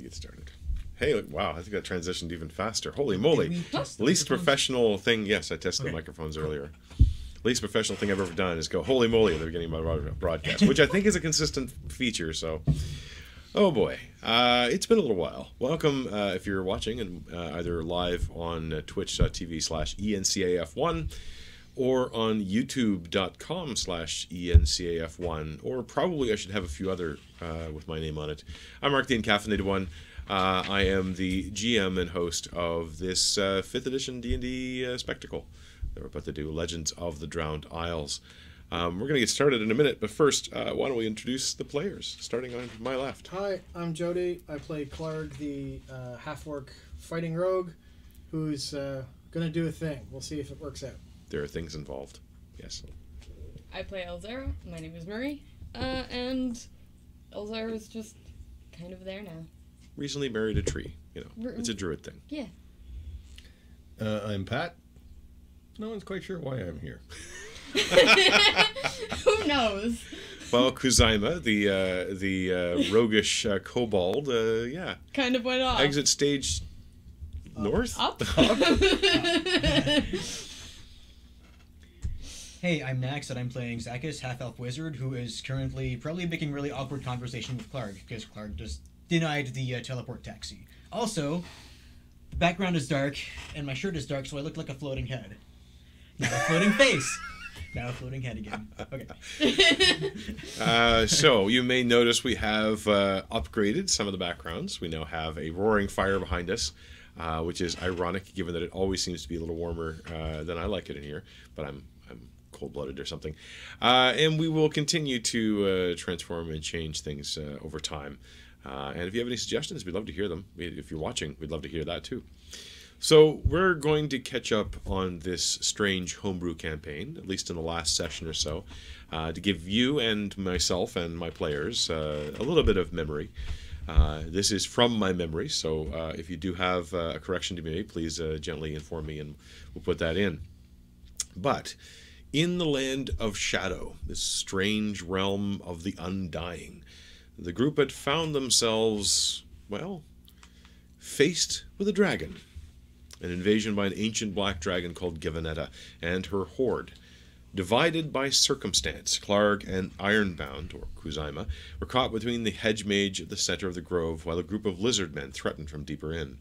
We get started? Hey, look, wow, I think that transitioned even faster. Holy moly. we test the Least professional thing. Yes, I tested the microphones earlier. Least professional thing I've ever done is go, holy moly, at the beginning of my broadcast, which I think is a consistent feature. So, oh boy, uh, it's been a little while. Welcome uh, if you're watching and uh, either live on uh, twitch.tv slash E ENCAF1 or on youtube.com slash E ENCAF1, or probably I should have a few other uh, with my name on it. I'm Mark the Encaffeinated One. Uh, I am the GM and host of this uh, 5th edition D&D uh, spectacle that we're about to do, Legends of the Drowned Isles. Um, we're going to get started in a minute, but first, uh, why don't we introduce the players, starting on my left. Hi, I'm Jody. I play Clark, the uh, half orc fighting rogue, who's uh, gonna do a thing. We'll see if it works out. There are things involved. Yes. I play Elzara. My name is Murray. Uh, and Elzara is just kind of there now. Recently married a tree. You know, R- it's a druid thing. Yeah. Uh, I'm Pat. No one's quite sure why I'm here. Who knows? Well, Kuzaima, the uh, the uh, roguish uh, kobold, uh, yeah, Kind of went off. exit stage north. Up. Hey, I'm Nax, and I'm playing Zakis, half elf wizard, who is currently probably making really awkward conversation with Clark because Clark just denied the uh, teleport taxi. Also, the background is dark, and my shirt is dark, so I look like a floating head. Now a floating face. Now a floating head again. Okay. Uh, so you may notice we have uh, upgraded some of the backgrounds. We now have a roaring fire behind us, uh, which is ironic given that it always seems to be a little warmer uh, than I like it in here. But I'm cold blooded or something, uh, and we will continue to uh, transform and change things uh, over time. Uh, and if you have any suggestions, we'd love to hear them. If you're watching, we'd love to hear that too. So we're going to catch up on this strange homebrew campaign, at least in the last session or so, uh, to give you and myself and my players uh, a little bit of memory. Uh, this is from my memory, so uh, if you do have uh, a correction to made, please gently inform me and we'll put that in. But in the land of shadow, this strange realm of the undying, the group had found themselves, well, faced with a dragon an invasion by an ancient black dragon called G'V'Netta and her horde. Divided by circumstance, Clark and Ironbound, or Kuzaima, were caught between the hedge mage at the center of the grove, while a group of lizard men threatened from deeper in.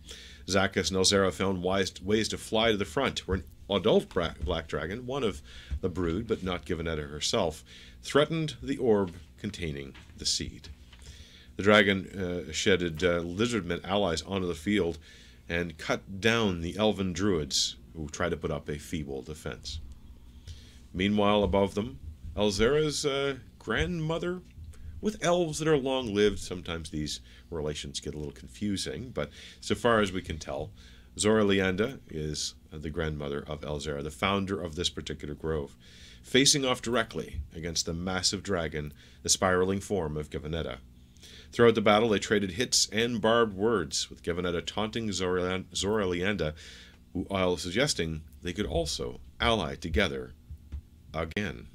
Zakis and Elzara found wise, ways to fly to the front, where an adult black dragon, one of the brood, but not G'V'Netta herself, threatened the orb containing the seed. The dragon uh, shedded uh, lizardmen allies onto the field and cut down the elven druids who tried to put up a feeble defense. Meanwhile, above them, Elzara's uh, grandmother, with elves that are long lived. Sometimes these relations get a little confusing, but so far as we can tell, Zora Leanda is the grandmother of Elzara, the founder of this particular grove, facing off directly against the massive dragon, the spiraling form of G'V'Netta. Throughout the battle, they traded hits and barbed words, with G'V'Netta taunting Zora, Zora while suggesting they could also ally together again.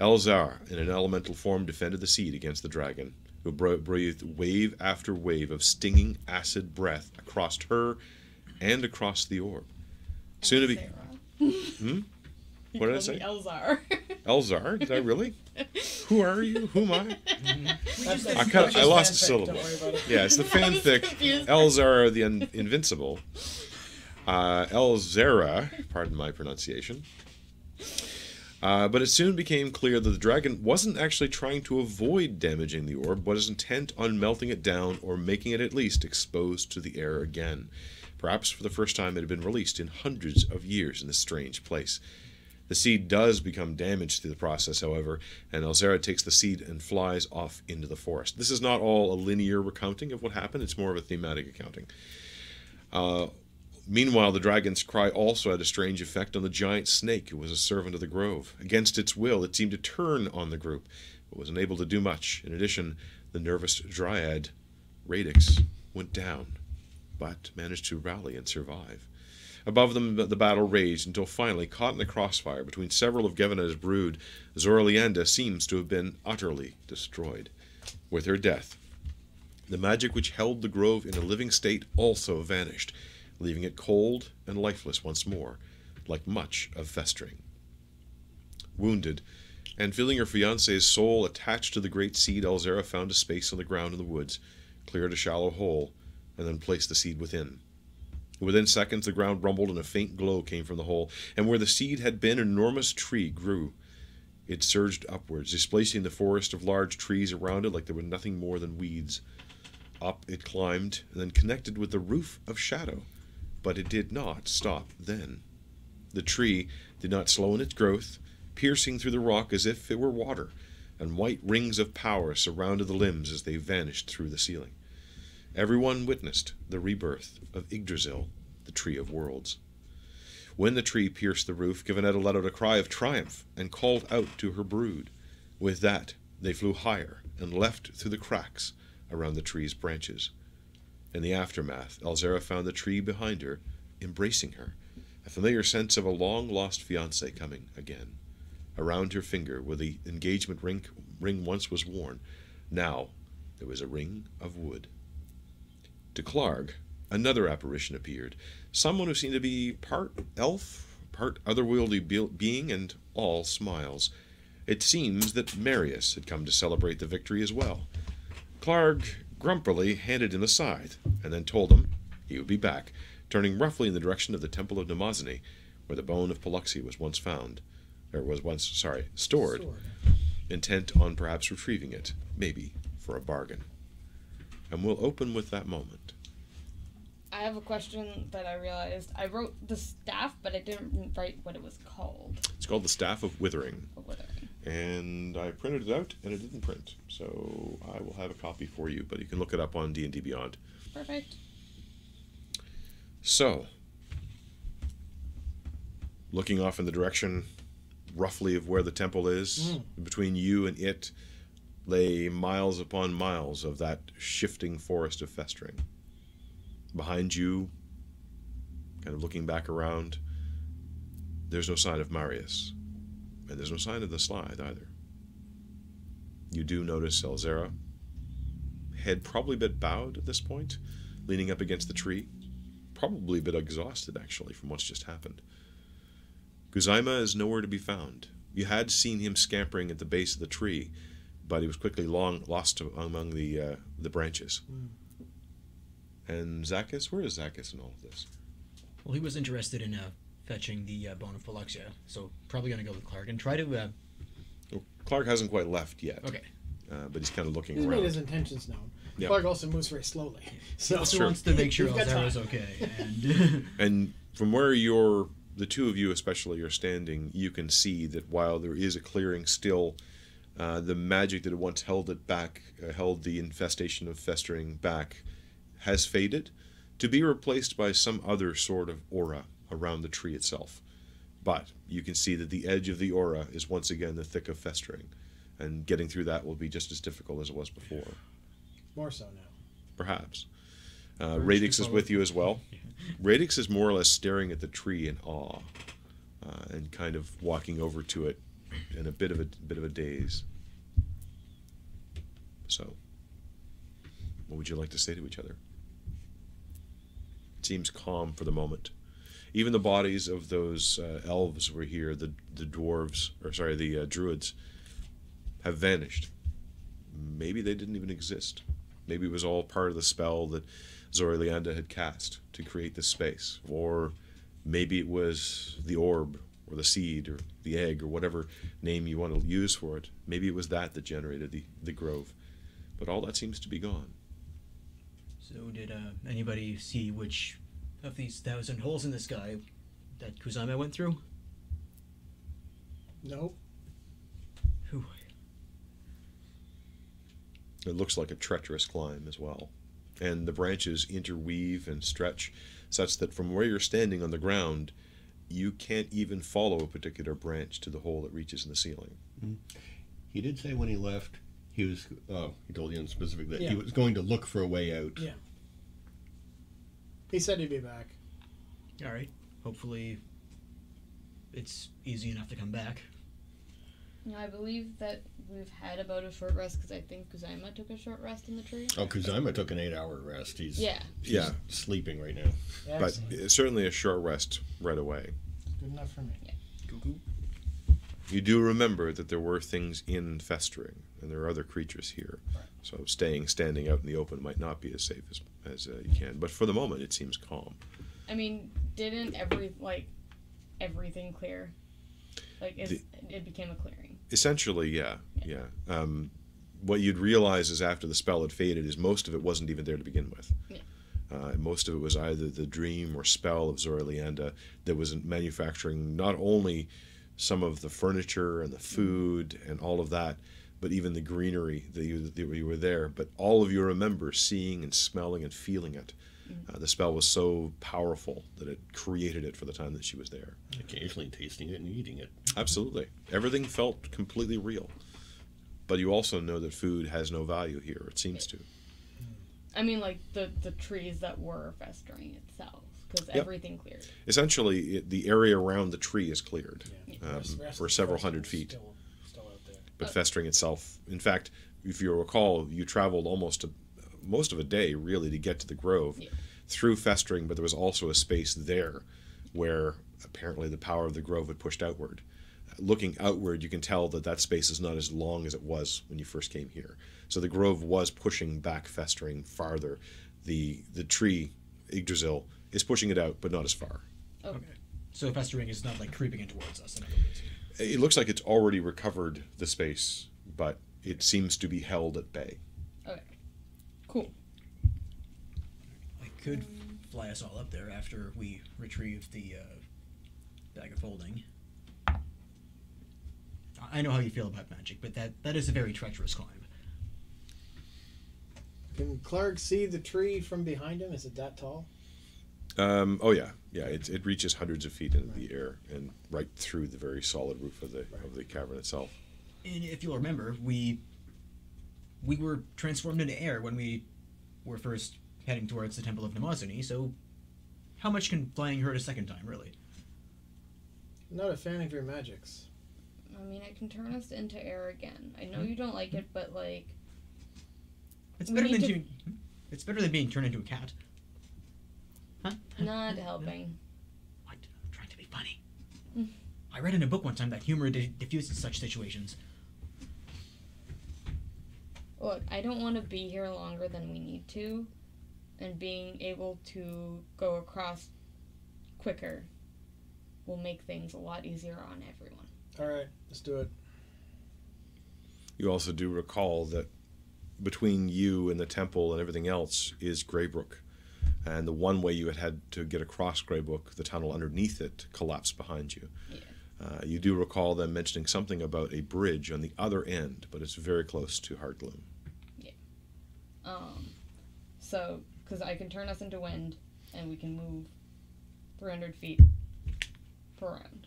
Elzar, in an elemental form, defended the seed against the dragon, who breathed wave after wave of stinging acid breath across her and across the orb. Soon to be Hmm? What did I say? Elzar. Elzar? Did I really? Who are you? Who am I? I kinda- I lost a syllable. Don't worry about it. Yeah, it's the fanfic. Elzar the Un- Invincible. Uh, Elzara, pardon my pronunciation. Uh, but it soon became clear that the dragon wasn't actually trying to avoid damaging the orb, but was intent on melting it down or making it at least exposed to the air again. Perhaps for the first time it had been released in hundreds of years in this strange place. The seed does become damaged through the process, however, and Elzara takes the seed and flies off into the forest. This is not all a linear recounting of what happened, it's more of a thematic accounting. Uh, meanwhile, the dragon's cry also had a strange effect on the giant snake, who was a servant of the grove. Against its will, it seemed to turn on the group, but was unable to do much. In addition, the nervous dryad, Radix, went down, but managed to rally and survive. Above them, the battle raged until finally, caught in the crossfire between several of G'V'Netta's brood, Zora Leanda seems to have been utterly destroyed. With her death, The magic which held the grove in a living state also vanished, leaving it cold and lifeless once more, like much of festering. Wounded, and feeling her fiance's soul attached to the great seed, Elzara found a space on the ground in the woods, cleared a shallow hole, and then placed the seed within. Within seconds, the ground rumbled and a faint glow came from the hole, and where the seed had been, an enormous tree grew. It surged upwards, displacing the forest of large trees around it like there were nothing more than weeds. Up it climbed, and then connected with the roof of shadow, but it did not stop then. The tree did not slow in its growth, piercing through the rock as if it were water, and white rings of power surrounded the limbs as they vanished through the ceiling. Everyone witnessed the rebirth of Yggdrasil, the Tree of Worlds. When the tree pierced the roof, G'V'Netta let out a cry of triumph and called out to her brood. With that, they flew higher and left through the cracks around the tree's branches. In the aftermath, Elzara found the tree behind her, embracing her, a familiar sense of a long lost fiance coming again. Around her finger, where the engagement ring, ring once was worn, now there was a ring of wood. To Clark, another apparition appeared, someone who seemed to be part elf, part otherworldly be- being, and all smiles. It seems that Marius had come to celebrate the victory as well. Clark grumpily handed him a scythe, and then told him he would be back, turning roughly in the direction of the Temple of Mnemosyne, where the bone of Paluxy was once found, or was once, sorry, stored, Sword. intent on perhaps retrieving it, maybe for a bargain. And we'll open with that moment. I have a question that I realized. I wrote the staff, but I didn't write what it was called. It's called the Staff of Withering, Or whatever. and I printed it out, and it didn't print, so I will have a copy for you. But you can look it up on D and D Beyond. Perfect. So, looking off in the direction, roughly of where the temple is, mm. between you and it, lay miles upon miles of that shifting forest of festering. Behind you, kind of looking back around, there's no sign of Marius, and there's no sign of the slide either. You do notice Elzara, head probably a bit bowed at this point, leaning up against the tree probably a bit exhausted actually from what's just happened. Kuzaima is nowhere to be found. You had seen him scampering at the base of the tree, but he was quickly long lost among the uh, the branches. And Zakis, where is Zakis in all of this? Well, he was interested in uh, fetching the uh, bone of Paluxia, so probably gonna go with Clark and try to. Uh, Well, Clark hasn't quite left yet, okay, uh, but he's kind of looking He's made his intentions known. Yeah. Clark also moves very slowly. So also Sure. wants to make sure He's got Elzara's time. okay. And And from where you're, the two of you especially, are standing, you can see that while there is a clearing still, uh, the magic that had once held it back, uh, held the infestation of festering back, has faded to be replaced by some other sort of aura around the tree itself. But you can see that the edge of the aura is once again the thick of festering, and getting through that will be just as difficult as it was before, more so now. perhaps. Uh, Radix is with you as well. Radix is more or less staring at the tree in awe, uh, and kind of walking over to it in a bit of a bit of a daze. So, what would you like to say to each other? It seems calm for the moment. Even the bodies of those uh, elves were here. The the dwarves, or sorry, the uh, druids, have vanished. Maybe they didn't even exist. Maybe it was all part of the spell that Zora Leanda had cast to create this space. Or maybe it was the orb, or the seed, or the egg, or whatever name you want to use for it. Maybe it was that that generated the, the grove. But all that seems to be gone. so, did uh, anybody see which of these thousand holes in the sky that Kuzaima went through? Nope. Whew. It looks like a treacherous climb as well. And the branches interweave and stretch such that from where you're standing on the ground, you can't even follow a particular branch to the hole that reaches in the ceiling. Mm-hmm. He did say when he left, he was. Oh, he told you in specific that Yeah. he was going to look for a way out. Yeah. He said he'd be back. All right. Hopefully, it's easy enough to come back. No, I believe that we've had about a short rest because I think Kuzaima took a short rest in the tree. Oh, Kuzaima took an eight-hour rest. He's Yeah. he's Yeah. sleeping right now. But Excellent. it's certainly a short rest right away. Good enough for me. Cuckoo. You do remember that there were things in festering, and there are other creatures here. Right. So staying standing out in the open might not be as safe as, as uh, you can. But for the moment, it seems calm. I mean, didn't every like everything clear? Like it's, it became a clearing. Essentially, yeah, yeah. Um, what you'd realize is after the spell had faded, is most of it wasn't even there to begin with. Yeah. Uh, most of it was either the dream or spell of Zora Leanda that was manufacturing not only some of the furniture and the food and all of that, but even the greenery that you, that you were there. But all of you remember seeing and smelling and feeling it. Uh, the spell was so powerful that it created it for the time that she was there. Occasionally tasting it and eating it. Absolutely. Everything felt completely real. But you also know that food has no value here, it seems to. I mean, like the the trees that were festering itself because Yep. everything cleared. Essentially, it, the area around the tree is cleared Yeah. um, Rest- rest for several hundred feet. Still, still out there. But Uh, festering itself, in fact, if you recall, you traveled almost a, most of a day really to get to the grove Yeah. through festering, but there was also a space there where apparently the power of the grove had pushed outward. Looking outward, you can tell that that space is not as long as it was when you first came here. So the grove was pushing back festering farther. The the tree, Yggdrasil, is pushing it out, but not as far. Okay. So festering is not like creeping in towards us. In other words. It looks like it's already recovered the space, but it seems to be held at bay. Cool. I could fly us all up there after we retrieve the uh, bag of holding. I- I know how you feel about magic, but that, that is a very treacherous climb. Can Clark see the tree from behind him? Is it that tall? Um, oh yeah, yeah. It, it reaches hundreds of feet into the air and right through the very solid roof of the of the cavern itself. And if you'll remember, we we were transformed into air when we were first heading towards the Temple of Mnemosyne, so how much can flying hurt a second time, really? Not a fan of your magics. I mean, it can turn us into air again. I know you don't like it, but like, It's better than to- being, it's better than being turned into a cat. Huh? not helping. What? I'm trying to be funny. Mm. I read in a book one time that humor di- diffuses such situations. Look, I don't want to be here longer than we need to, and being able to go across quicker will make things a lot easier on everyone. All right, let's do it. You also do recall that between you and the temple and everything else is Greybrook, and the one way you had had to get across Greybrook, the tunnel underneath it, collapsed behind you. Yeah. Uh, you do recall them mentioning something about a bridge on the other end, but it's very close to Heartgloom. Um, so because I can turn us into wind, and we can move 300 feet per round.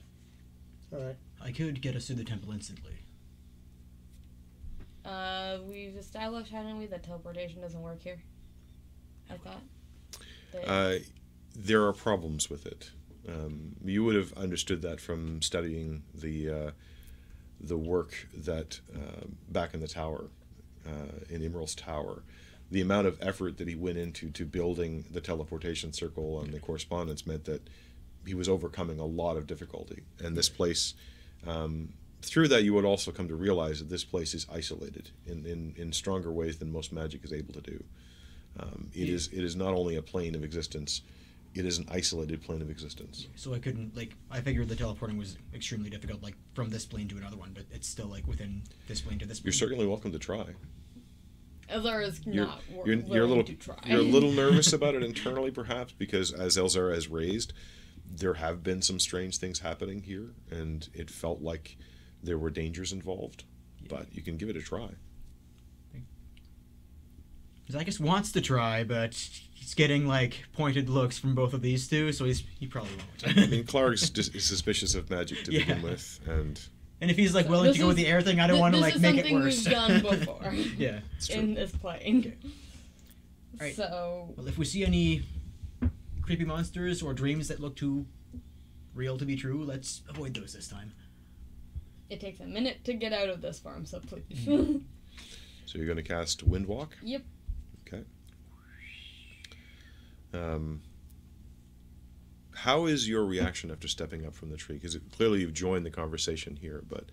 All right. I could get us to the temple instantly. Uh, we've established, haven't we, that teleportation doesn't work here. I thought. That- Uh, there are problems with it. Um, you would have understood that from studying the uh, the work that uh, back in the tower, uh, in Emerald's tower, the amount of effort that he went into to building the teleportation circle and the correspondence meant that he was overcoming a lot of difficulty. And this place, um, through that, you would also come to realize that this place is isolated in, in, in stronger ways than most magic is able to do. Um, it Yeah. is it is not only a plane of existence, it is an isolated plane of existence. So I couldn't like I figured the teleporting was extremely difficult, like from this plane to another one, but it's still like within this plane to this plane. You're certainly welcome to try. Elzara's You're- not wor- You're, you're a little to try. you're a little nervous about it internally, perhaps, because as Elzara has raised, there have been some strange things happening here, and it felt like there were dangers involved. But you can give it a try. Zakis wants to try, but he's getting like pointed looks from both of these two, so he's he probably won't. I mean, Clark's dis- suspicious of magic to begin with, and and if he's like willing This to go with the air thing, I don't Th- want to like is make it worse. something worse. we've done before. yeah. it's true. in this plane. Okay. Right. So Well, if we see any creepy monsters or dreams that look too real to be true, let's avoid those this time. It takes a minute to get out of this farm, so please. So you're going to cast Windwalk. Yep. Okay. Um, how is your reaction after stepping up from the tree? Because clearly you've joined the conversation here, but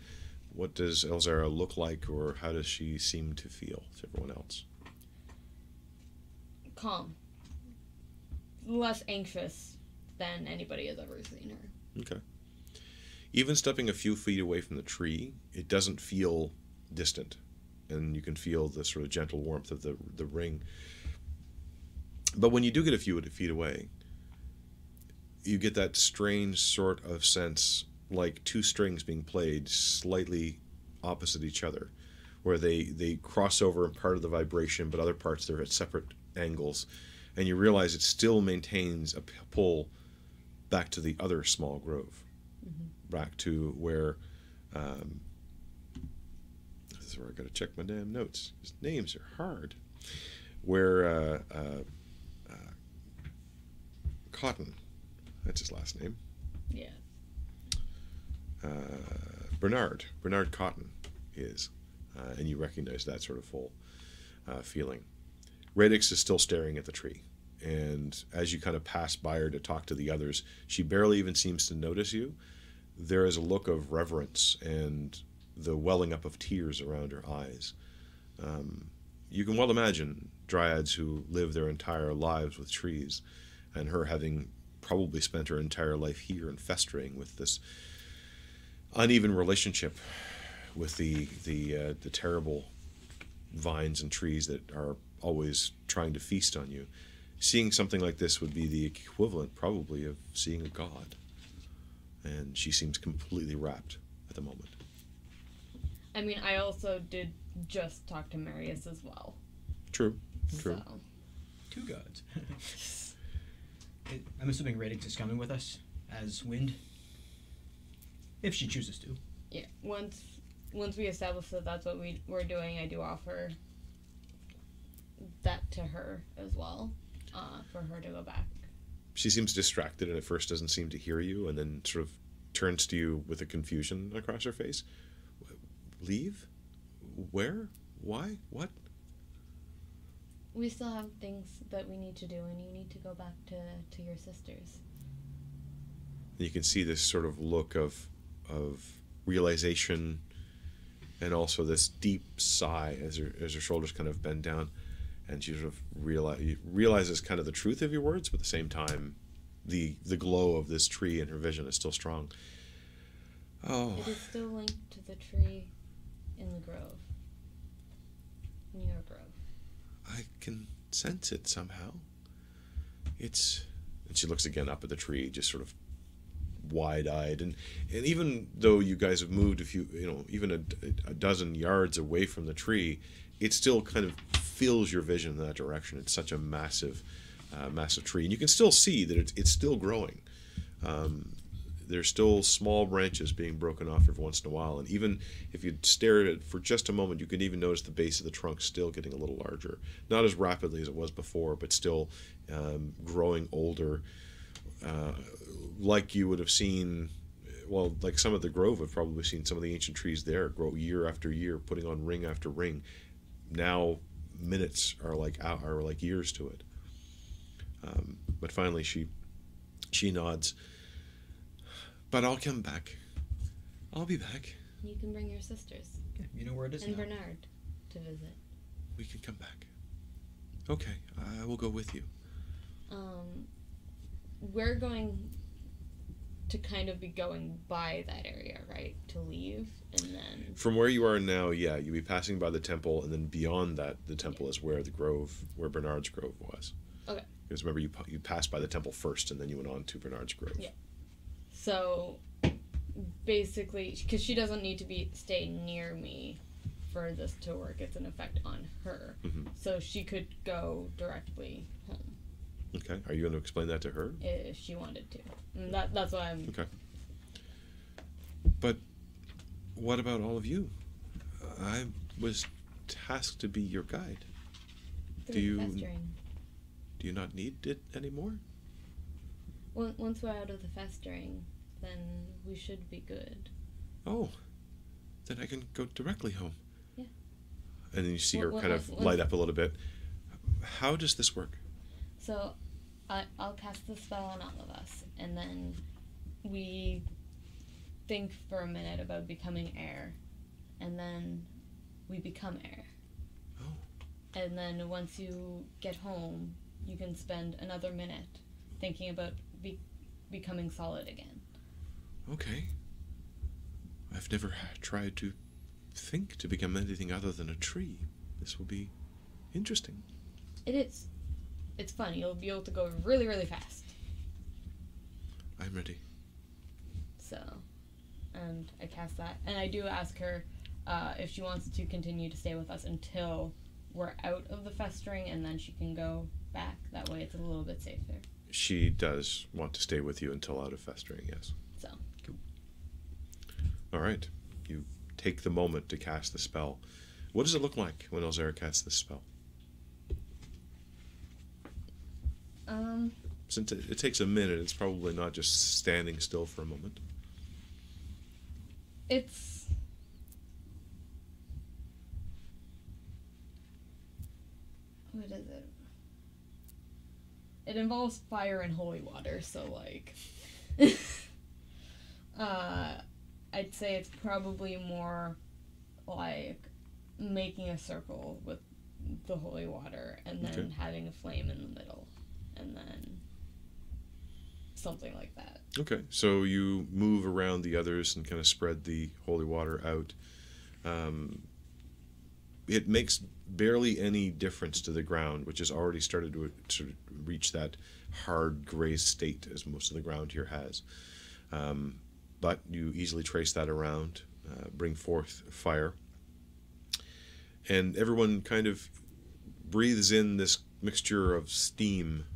what does Elzara look like, or how does she seem to feel to everyone else? Calm. Less anxious than anybody has ever seen her. Okay. Even stepping a few feet away from the tree, it doesn't feel distant, and you can feel the sort of gentle warmth of the the ring. But when you do get a few feet away, you get that strange sort of sense, like two strings being played slightly opposite each other, where they they cross over in part of the vibration, but other parts they're at separate angles, and you realize it still maintains a pull back to the other small grove back to where um, this is where I got to check my damn notes. His names are hard. Where uh, uh, uh, Cotton, that's his last name. Yeah. Uh, Bernard, Bernard Cotton is, uh, and you recognize that sort of full uh, feeling. Radix is still staring at the tree, and as you kind of pass by her to talk to the others, she barely even seems to notice you. There is a look of reverence and the welling up of tears around her eyes. Um, you can well imagine dryads who live their entire lives with trees, and her having probably spent her entire life here and festering with this uneven relationship with the the uh, the terrible vines and trees that are always trying to feast on you. Seeing something like this would be the equivalent, probably, of seeing a god. And she seems completely wrapped at the moment. I mean, I also did just talk to Marius as well. True. True. So, Two gods. It- I'm assuming Radix is coming with us as Wind. If she chooses to. yeah, once once we establish that that's what we we're doing, I do offer that to her as well, uh, for her to go back. She seems distracted and at first doesn't seem to hear you, and then sort of turns to you with a confusion across her face. Leave? Where? Why? What? We still have things that we need to do, and you need to go back to to your sisters. you can see this sort of look of of realization and also this deep sigh as her as her shoulders kind of bend down and she sort of realize, realizes kind of the truth of your words but at the same time the the glow of this tree in her vision is still strong oh It is still linked to the tree in the grove. In your grove. I can sense it somehow. It's and she looks again up at the tree just sort of wide-eyed. And and even though you guys have moved a few you know even a, a dozen yards away from the tree it still kind of fills your vision in that direction. It's such a massive uh, massive tree. And you can still see that it's, it's still growing. Um, there's still small branches being broken off every once in a while. And even if you stare at it for just a moment you can even notice the base of the trunk still getting a little larger. Not as rapidly as it was before but still um, growing older. Uh, like you would have seen well like some of the grove have probably seen some of the ancient trees there grow year after year putting on ring after ring. Now minutes are like are like years to it. Um, but finally she she nods but i'll come back i'll be back You can bring your sisters Okay, you know where it is and now. Bernard to visit. we can come back okay i will go with you Um, we're going to kind of be going by that area, right? To leave, and then from where you are now yeah you'll be passing by the temple and then beyond that the temple is where the grove where bernard's grove was Okay. because remember you you passed by the temple first and then you went on to bernard's grove Yeah. So basically, because she doesn't need to be stay near me for this to work, it's an effect on her. Mhm. So she could go directly home okay are you going to explain that to her if she wanted to. And that that's why I'm Okay. But what about all of you? I was tasked to be your guide. through you- festering. Do you not need it anymore? Once we're out of the festering, then we should be good. Oh, then I can go directly home. Yeah. And then you see What- her what- kind of light up a little bit. How does this work? So, I, I'll cast the spell on all of us, and then we think for a minute about becoming air, and then we become air. Oh. And then once you get home, you can spend another minute thinking about be- becoming solid again. Okay. I've never tried to think to become anything other than a tree. This will be interesting. It is. It's fun. You'll be able to go really, really fast. I'm ready. So, and I cast that, and I do ask her uh, if she wants to continue to stay with us until we're out of the festering, and then she can go back. That way, it's a little bit safer. She does want to stay with you until out of festering, yes. All right. You take the moment to cast the spell. What does it look like when Elzara casts this spell? Um. Since it, it takes a minute, it's probably not just standing still for a moment. It's. What is it? It involves fire and holy water, so like. uh, I'd say it's probably more like making a circle with the holy water and then Okay. having a flame in the middle. And then. Something like that. Okay, so you move around the others and kind of spread the holy water out. Um, it makes barely any difference to the ground, which has already started to of reach that hard gray state as most of the ground here has. Um, but you easily trace that around, uh, bring forth fire, and everyone kind of breathes in this mixture of steam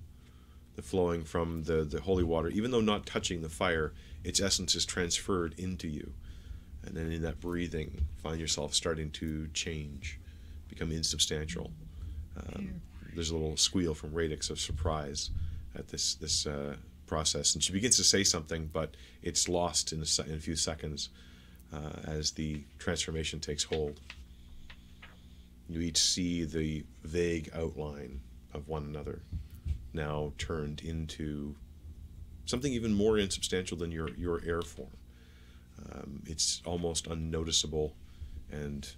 the flowing from the, the holy water, even though not touching the fire, its essence is transferred into you. And then in that breathing, find yourself starting to change, become insubstantial. Um, there's a little squeal from Radix of surprise at this this uh, process, and she begins to say something, but it's lost in a, in a few seconds uh, as the transformation takes hold. You each see the vague outline of one another now turned into something even more insubstantial than your, your air form. Um, it's almost unnoticeable, and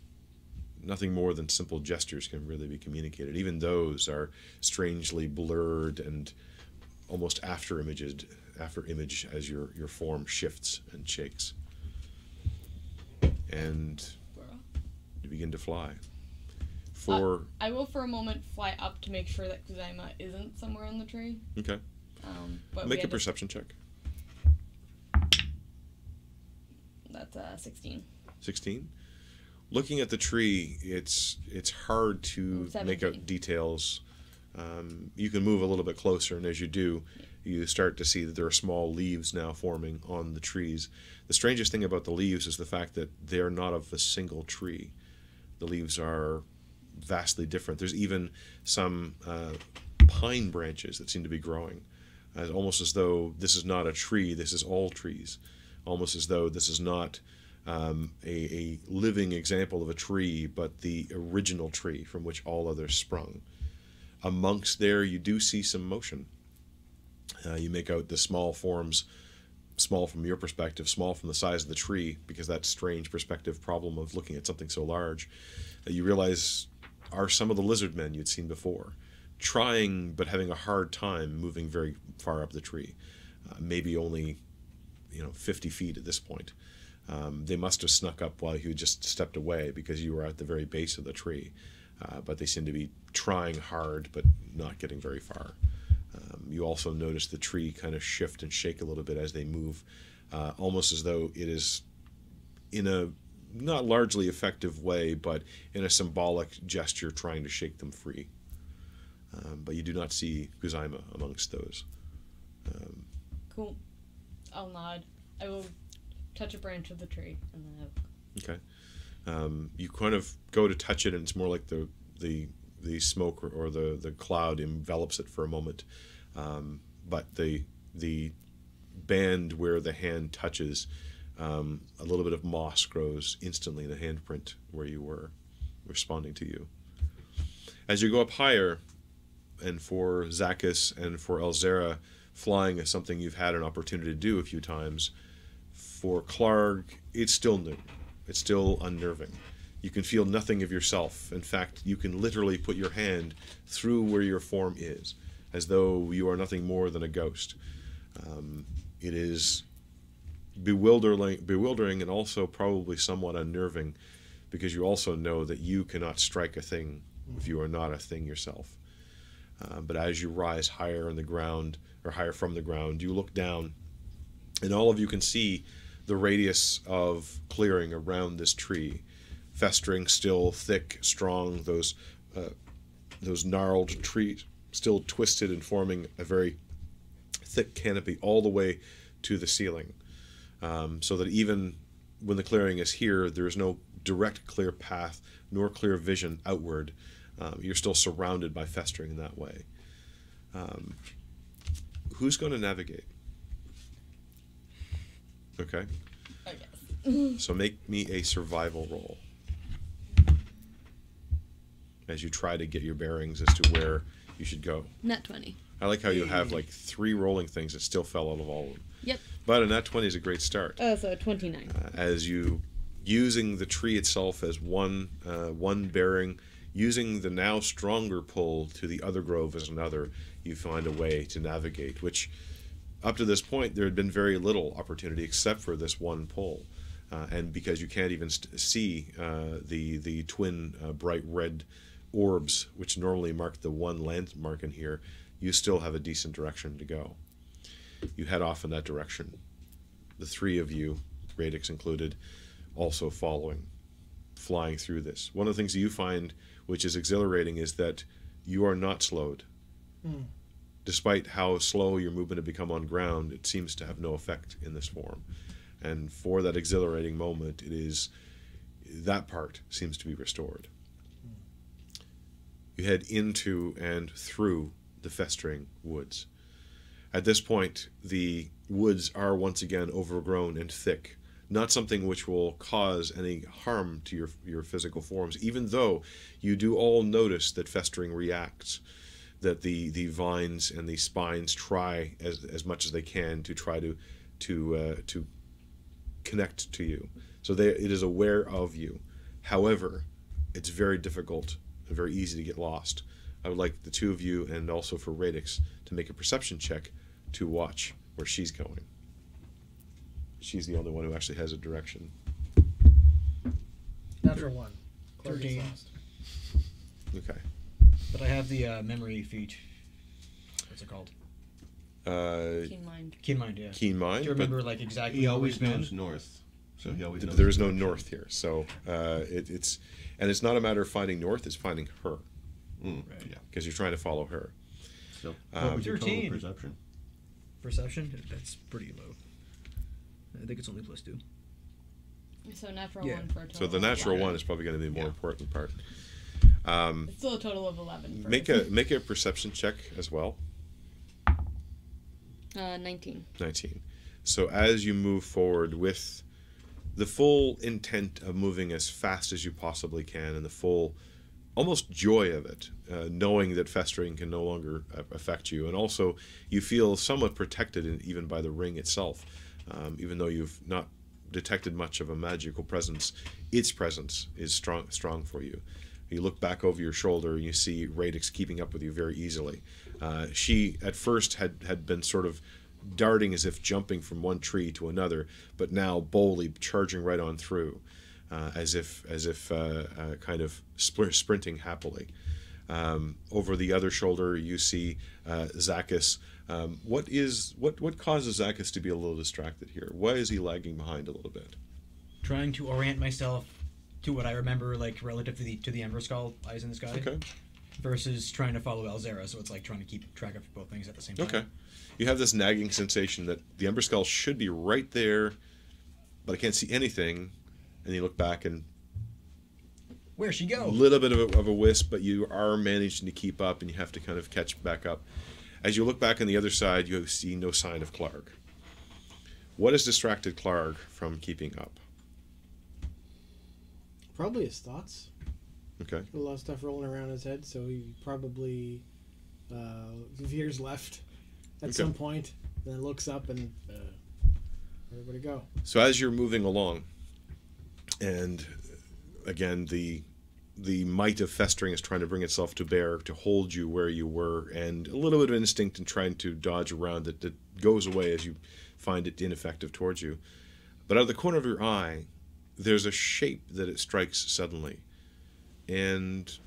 nothing more than simple gestures can really be communicated. Even those are strangely blurred and almost after imaged, after image as your, your form shifts and shakes. And you begin to fly. For I will for a moment fly up to make sure that Kuzaima isn't somewhere in the tree. okay, Um, but make a had to- perception check. That's uh, 16. 16 looking at the tree it's it's hard to Oh, make out details um, you can move a little bit closer and as you do you start to see that there are small leaves now forming on the trees. The strangest thing about the leaves is the fact that they are not of a single tree. The leaves are vastly different. There's even some uh, pine branches that seem to be growing. As almost as though this is not a tree this is all trees. Almost as though this is not um, a, a living example of a tree, but the original tree from which all others sprung. Amongst there, you do see some motion. Uh, you make out the small forms, small from your perspective, small from the size of the tree, because that strange perspective problem of looking at something so large, that you realize are some of the lizard men you'd seen before, trying but having a hard time moving very far up the tree, uh, maybe only, you know, 50 feet at this point. Um, they must have snuck up while you just stepped away because you were at the very base of the tree. Uh, but they seem to be trying hard but not getting very far. Um, you also notice the tree kind of shift and shake a little bit as they move, uh, almost as though it is in a not largely effective way, but in a symbolic gesture trying to shake them free. Um, but you do not see Kuzaima amongst those. Um, Cool. I'll nod. I will touch a branch of the tree and then I'll Okay. Um, you kind of go to touch it, and it's more like the the the smoke or, or the the cloud envelops it for a moment, um, but the the band where the hand touches Um, a little bit of moss grows instantly in the handprint where you were, responding to you. As you go up higher, and for Zakis and for Elzara, flying is something you've had an opportunity to do a few times. For Clark, it's still new. It's still unnerving. You can feel nothing of yourself. In fact, you can literally put your hand through where your form is, as though you are nothing more than a ghost. Um, it is bewildering, bewildering, and also probably somewhat unnerving, because you also know that you cannot strike a thing if you are not a thing yourself. Uh, but as you rise higher in the ground, or higher from the ground, you look down, and all of you can see the radius of clearing around this tree, festering, still thick, strong. Those uh, those gnarled trees still twisted and forming a very thick canopy all the way to the ceiling, um, so that even when the clearing is here, there is no direct clear path nor clear vision outward. Um, you're still surrounded by festering in that way. Um, who's going to navigate? Okay. I guess. So make me a survival roll. As you try to get your bearings as to where you should go. Nat 20. I like how you have like three rolling things that still fell out of all of them. Yep. But a nat 20 is a great start. Oh, so 29. Uh, as you using the tree itself as one uh, one bearing, using the now stronger pull to the other grove as another, you find a way to navigate. Which, up to this point, there had been very little opportunity except for this one pull, uh, and because you can't even st- see uh, the the twin uh, bright red orbs, which normally mark the one landmark in here, you still have a decent direction to go. You head off in that direction. The three of you, Radix included, also following, flying through this. One of the things you find, which is exhilarating, is that you are not slowed. Hmm. Despite how slow your movement had become on ground, it seems to have no effect in this form. And for that exhilarating moment, it is that part seems to be restored. You head into and through the festering woods. At this point, the woods are once again overgrown and thick, not something which will cause any harm to your your physical forms, even though you do all notice that festering reacts, that the the vines and the spines try as as much as they can to try to to uh, to connect to you. So they, it is aware of you. However, it's very difficult and very easy to get lost. I would like the two of you and also for Radix to make a perception check to watch where she's going. She's the only one who actually has a direction. Natural one. Clark is lost. Okay. But I have the uh, memory feat. What's it called? Uh, Keen mind. Keen mind, yeah. keen mind, Do you remember like exactly He always we've knows north, so he always. knows there is no direction. north here. So uh, it, it's and it's not a matter of finding north; it's finding her Mm, Right. Yeah. because you're trying to follow her. So Um, what was your total perception? Perception? That's pretty low. I think it's only plus two. So natural Yeah. one for a total So the natural 11. one is probably going to be the more Yeah. important part. Um, It's still a total of 11. For make a make a perception check as well. Uh, 19. 19. So as you move forward with the full intent of moving as fast as you possibly can and the full almost joy of it, uh, knowing that festering can no longer uh, affect you. And also, you feel somewhat protected in, even by the ring itself. Um, even though you've not detected much of a magical presence, its presence is strong, strong for you. You look back over your shoulder and you see Radix keeping up with you very easily. Uh, she at first had, had been sort of darting as if jumping from one tree to another, but now boldly charging right on through, uh, as if as if uh, uh, kind of spr- sprinting happily. Um, over the other shoulder, you see uh, Zakis. Um, what is what what causes Zakis to be a little distracted here? Why is he lagging behind a little bit? Trying to orient myself to what I remember, like relative to the to the Ember Skull, Eyes in the Sky, Okay. versus trying to follow Elzara. So it's like trying to keep track of both things at the same time. Okay. You have this nagging sensation that the Ember Skull should be right there, but I can't see anything. And you look back and where she she a little bit of a, of a wisp, but you are managing to keep up, and you have to kind of catch back up. As you look back on the other side, you see no sign of Clark. What has distracted Clark from keeping up? Probably his thoughts. Okay. A lot of stuff rolling around his head, so he probably uh, veers left at Okay. some point, then looks up and uh, where'd go? So as you're moving along, and again the the might of festering is trying to bring itself to bear to hold you where you were, and a little bit of instinct in trying to dodge around it that goes away as you find it ineffective towards you. But out of the corner of your eye, there's a shape that it strikes suddenly, and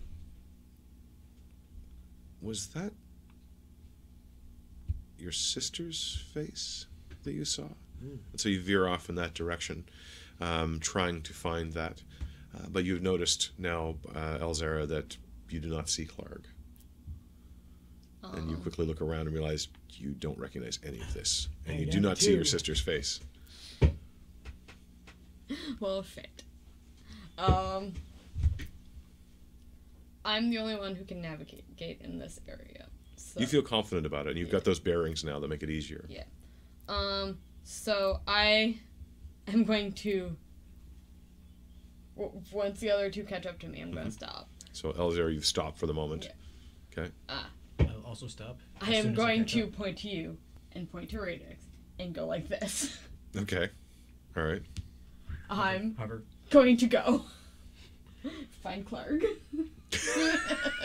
was that your sister's face that you saw? And so you veer off in that direction, um, trying to find that. Uh, but you've noticed now, uh, Elzara, that you do not see Clark. And you Um, quickly look around and realize you don't recognize any of this. And I you do not see your sister's face. well, shit. Um, I'm the only one who can navigate in this area. So. You feel confident about it, and you've got those bearings now that make it easier. Yeah. Um, so I am going to. w- Once the other two catch up to me, I'm going to stop. So, Elzara, you've stopped for the moment. Yeah. Okay. I'll also stop. I am going catch to up. point to you and point to Radix and go like this. Okay. All right. I'm hover. going to go find Clark.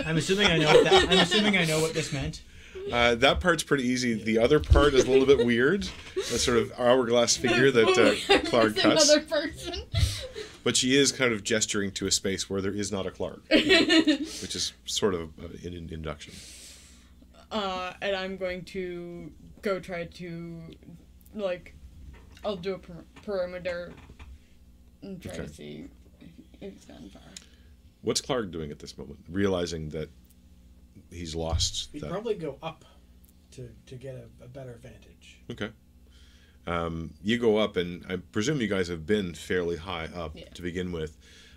I'm assuming I know what that. I'm assuming I know what this meant. Uh, that part's pretty easy. The other part is a little bit weird. That sort of hourglass figure that uh, Clark cuts. Another person. But she is kind of gesturing to a space where there is not a Clark, which is sort of uh, an in- induction. uh, and I'm going to go try to, like, I'll do a per- perimeter and try Okay. to see if he's gotten far. What's Clark doing at this moment, realizing that he's lost He'd that? probably go up to, to get a, a better vantage. Okay. Um, you go up, and I presume you guys have been fairly high up Yeah. to begin with,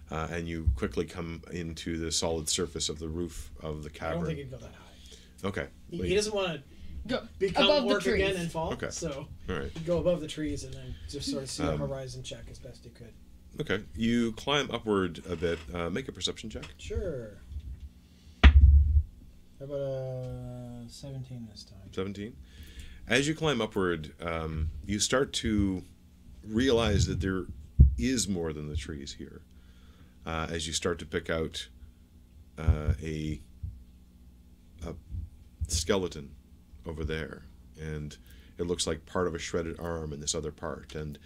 uh, and you quickly come into the solid surface of the roof of the cavern. I cavern. don't think he'd go that high. okay. He, he doesn't want to Go become above the orc trees. again and fall. Okay. So All right. go above the trees and then just sort of see Um, the horizon check as best he could. Okay. You climb upward a bit. Uh, make a perception check. Sure. How about uh, 17 this time? 17 as you climb upward um, you start to realize that there is more than the trees here uh, as you start to pick out uh, a, a skeleton over there and it looks like part of a shredded arm in this other part and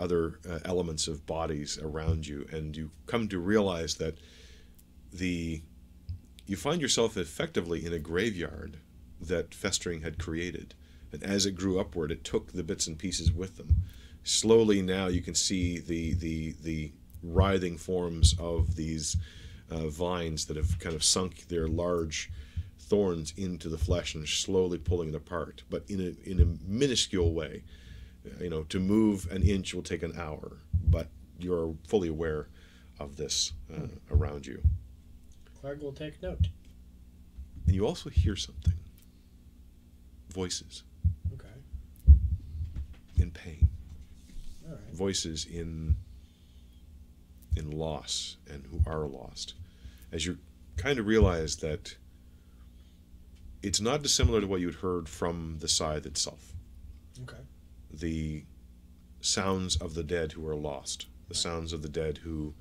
other uh, elements of bodies around you and you come to realize that the you find yourself effectively in a graveyard that festering had created. And as it grew upward, it took the bits and pieces with them. Slowly now you can see the the the writhing forms of these uh, vines that have kind of sunk their large thorns into the flesh and are slowly pulling it apart, but in a in a minuscule way. You know, to move an inch will take an hour, but you're fully aware of this uh, around you, Clark will take note. and you also hear something. Voices Okay. in pain. All right. voices in in loss and who are lost as you kind of realize that it's not dissimilar to what you'd heard from the scythe itself Okay. The sounds of the dead who are lost the sounds of the dead who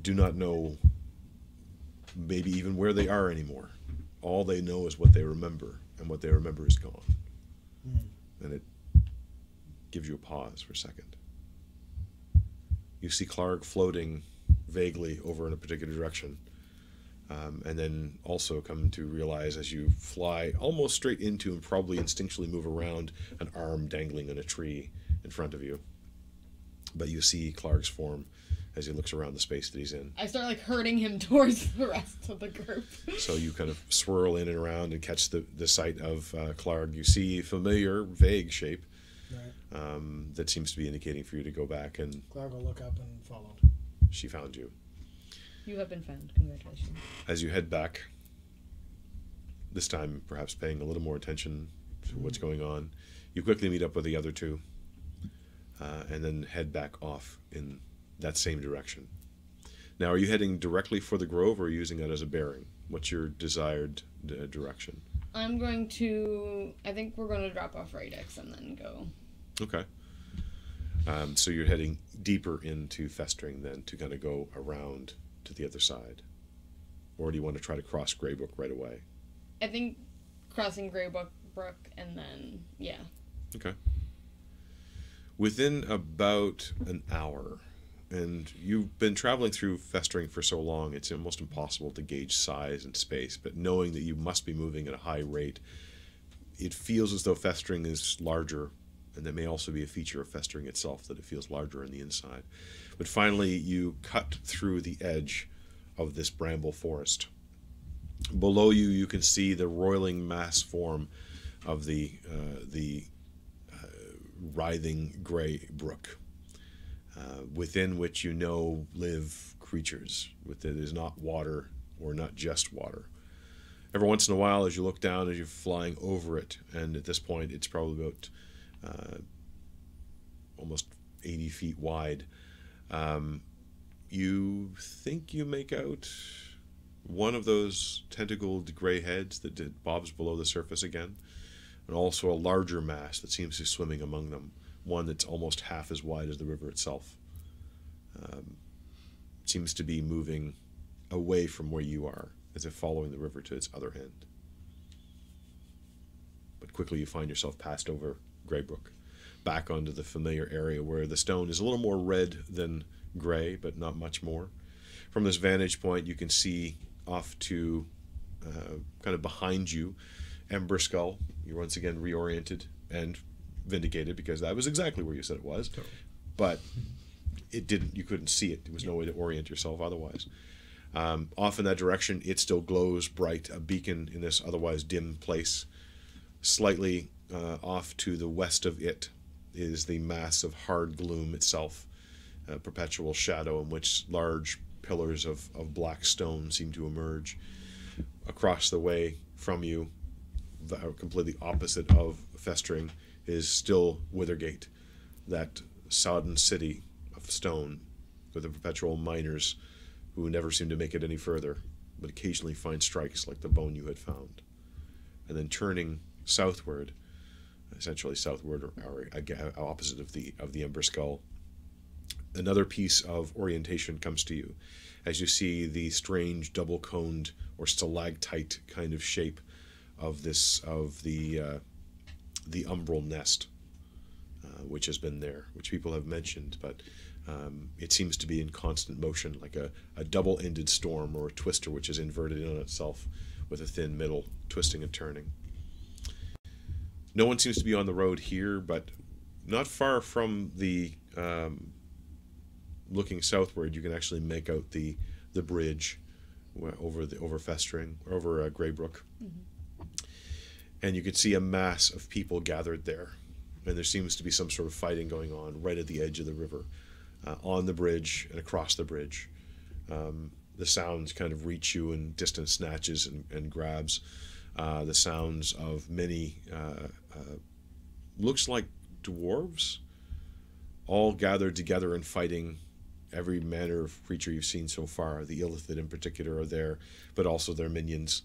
do not know maybe even where they are anymore all they know is what they remember and what they remember is gone Hmm. and it gives you a pause for a second you see Clark floating vaguely over in a particular direction. Um, and then also come to realize as you fly almost straight into and probably instinctually move around an arm dangling in a tree in front of you. But you see Clark's form as he looks around the space that he's in. I start like herding him towards the rest of the group. So you kind of swirl in and around and catch the, the sight of uh, Clark. You see a familiar, vague shape Right. um, that seems to be indicating for you to go back, and Clark will look up and follow. she found you. You have been found. Congratulations. as you head back, this time perhaps paying a little more attention to what's going on, you quickly meet up with the other two, uh, and then head back off in that same direction. Now, are you heading directly for the grove, or are you using that as a bearing? What's your desired uh, direction? I'm going to. I think we're going to drop off Radix and then go. Okay. Um, so you're heading deeper into festering then to kind of go around to the other side, or do you want to try to cross Greybrook right away? I think crossing Greybrook Brook and then yeah. Okay. Within about an hour, and you've been traveling through festering for so long, it's almost impossible to gauge size and space. But knowing that you must be moving at a high rate, it feels as though festering is larger, and that may also be a feature of festering itself that it feels larger on the inside. But finally, you cut through the edge of this bramble forest. Below you, you can see the roiling mass form of the uh, the uh, writhing gray brook, uh, within which you know live creatures. With it is not water or not just water. Every once in a while, as you look down, as you're flying over it, and at this point, it's probably about uh, almost 80 feet wide. Um, you think you make out one of those tentacled gray heads that did bobs below the surface again, and also a larger mass that seems to be swimming among them, one that's almost half as wide as the river itself. Um, seems to be moving away from where you are, as if following the river to its other end. But quickly you find yourself passed over Greybrook, back onto the familiar area where the stone is a little more red than gray, but not much more. From this vantage point, you can see off to uh, kind of behind you Ember Skull. You're once again reoriented and vindicated because that was exactly where you said it was. But it didn't. You couldn't see it. There was no way to orient yourself otherwise. Um, off in that direction, it still glows bright, a beacon in this otherwise dim place. Slightly uh, off to the west of it is the mass of hard gloom itself, a perpetual shadow in which large pillars of, of black stone seem to emerge. Across the way from you, the, completely opposite of Festering, is still Withergate, that sodden city of stone with the perpetual miners who never seem to make it any further, but occasionally find strikes like the bone you had found. And then turning southward, essentially southward or, or aga- opposite of the of the Ember Skull, another piece of orientation comes to you as you see the strange double coned or stalactite kind of shape of this of the uh, the umbral nest, uh, which has been there, which people have mentioned, but um, it seems to be in constant motion, like a, a double ended storm or a twister which is inverted in on itself with a thin middle, twisting and turning. No one seems to be on the road here, but not far from the um, looking southward, you can actually make out the the bridge over the over Festering over uh, Greybrook, and you can see a mass of people gathered there, and there seems to be some sort of fighting going on right at the edge of the river, uh, on the bridge and across the bridge. Um, the sounds kind of reach you in distant snatches and, and grabs. Uh, the sounds of many uh, uh, looks like dwarves all gathered together and fighting every manner of creature you've seen so far. The Illithid in particular are there, but also their minions.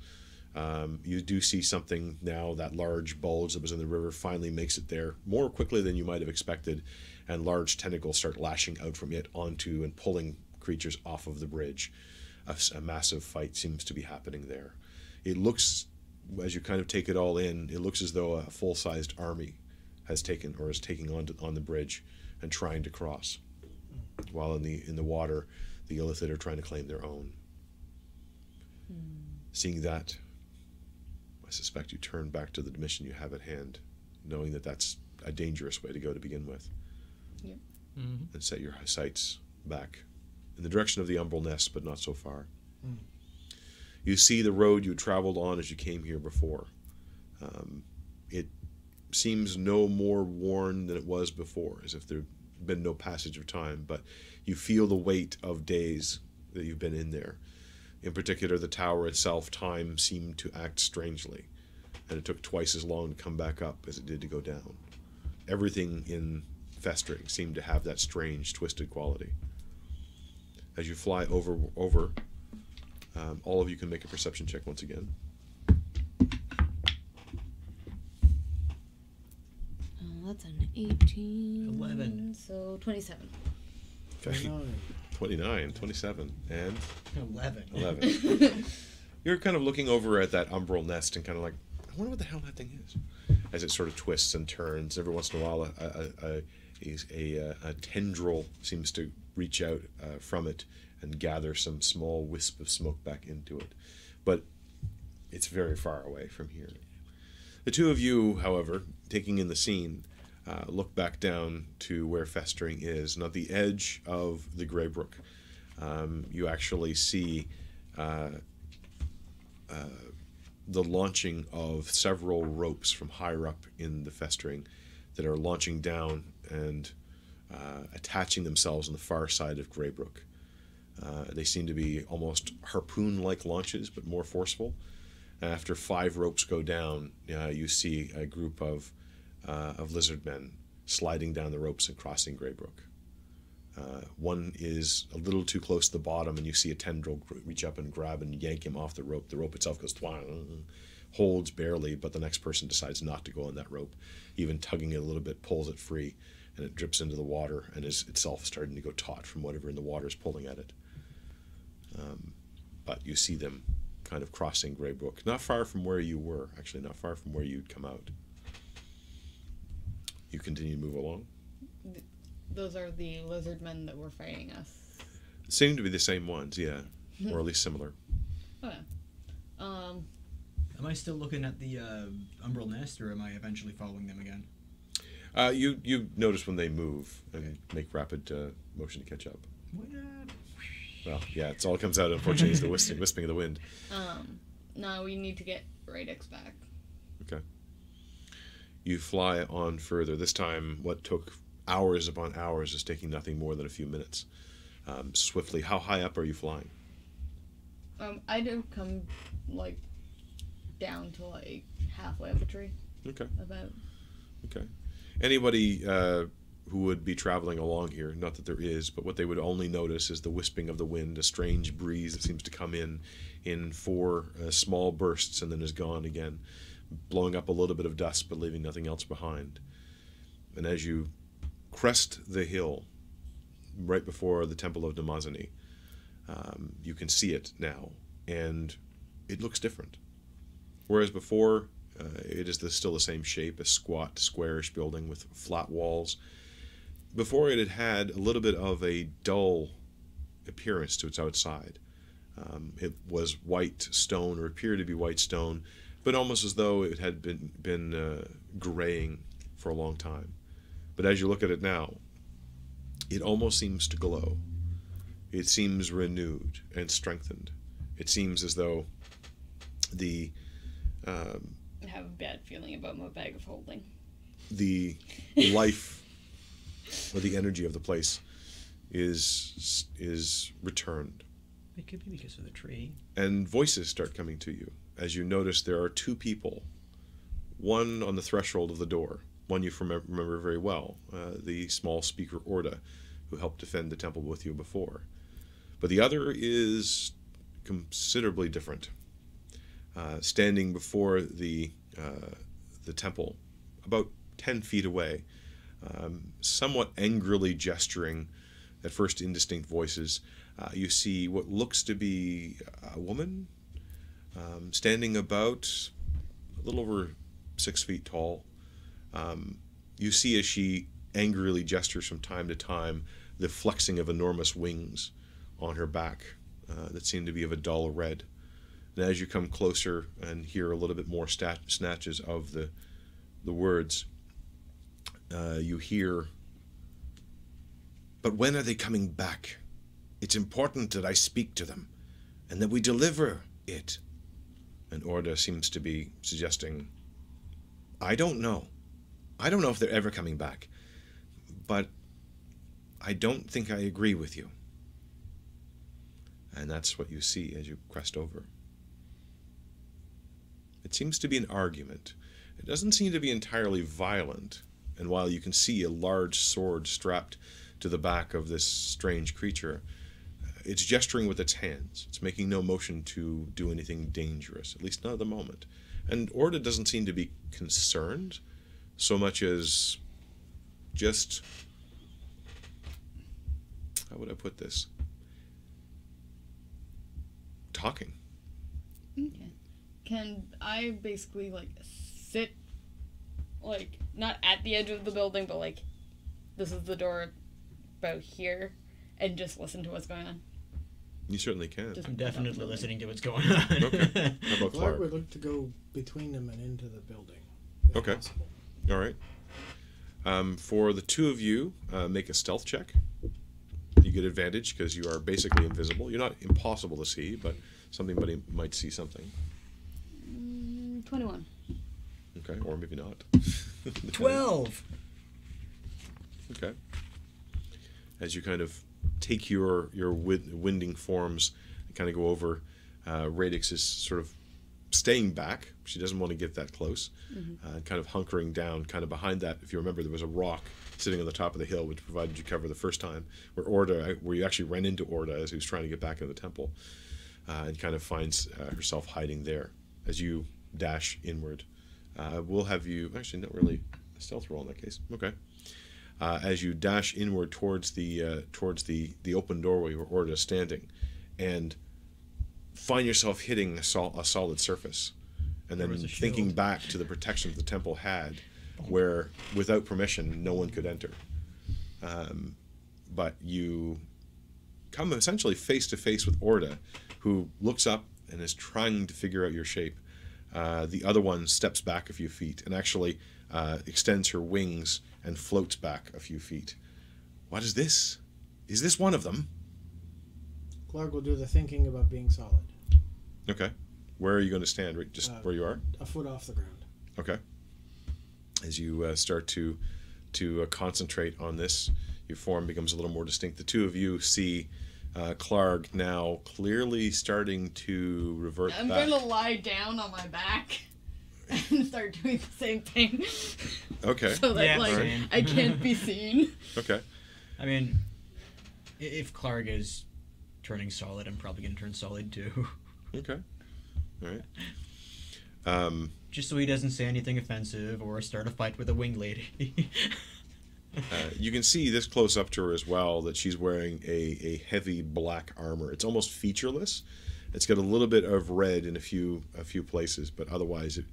Um, you do see something now, that large bulge that was in the river finally makes it there more quickly than you might have expected, and large tentacles start lashing out from it onto and pulling creatures off of the bridge. A massive fight seems to be happening there. It looks, as you kind of take it all in, it looks as though a full sized army has taken or is taking on, to, on the bridge and trying to cross while in the in the water, the Illithid are trying to claim their own. Seeing that, I suspect you turn back to the mission you have at hand, knowing that that's a dangerous way to go to begin with, Mm-hmm. and set your sights back in the direction of the Umbral Nest, but not so far. You see the road you traveled on as you came here before. Um, it seems no more worn than it was before, as if there'd been no passage of time, but you feel the weight of days that you've been in there. In particular, the tower itself, time seemed to act strangely, and it took twice as long to come back up as it did to go down. Everything in festering seemed to have that strange, twisted quality. As you fly over, over, um, all of you can make a perception check once again. Uh, that's an 18. 11. So 27. Okay. Nine. 29, 27, and 11. 11. You're kind of looking over at that umbral nest and kind of like, I wonder what the hell that thing is. As it sort of twists and turns, every once in a while, a, a, a, a, a, a tendril seems to reach out uh, from it and gather some small wisp of smoke back into it. But it's very far away from here. The two of you, however, taking in the scene, uh, look back down to where Festering is, at the edge of the Greybrook, um, you actually see uh, uh, the launching of several ropes from higher up in the Festering that are launching down and uh, attaching themselves on the far side of Greybrook. Uh, they seem to be almost harpoon-like launches, but more forceful. After five ropes go down, uh, you see a group of uh, of lizard men sliding down the ropes and crossing Greybrook. Uh, one is a little too close to the bottom, and you see a tendril reach up and grab and yank him off the rope. The rope itself goes twang, holds barely, but the next person decides not to go on that rope. Even tugging it a little bit pulls it free, and it drips into the water and is itself starting to go taut from whatever in the water is pulling at it. Um, but you see them kind of crossing Greybrook, not far from where you were, actually, not far from where you'd come out. You continue to move along. Those are the lizard men that were fighting us. Seem to be the same ones, yeah, or at least similar. Um, Am I still looking at the uh, umbral nest, or am I eventually following them again? Uh, you you notice when they move and make rapid uh, motion to catch up. What? Well, yeah, it's all it comes out. Unfortunately, is the wisping, wisping of the wind. um, now we need to get Radix back. Okay. You fly on further. This time, what took hours upon hours is taking nothing more than a few minutes. Um, swiftly, how high up are you flying? Um, I'd have come like down to like halfway up a tree. Okay. About. Okay. Anybody uh, who would be traveling along here, not that there is, but what they would only notice is the wisping of the wind, a strange breeze that seems to come in in four uh, small bursts and then is gone again, blowing up a little bit of dust but leaving nothing else behind. And as you crest the hill right before the Temple of Mnemosyne, um, you can see it now, and it looks different. Whereas before, uh, it is the, still the same shape, a squat, squarish building with flat walls. Before it had had a little bit of a dull appearance to its outside. Um, it was white stone, or appeared to be white stone, but almost as though it had been been uh, graying for a long time. But as you look at it now, it almost seems to glow. It seems renewed and strengthened. It seems as though the um, I have a bad feeling about my bag of holding. the life or the energy of the place is is returned. It could be because of the tree. and voices start coming to you. As you notice there are two people. One on the threshold of the door. One you remember very well uh, the small speaker orda who helped defend the temple with you before. But the other is considerably different. Uh, standing before the uh, the temple about 10 feet away um, somewhat angrily gesturing at first indistinct voices uh, you see what looks to be a woman um, standing about a little over six feet tall. Um, you see as she angrily gestures from time to time the flexing of enormous wings on her back uh, that seem to be of a dull red. And as you come closer and hear a little bit more snatches of the the words, uh, you hear. But when are they coming back? It's important that I speak to them, and that we deliver it. And Orda seems to be suggesting, I don't know. I don't know if they're ever coming back. But I don't think I agree with you. And that's what you see as you crest over. It seems to be an argument. It doesn't seem to be entirely violent. And while you can see a large sword strapped to the back of this strange creature, it's gesturing with its hands. It's making no motion to do anything dangerous, at least not at the moment. And Orda doesn't seem to be concerned so much as just. How would I put this? Talking. Okay. Can I basically like sit, like not at the edge of the building, but like this is the door about here, and just listen to what's going on? You certainly can. Just- I'm definitely listening to what's going on. Okay. How about Clark Clark? would look to go between them and into the building. if Okay. possible. All right. Um, for the two of you, uh, make a stealth check. You get advantage because you are basically invisible. You're not impossible to see, but somebody might see something. Mm, Twenty-one. Okay, or maybe not. Twelve. Okay. As you kind of take your your wid- winding forms and kind of go over, uh, Radix is sort of staying back. She doesn't want to get that close, uh, kind of hunkering down, kind of behind that. If you remember, there was a rock sitting on the top of the hill, which provided you cover the first time, where Orda, where you actually ran into Orda as he was trying to get back into the temple, uh, and kind of finds uh, herself hiding there as you dash inward. Uh, we'll have you actually not really a stealth roll in that case. Okay uh, as you dash inward towards the uh, towards the the open doorway where Orda is standing, and find yourself hitting a, sol- a solid surface, and then There was a thinking shield. back to the protection the temple had, where without permission no one could enter. Um, but you come essentially face to face with Orda, who looks up and is trying to figure out your shape. Uh, the other one steps back a few feet and actually uh, extends her wings and floats back a few feet. What is this? Is this one of them? Clark will do the thinking about being solid. Okay. Where are you going to stand? Right, just Uh, where you are. A foot off the ground. Okay. As you uh, start to to uh, concentrate on this, your form becomes a little more distinct. The two of you see uh, Clark now clearly starting to revert I'm back. gonna lie down on my back and start doing the same thing, Okay. so that Yeah, like same. I can't be seen. Okay. I mean, if Clark is turning solid, I'm probably gonna turn solid too. Okay. All right. Um, Just so he doesn't say anything offensive or start a fight with a wing lady. Uh, you can see this close up to her as well that she's wearing a, a heavy black armor. It's almost featureless. It's got a little bit of red in a few a few places, but otherwise it,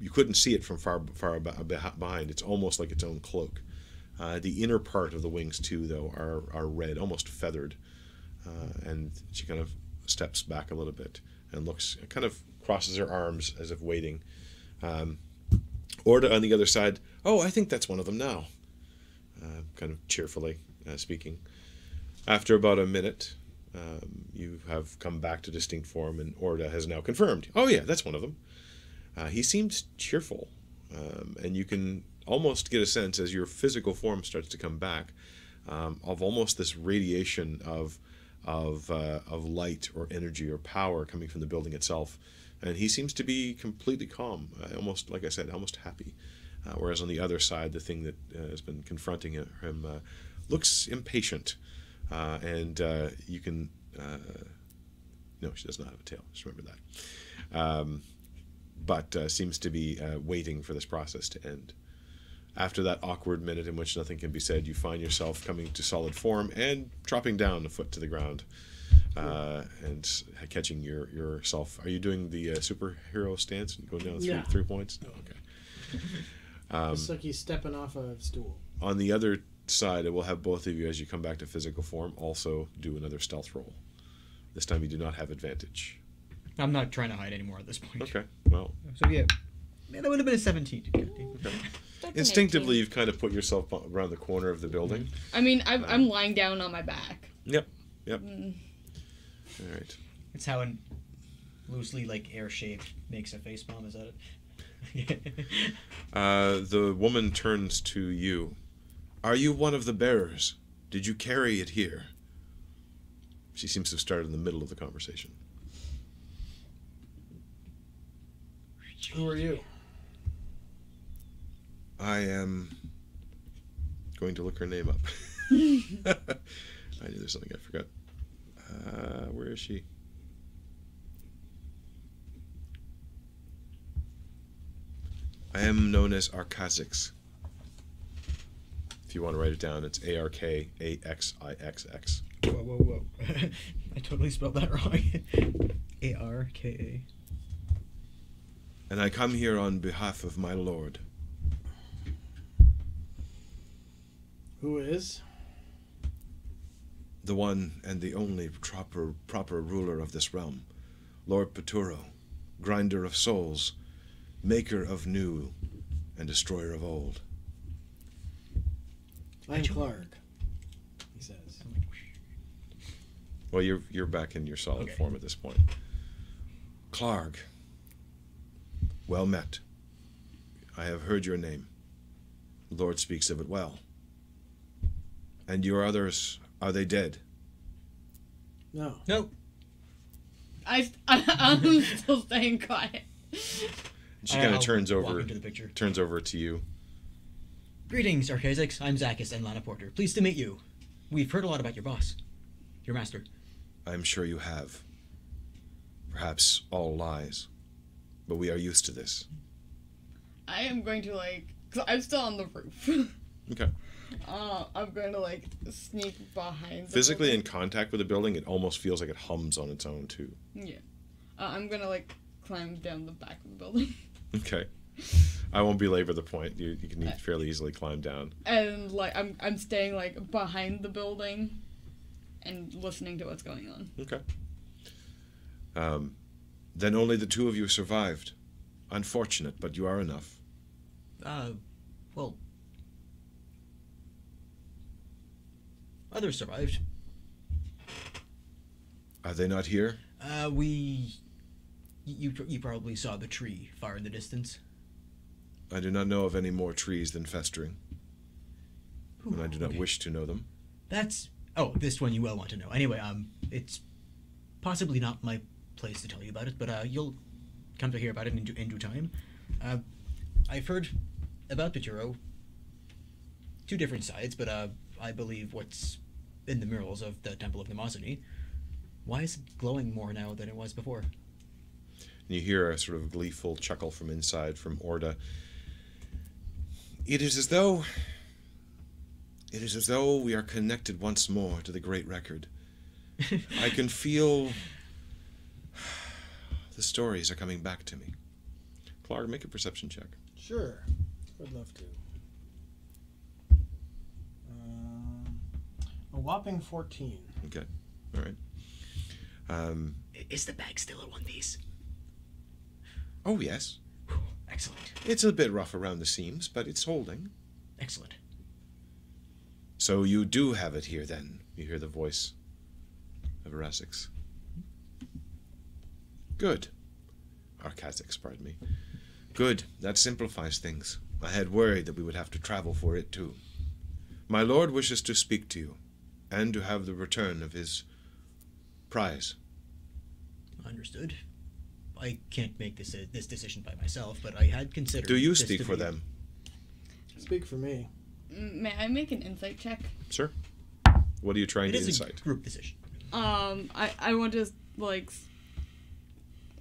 you couldn't see it from far far behind. It's almost like its own cloak. Uh, the inner part of the wings too, though, are are red, almost feathered, uh, and she kind of steps back a little bit and looks, kind of crosses her arms as if waiting. Um, Orda on the other side. Oh, I think that's one of them now uh, kind of cheerfully uh, speaking. After about a minute, um, you have come back to distinct form, and Orda has now confirmed. Oh yeah, that's one of them. Uh, he seems cheerful, um, and you can almost get a sense as your physical form starts to come back um, of almost this radiation of of uh, of light or energy or power coming from the building itself. And he seems to be completely calm, uh, almost like I said, almost happy. Uh, whereas on the other side, the thing that uh, has been confronting him uh, looks impatient, uh, and uh, you can. Uh, no, she does not have a tail. Just remember that. Um, but uh, seems to be uh, waiting for this process to end. After that awkward minute in which nothing can be said, you find yourself coming to solid form and dropping down a foot to the ground, uh, and catching your yourself. Are you doing the uh, superhero stance and going down three, Yeah. three points? No, okay. Um, it's like he's stepping off a stool. On the other side, it will have both of you as you come back to physical form also do another stealth roll. This time you do not have advantage. I'm not trying to hide anymore at this point. Okay. Well, So yeah, man, that would have been a 17. That's an instinctively 18. you've kind of put yourself around the corner of the building. I mean, I'm, I'm lying down on my back. Yep. Yep. Mm. All right. It's how an loosely like air shaped makes a face bomb. Is that it? Uh, the woman turns to you. Are you one of the bearers? Did you carry it here? She seems to have started in the middle of the conversation. Who are you? I am going to look her name up. I knew there's something I forgot. Uh, where is she? I am known as Arkaxix. If you want to write it down, it's A R K A X I X X. Whoa, whoa, whoa! I totally spelled that wrong. A R K A. And I come here on behalf of my lord. Who is? the one and the only proper proper ruler of this realm, Lord Paturo, grinder of souls, maker of new, and destroyer of old. I'm Clark. He says. Well, you're you're back in your solid Okay. form at this point. Clark. Well met. I have heard your name. The Lord speaks of it well. And your others, are they dead? No. No, I, I I'm still staying quiet. She kind of turns over into the picture. turns over to you. Greetings, Arkaxix. I'm Zakis and Lana Porter. Pleased to meet you. We've heard a lot about your boss, your master. I'm sure you have. Perhaps all lies. But we are used to this. I am going to like, cause I'm still on the roof. Okay. uh, I'm going to like sneak behind. the Physically in contact with the building, it almost feels like it hums on its own, too. Yeah. Uh, I'm gonna like climb down the back of the building Okay. I won't belabor the point. You, you can fairly easily climb down. and like I'm I'm staying like behind the building, and listening to what's going on. Okay. Um, then only the two of you survived. Unfortunate, but you are enough. Uh, well, others survived. Are they not here? Uh, we. You you probably saw the tree far in the distance. I do not know of any more trees than festering, and I do not Okay. wish to know them. That's oh, this one you will want to know. Anyway, um, it's possibly not my place to tell you about it, but uh, you'll come to hear about it in due, in due time. Uh, I've heard about Peturo. Two different sides, but uh, I believe what's in the murals of the Temple of Mnemosyne. Why is it glowing more now than it was before? And you hear a sort of gleeful chuckle from inside from Orda. It is as though it is as though we are connected once more to the great record. I can feel the stories are coming back to me. Clark, make a perception check. Sure. I'd love to. Um, a whopping 14. Okay. All right. Um, Is the bag still a one piece? Oh yes, Excellent, it's a bit rough around the seams, but it's holding. excellent. So you do have it here, then? You hear the voice of Erasix. Good. Arkaxix, pardon me. Good. That simplifies things. I had worried that we would have to travel for it, too. My lord wishes to speak to you, and to have the return of his prize. Understood. I can't make this uh, this decision by myself, but I had considered. Do you speak for be- them? Speak for me. May I make an insight check? Sir? What are you trying It to is incite? a group decision. Um, I I want to like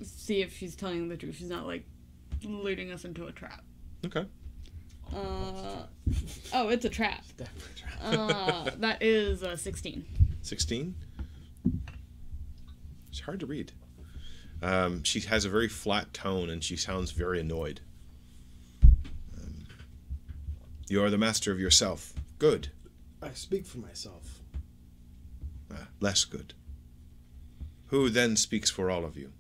see if she's telling the truth. She's not like leading us into a trap. Okay. Uh, oh, it's a trap. Definitely try. Uh, that is uh, 16. 16? It's hard to read. Um, she has a very flat tone and she sounds very annoyed. Um, you are the master of yourself. Good. I speak for myself. Uh, less good. Who then speaks for all of you?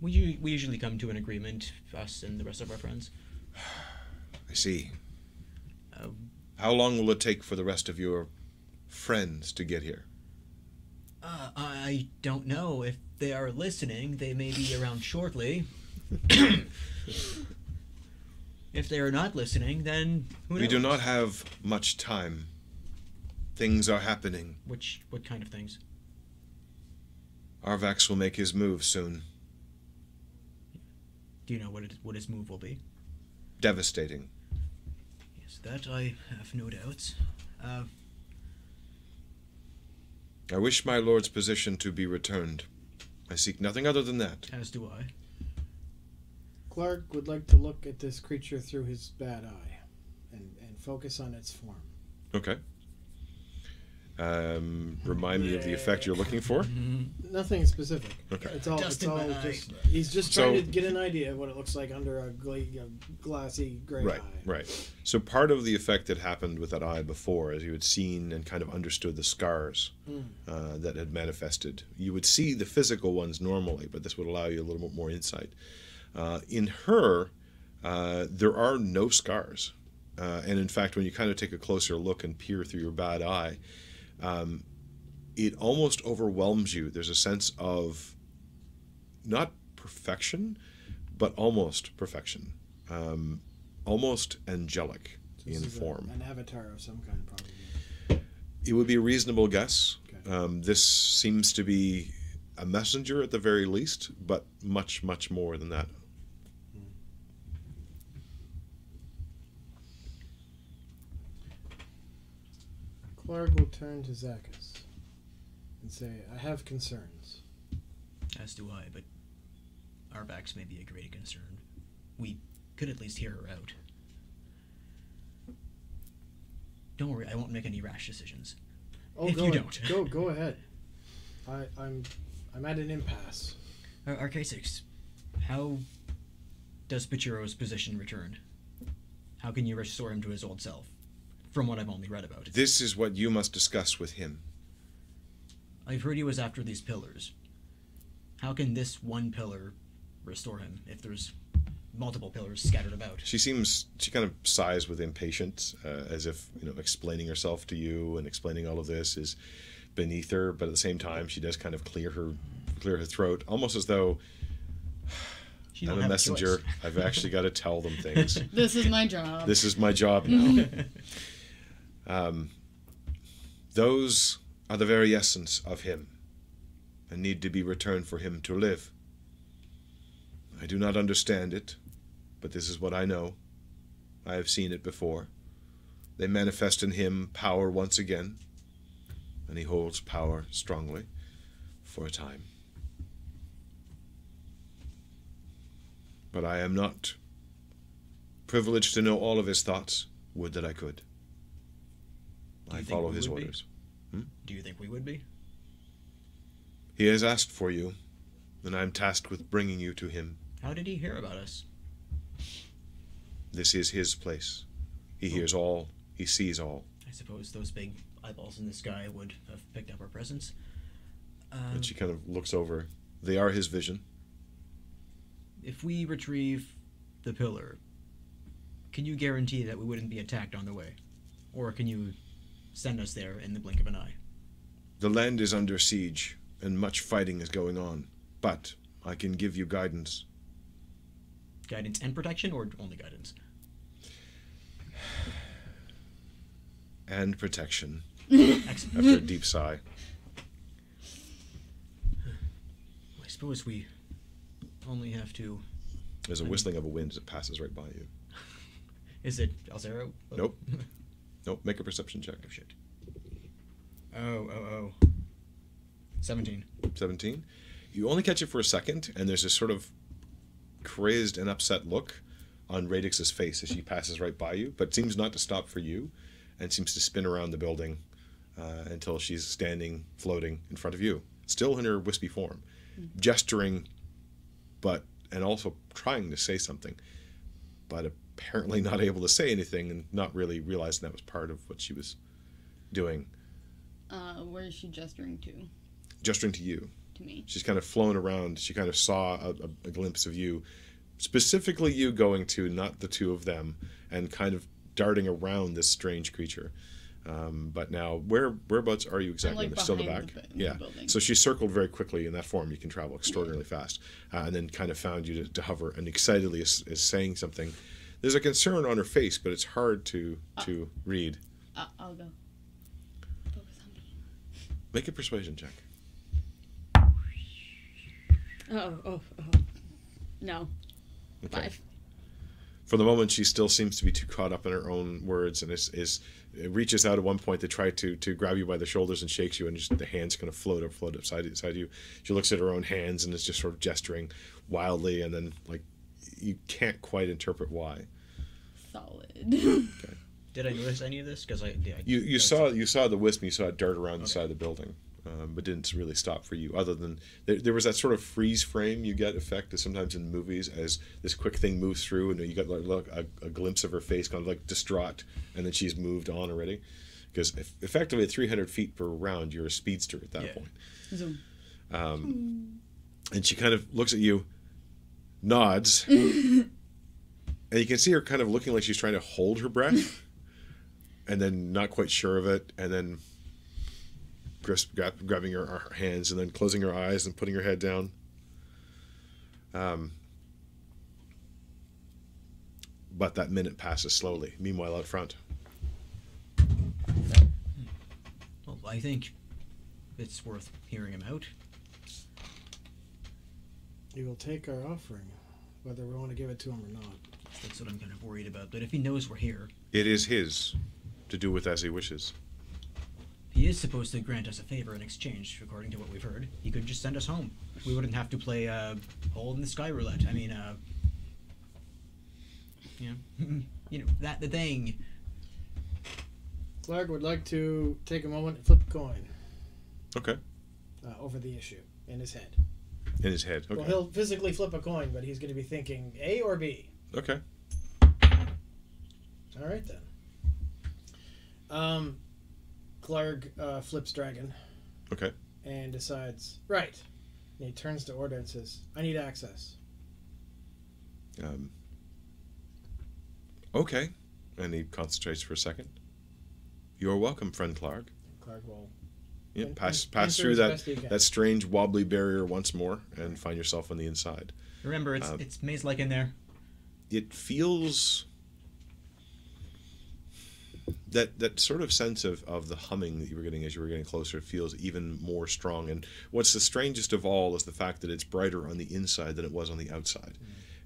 We we usually come to an agreement, us and the rest of our friends. I see. Uh, How long will it take for the rest of your friends to get here? Uh, I don't know if they are listening. They may be around shortly. if they are not listening, then who knows? We do not have much time. Things are happening. Which what kind of things? Arvax will make his move soon. Do you know what it, what his move will be? Devastating. Yes, that I have no doubts. Uh, I wish my lord's position to be returned. I seek nothing other than that. as do I. Clark would like to look at this creature through his bad eye and, and focus on its form. Okay. Um, remind me of the effect you're looking for. Nothing specific. Okay. It's all. Dust it's all just. He's just trying So- to get an idea of what it looks like under a, gla- a glassy gray Right, eye. right. So part of the effect that happened with that eye before, as you had seen and kind of understood the scars Mm. uh, that had manifested, you would see the physical ones normally, but this would allow you a little bit more insight. Uh, in her, uh, there are no scars, uh, and in fact, when you kind of take a closer look and peer through your bad eye, um, it almost overwhelms you. There's a sense of not perfection, but almost perfection. Um, almost angelic This in is a- form. an avatar of some kind, probably. It would be a reasonable guess. Okay. Um, this seems to be a messenger at the very least, but much, much more than that. Clark will turn to Zakis and say, "I have concerns." As do I, but our backs may be a great concern. We could at least hear her out. Don't worry, I won't make any rash decisions. Oh, If go you a- don't. go go ahead. I, I'm I'm at an impasse. Ar- Arkaxix, how does Pichuro's position return? How can you restore him to his old self? From what I've only read about. This is what you must discuss with him. I've heard he was after these pillars. How can this one pillar restore him if there's multiple pillars scattered about? She seems, she kind of sighs with impatience, uh, as if, you know, explaining herself to you and explaining all of this is beneath her, but at the same time, she does kind of clear her, clear her throat, almost as though She I'm a messenger. choice. I've actually got to tell them things. This is my job. this is my job now. um, those are the very essence of him and need to be returned for him to live. I do not understand it, but this is what I know. I have seen it before. They manifest in him power once again, and he holds power strongly for a time. But I am not privileged to know all of his thoughts. Would that I could. Do I follow his orders. Do you think we would be? He has asked for you, and I am tasked with bringing you to him. How did he hear about us? This is his place. He hears all, he sees all. I suppose those big eyeballs in the sky would have picked up our presence. Um, And she kind of looks over. They are his vision. if we retrieve the pillar, can you guarantee that we wouldn't be attacked on the way? Or can you send us there in the blink of an eye? The land is under siege, and much fighting is going on. But I can give you guidance. Guidance and protection, or only guidance? and protection. After a deep sigh. I suppose we only have to. There's a whistling of a wind as it passes right by you. Is it Elzara? Nope. Nope, make a perception check. Oh shit. Oh oh oh. Seventeen. 17. You only catch it for a second, and there's this sort of crazed and upset look on Radix's face as she passes right by you, but seems not to stop for you, and seems to spin around the building uh, until she's standing, floating in front of you, still in her wispy form, gesturing, but and also trying to say something, but apparently not able to say anything, and not really realizing that was part of what she was doing, Uh, where is she gesturing to? gesturing to you. To me. She's kind of flown around. She kind of saw a, a, a glimpse of you, specifically you going to, not the two of them, and kind of darting around this strange creature. Um, but now, where whereabouts are you exactly? like, Still in the back. the yeah. the. So she circled very quickly in that form. You can travel extraordinarily fast, uh, and then kind of found you to, to hover and excitedly is, is saying something. There's a concern on her face, but it's hard to to read. Uh, I'll go. Focus on me. Make a persuasion check. Oh, oh, oh. No. Okay. Five. for the moment, she still seems to be too caught up in her own words, and is, is reaches out at one point to try to to grab you by the shoulders and shakes you, and just the hands kind of float up, float upside inside you. She looks at her own hands and is just sort of gesturing wildly, and then like you can't quite interpret why. Solid. Did I notice any of this? Because I, yeah, I- You you that's- saw you saw the wisp, and you saw it dart around the side of the building, um, but didn't really stop for you. Other than there, there was that sort of freeze frame you get effect as sometimes in movies as this quick thing moves through, and you got like look a, a glimpse of her face, kind of like distraught, and then she's moved on already. Because effectively at 300 feet per round, you're a speedster at that Yeah. point. Zoom. And she kind of looks at you, nods, and you can see her kind of looking like she's trying to hold her breath, and then not quite sure of it, and then grasp, grab, grabbing her, her hands, and then closing her eyes and putting her head down. Um, but that minute passes slowly. Meanwhile, out front, Well, I think it's worth hearing him out. He will take our offering, whether we want to give it to him or not. That's what I'm kind of worried about. But if he knows we're here, it is his to do with as he wishes. he is supposed to grant us a favor in exchange, according to what we've heard. He could just send us home. We wouldn't have to play uh, hole in the sky roulette. I mean, uh, you know, you know that the thing. Clark would like to take a moment and flip a coin Okay, uh, over the issue in his head. In his head. Okay, Well, he'll physically flip a coin, but he's going to be thinking A or B. okay. All right then. Um, Clark uh, flips dragon. Okay. And decides right. And he turns to Orda and says, "I need access." Um, okay. And he concentrates for a second. You're welcome, friend Clark. Clark will Yeah, pass pass through that best he can. that strange wobbly barrier once more and find yourself on the inside. Remember, it's Uh, it's maze like in there. It feels that that sort of sense of, of the humming that you were getting as you were getting closer feels even more strong. And what's the strangest of all is the fact that it's brighter on the inside than it was on the outside.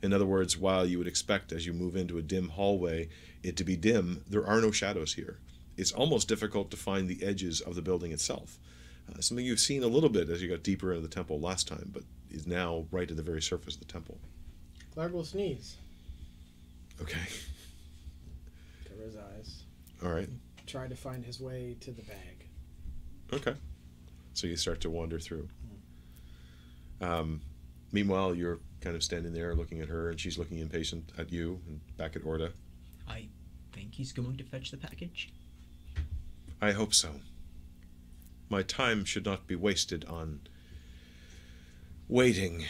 In other words, while you would expect as you move into a dim hallway it to be dim, there are no shadows here. It's almost difficult to find the edges of the building itself. Uh, something you've seen a little bit as you got deeper into the temple last time, but is now right at the very surface of the temple. Clark will sneeze. Okay. Cover his eyes. All right. Try to find his way to the bag. Okay. So you start to wander through. Um, meanwhile, you're kind of standing there looking at her, and she's looking impatient at you and back at Orda. I think he's going to fetch the package. I hope so. My time should not be wasted on waiting.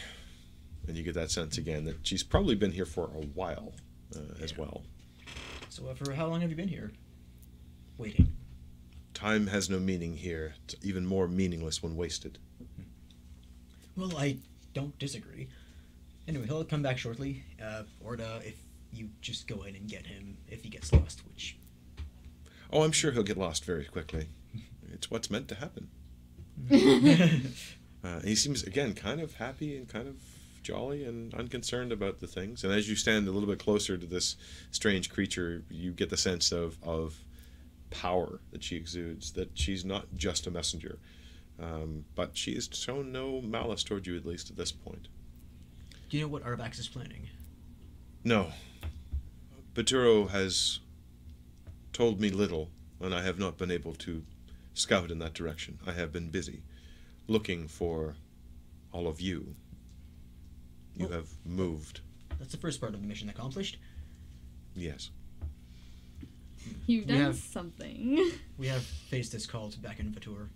And you get that sense again that she's probably been here for a while uh, as well. So, uh, for how long have you been here? Waiting. Time has no meaning here. It's even more meaningless when wasted. Well, I don't disagree. Anyway, he'll come back shortly. Uh, Orda, if you just go in and get him if he gets lost, which Oh, I'm sure he'll get lost very quickly. It's what's meant to happen. Uh, he seems again kind of happy and kind of jolly and unconcerned about the things. And as you stand a little bit closer to this strange creature, you get the sense of of power that she exudes. That she's not just a messenger, um, but she has shown no malice toward you at least at this point. do you know what Arvax is planning? No, Baturo has told me little, and I have not been able to scout in that direction. I have been busy looking for all of you. You Well- have moved. That's the first part of the mission accomplished. Yes. You've We done have- something. We have faced this cult back in Vatur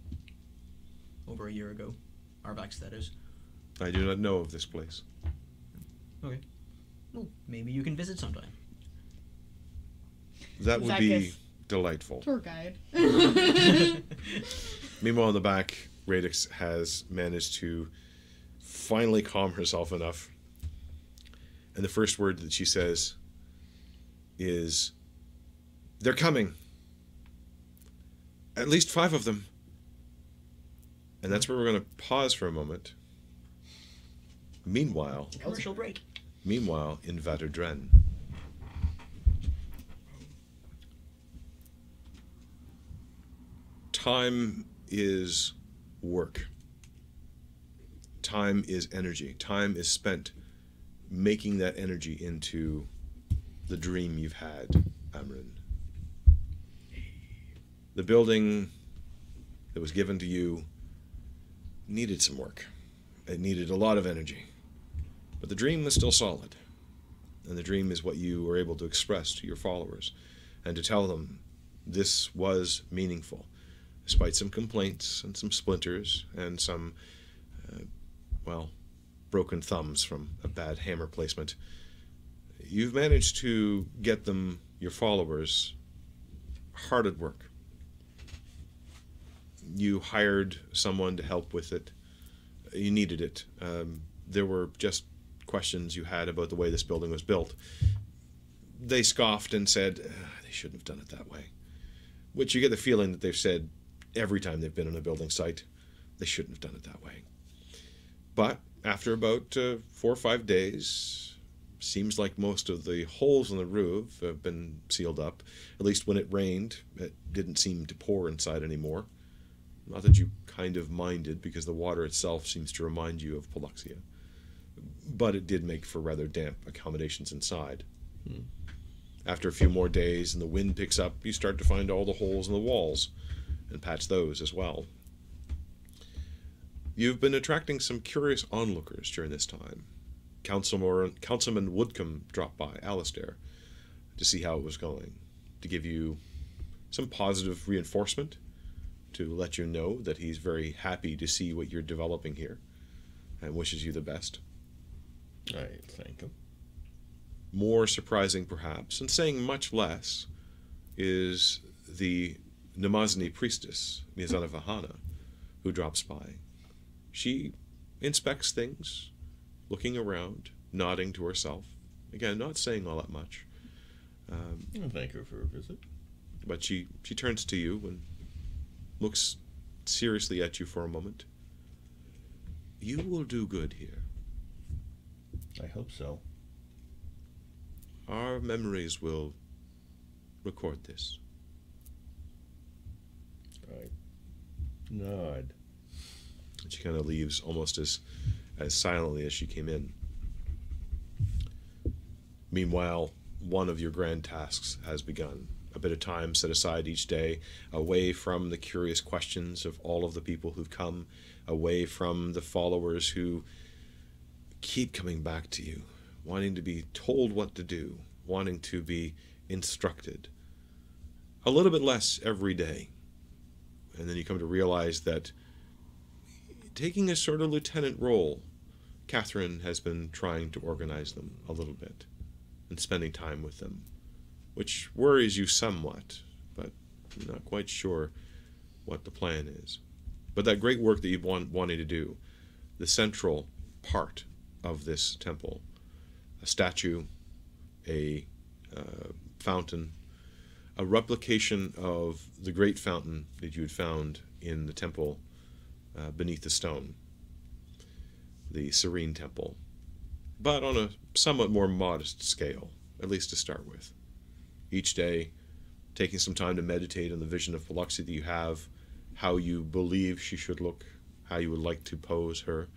over a year ago. Arvax, that is. I do not know of this place. Okay. Well, maybe you can visit sometime. That would be delightful. Tour guide. Meanwhile, in the back, Radix has managed to finally calm herself enough. And the first word that she says is, They're coming. At least five of them. And that's where we're going to pause for a moment. Meanwhile, Commercial break. meanwhile, in Vaterdren. Time is work. Time is energy. Time is spent making that energy into the dream you've had, Amrin. The building that was given to you needed some work. It needed a lot of energy. But the dream was still solid. And the dream is what you were able to express to your followers and to tell them this was meaningful, despite some complaints and some splinters and some, uh, well, broken thumbs from a bad hammer placement. You've managed to get them, your followers, hard at work. You hired someone to help with it. You needed it. Um, there were just questions you had about the way this building was built. They scoffed and said, "Ah, they shouldn't have done it that way. Which you get the feeling that they've said every time they've been on a building site, they shouldn't have done it that way. But after about uh, four or five days, seems like most of the holes in the roof have been sealed up. At least when it rained, it didn't seem to pour inside anymore. Not that you kind of minded, because the water itself seems to remind you of Paluxia. But it did make for rather damp accommodations inside. After a few more days and the wind picks up, you start to find all the holes in the walls and patch those as well. You've been attracting some curious onlookers during this time. Councilman, Councilman Woodcombe dropped by, Alistair, to see how it was going, to give you some positive reinforcement, to let you know that he's very happy to see what you're developing here and wishes you the best. I thank him. More surprising, perhaps, and saying much less, is the Namazni priestess, Mizana Vahana, who drops by. She inspects things, looking around, nodding to herself. Again, not saying all that much, um, I thank her for her visit. but she, she turns to you and looks seriously at you for a moment. You will do good here. I hope so. Our memories will record this. I nod. And she kind of leaves almost as as silently as she came in. Meanwhile, one of your grand tasks has begun. A bit of time set aside each day, away from the curious questions of all of the people who've come, away from the followers who keep coming back to you, wanting to be told what to do, wanting to be instructed. A little bit less every day. And then you come to realize that taking a sort of lieutenant role, Catherine has been trying to organize them a little bit and spending time with them, which worries you somewhat, but you're not quite sure what the plan is. But that great work that you've want, wanting to do, the central part of this temple, a statue, a uh, fountain, a replication of the great fountain that you had found in the temple uh, beneath the stone, the Serene Temple, but on a somewhat more modest scale, at least to start with. Each day, taking some time to meditate on the vision of Paluxia that you have, how you believe she should look, how you would like to pose her.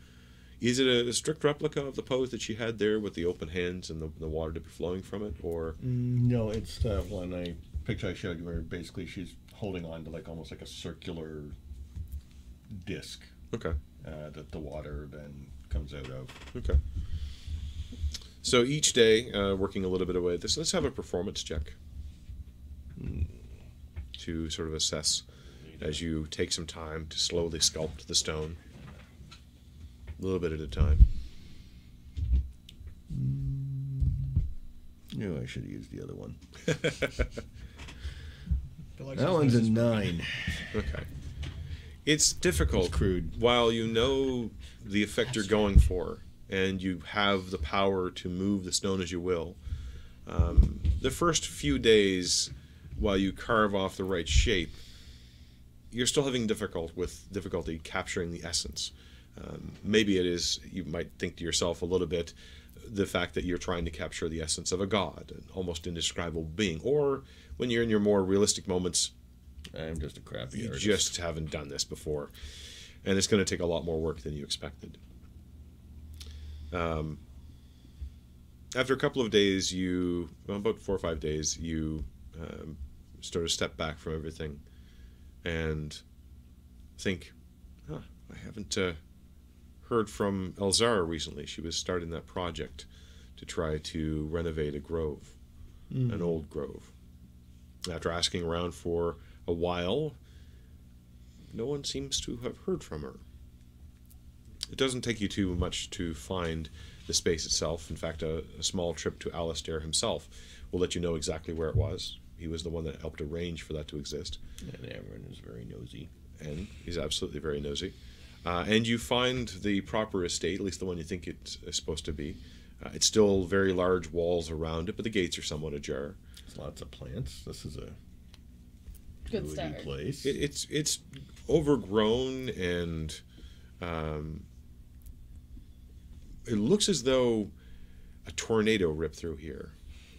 Is it a, strict replica of the pose that she had there with the open hands and the, the water to be flowing from it, or Mm, No, it's the one I picture I showed you where basically she's holding on to like almost like a circular disc okay? uh, that the water then comes out of. Okay. So each day, uh, working a little bit away, this let's have a performance check to sort of assess as you take some time to slowly sculpt the stone, a little bit at a time. No, I should have used the other one. Feel That one's a nine. Okay. It's difficult It's crude. while you know the effect you're going for and you have the power to move the stone as you will. Um, the first few days, while you carve off the right shape, you're still having difficult with difficulty capturing the essence. Um, maybe it is you might think to yourself a little bit the fact that you're trying to capture the essence of a god, an almost indescribable being, or when you're in your more realistic moments, I'm just a crappy artist. you artist. just haven't done this before, and it's going to take a lot more work than you expected. Um, after a couple of days, you well, about four or five days, you um, sort of step back from everything and think, huh, I haven't uh, heard from Elzara recently. She was starting that project to try to renovate a grove, an old grove. After asking around for a while, no one seems to have heard from her. It doesn't take you too much to find the space itself. In fact, a, a small trip to Alistair himself will let you know exactly where it was. He was the one that helped arrange for that to exist, And everyone is very nosy. and he's absolutely very nosy. Uh, and you find the proper estate, at least the one you think it's supposed to be. Uh, it's still very large walls around it, but the gates are somewhat ajar. There's lots of plants. This is a Good start. place. It, it's it's overgrown and um, it looks as though a tornado ripped through here,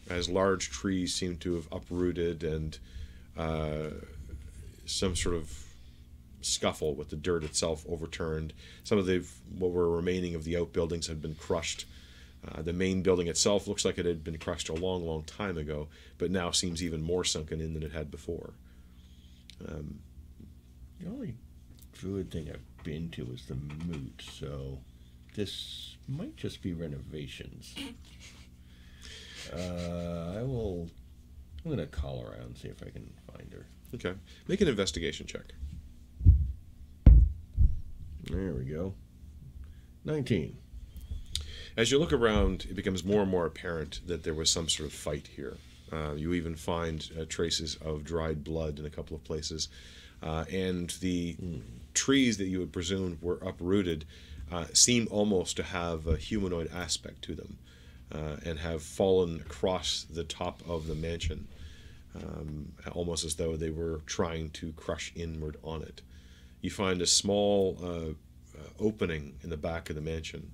as large trees seem to have uprooted and uh, some sort of scuffle with the dirt itself overturned. Some of the what were remaining of the outbuildings had been crushed. Uh, the main building itself looks like it had been crushed a long, long time ago, but now seems even more sunken in than it had before. Um, The only druid thing I've been to was the moot, so this might just be renovations. Uh, I will. I'm gonna call around and see if I can find her. Okay. Make an investigation check. There we go. Nineteen. As you look around, it becomes more and more apparent that there was some sort of fight here. Uh, you even find uh, traces of dried blood in a couple of places. Uh, and the trees that you would presume were uprooted uh, seem almost to have a humanoid aspect to them uh, and have fallen across the top of the mansion, um, almost as though they were trying to crush inward on it. You find a small uh, opening in the back of the mansion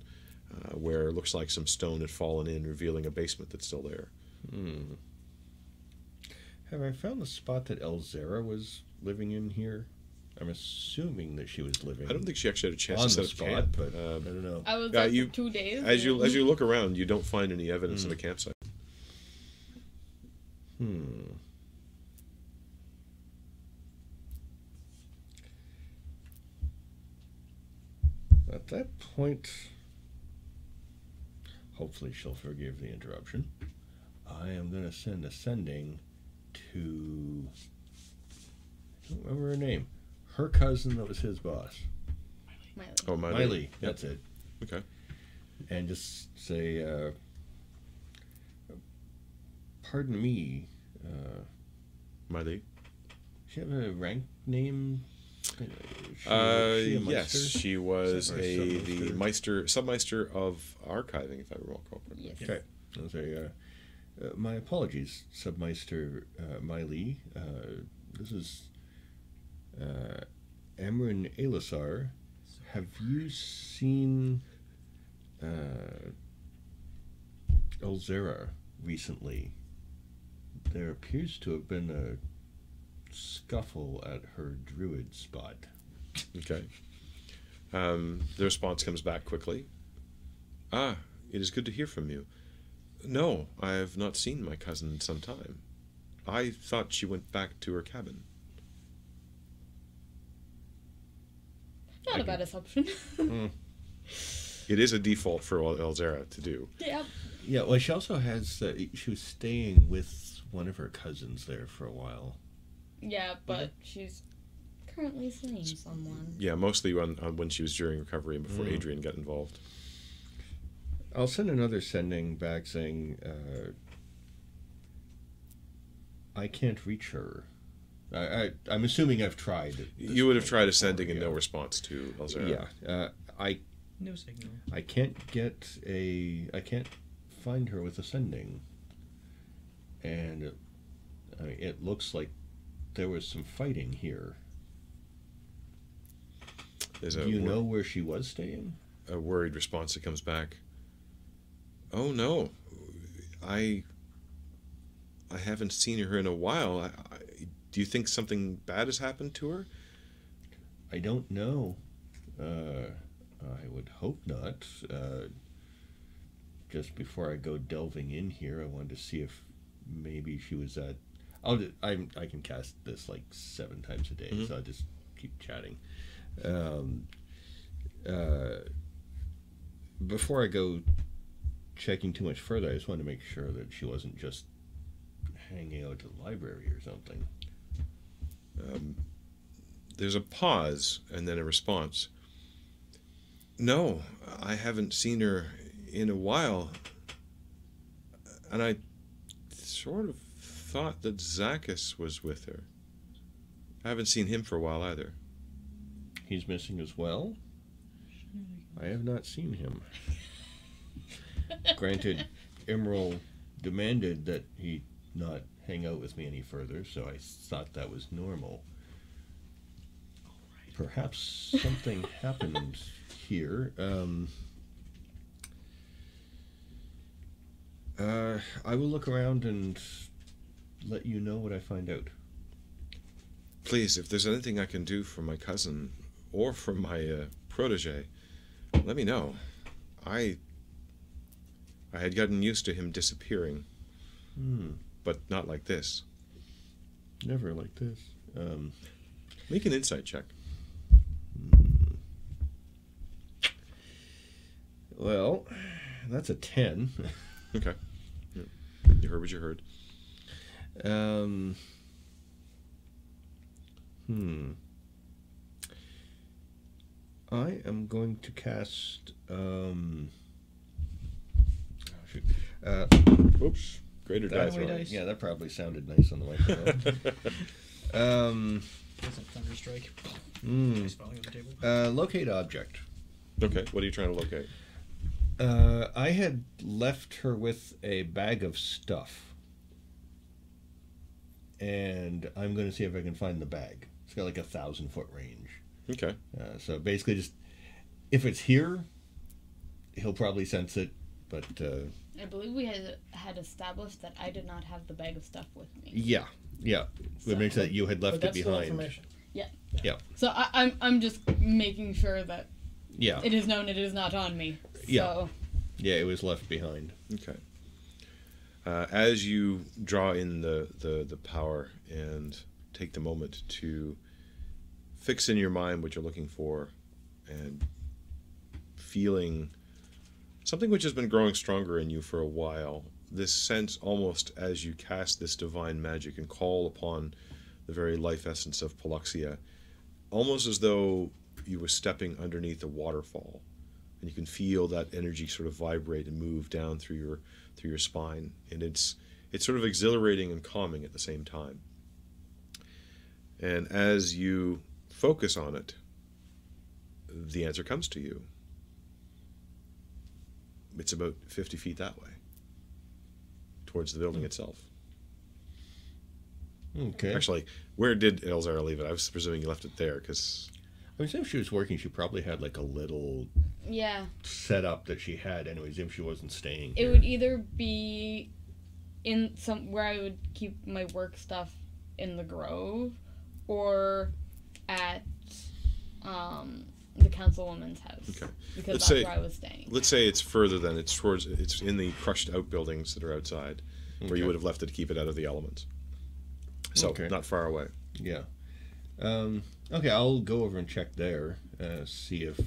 uh, where it looks like some stone had fallen in, revealing a basement that's still there. Hmm. Have I found the spot that Elzara was living in here? I'm assuming that she was living. I don't think she actually had a chance on to set up spot, camp. but Um, I don't know. I was Yeah, there you- for two days. as you as you look around, you don't find any evidence of a campsite. Hmm. At that point, hopefully she'll forgive the interruption. I am going to send a sending to. I don't remember her name. Her cousin that was his boss. Miley. Oh, my Miley. That's it. Okay. And just say, uh, pardon me, uh, Miley. does she have a rank name? Is she- Uh, she yes, she was Or a a the submeister? Meister submeister of archiving, if I recall correctly. Yes. Okay. I was a, uh, uh, my apologies, Submeister uh, Miley. Uh, this is uh, Amrin Elisar. Have you seen uh, Elzara recently? There appears to have been a scuffle at her druid spot. Okay. Um, the response comes back quickly. Ah, it is good to hear from you. No, I have not seen my cousin in some time. I thought she went back to her cabin. Not I a bad assumption. It is a default for El- Elzara to do. yep. Yeah, well, she also has. Uh, she was staying with one of her cousins there for a while. Yeah, but she's currently seeing someone. Yeah, mostly on, on when she was during recovery and before Mm. Adrian got involved. I'll send another sending back saying uh, I can't reach her. I, I I'm assuming I've tried. You would have tried a sending and no response to Elzara. Yeah, uh, I No signal. I can't get a I can't find her with a sending, and it, I mean, it looks like there was some fighting here. There's Do you wor- know where she was staying? a worried response that comes back. Oh no, I I haven't seen her in a while. I, I do you think something bad has happened to her? I don't know. Uh, I would hope not. Uh, just before I go delving in here, I wanted to see if maybe she was at. I'll ju- I I can cast this like seven times a day, Mhm. so I'll just keep chatting. Um, uh, before I go checking too much further, I just wanted to make sure that she wasn't just hanging out at the library or something. Um, there's a pause and then a response. No, I haven't seen her in a while. And I sort of thought that Zakis was with her. I haven't seen him for a while either. He's missing as well. I have not seen him. Granted, Emerald demanded that he not hang out with me any further, so I thought that was normal. Perhaps something happened here. Um, uh, I will look around and let you know what I find out. Please, if there's anything I can do for my cousin or from my uh, protege, let me know. I I had gotten used to him disappearing, Hmm, but not like this. never like this. Um, Make an insight check. well, that's a 10. Okay. Yeah. You heard what you heard. Um, hmm. I am going to cast. Um, oh, shoot. Uh, Oops. Greater that- dice Away roll. dice. yeah, that probably sounded nice on the microphone. um, That's a thunder strike. Dice falling on the table. uh, locate object. okay. What are you trying to locate? Uh, I had left her with a bag of stuff. And I'm going to see if I can find the bag. It's got like a thousand foot range. Okay. Uh, so basically, just if it's here, he'll probably sense it. But uh, I believe we had had established that I did not have the bag of stuff with me. yeah, yeah, So- it makes that you had left it that's still behind. information. So I, I'm I'm just making sure that Yeah, it is known it is not on me. Yeah. So yeah, it was left behind. Okay. Uh, as you draw in the, the, the power and take the moment to fix in your mind what you're looking for and feeling something which has been growing stronger in you for a while, this sense almost as you cast this divine magic and call upon the very life essence of Paluxia, almost as though you were stepping underneath a waterfall. And you can feel that energy sort of vibrate and move down through your through your spine. And it's it's sort of exhilarating and calming at the same time. And as you focus on it the answer comes to you it's about 50 feet that way towards the building hmm. itself Okay. actually where did elzara leave it i was presuming you left it there because I mean, if she was working, she probably had like a little yeah, setup that she had, anyways. If she wasn't staying, it here. would either be in some where I would keep my work stuff in the grove, or at um, the councilwoman's house. Okay. Because Let's that's say- where I was staying. let's say it's further than it's towards it's in the crushed out buildings that are outside where you would have left it to keep it out of the elements so Okay. not far away Yeah. Um, okay, I'll go over and check there. Uh, see if,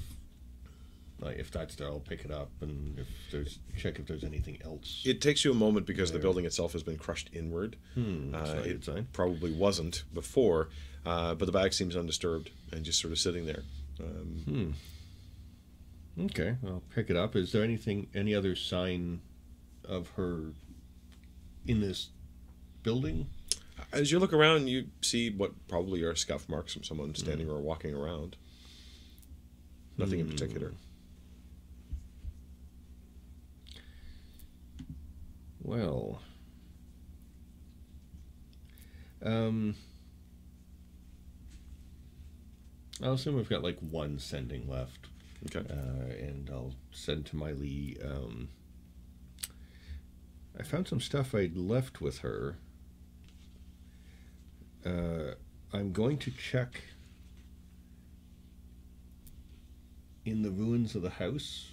like, if that's there, I'll pick it up and if there's check if there's anything else. it takes you a moment because the building itself has been crushed inward hmm, uh, it probably wasn't before uh, but the bag seems undisturbed and just sort of sitting there um, Hmm. Okay, I'll pick it up. Is there anything, any other sign of her in this building? as you look around you see what probably are scuff marks from someone standing or walking around nothing in Hmm. particular Well, um, I'll assume we've got like one sending left. okay uh, and I'll send to Miley. Um, I found some stuff I'd left with her. Uh, I'm going to check in the ruins of the house.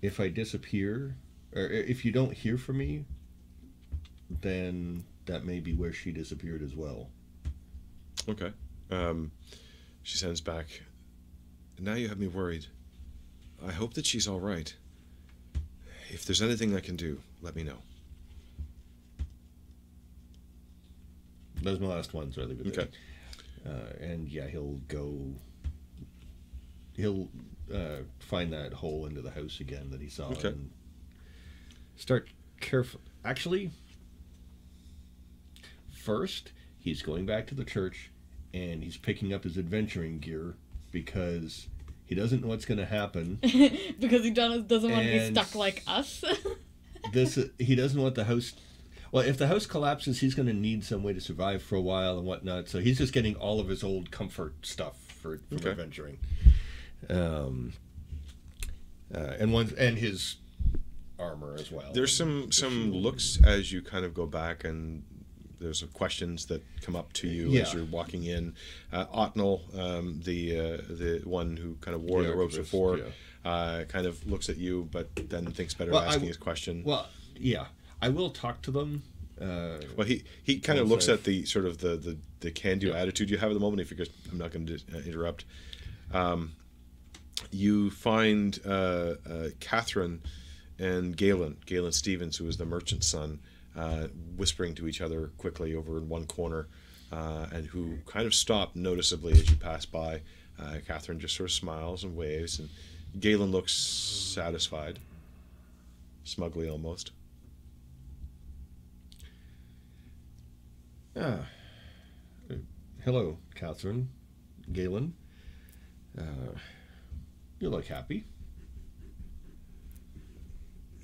If I disappear, or if you don't hear from me, then that may be where she disappeared as well. Okay. Um, she sends back. Now you have me worried. I hope that she's all right. If there's anything I can do, let me know. Those are my last ones, rather. but- Okay. Uh, and yeah, he'll go. He'll uh, find that hole into the house again that he saw Okay. and start careful. Actually, first he's going back to the church and he's picking up his adventuring gear because he doesn't know what's going to happen. because he doesn't doesn't want to be stuck like us. this he doesn't want the house. Well, if the house collapses, he's going to need some way to survive for a while and whatnot. So he's just getting all of his old comfort stuff for from Okay. adventuring. Um, uh, and one and his armor as well. There's some some looks as you kind of go back, and there's some questions that come up to you as you're walking in. Uh, Otnil, um, the uh, the one who kind of wore The the ropes before, yeah. uh, kind of looks at you, but then thinks better Well, of asking w- his question. Well, yeah, I will talk to them. Uh, Well, he he kind of looks I've- at the sort of the the, the can do Yeah. attitude you have at the moment. He figures I'm not going to uh, interrupt. Um, you find uh, uh, Catherine and Galen, Galen Stevens, who is the merchant's son, uh, whispering to each other quickly over in one corner, uh, and who kind of stop noticeably as you pass by. Uh, Catherine just sort of smiles and waves, and Galen looks satisfied, smugly almost. ah, hello, Catherine, Galen. Uh, you look happy.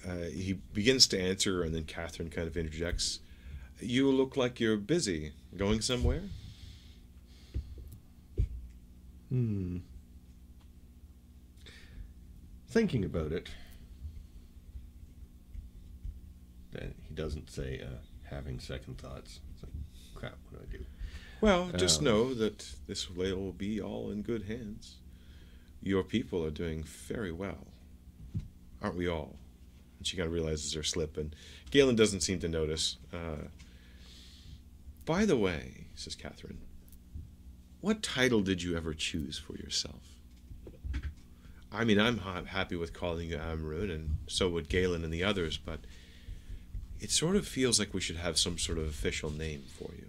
Uh, he begins to answer, and then Catherine kind of interjects, "You look like you're busy. Going somewhere?" Hmm. Thinking about it. Then he doesn't say uh, having second thoughts. It's like, crap, what do I do? Well, just Um, know that this will be all in good hands. Your people are doing very well, aren't we all? And she kind of realizes her slip, and Galen doesn't seem to notice. Uh, By the way, says Catherine, what title did you ever choose for yourself? I mean, I'm ha- happy with calling you Amrun, and so would Galen and the others, but it sort of feels like we should have some sort of official name for you.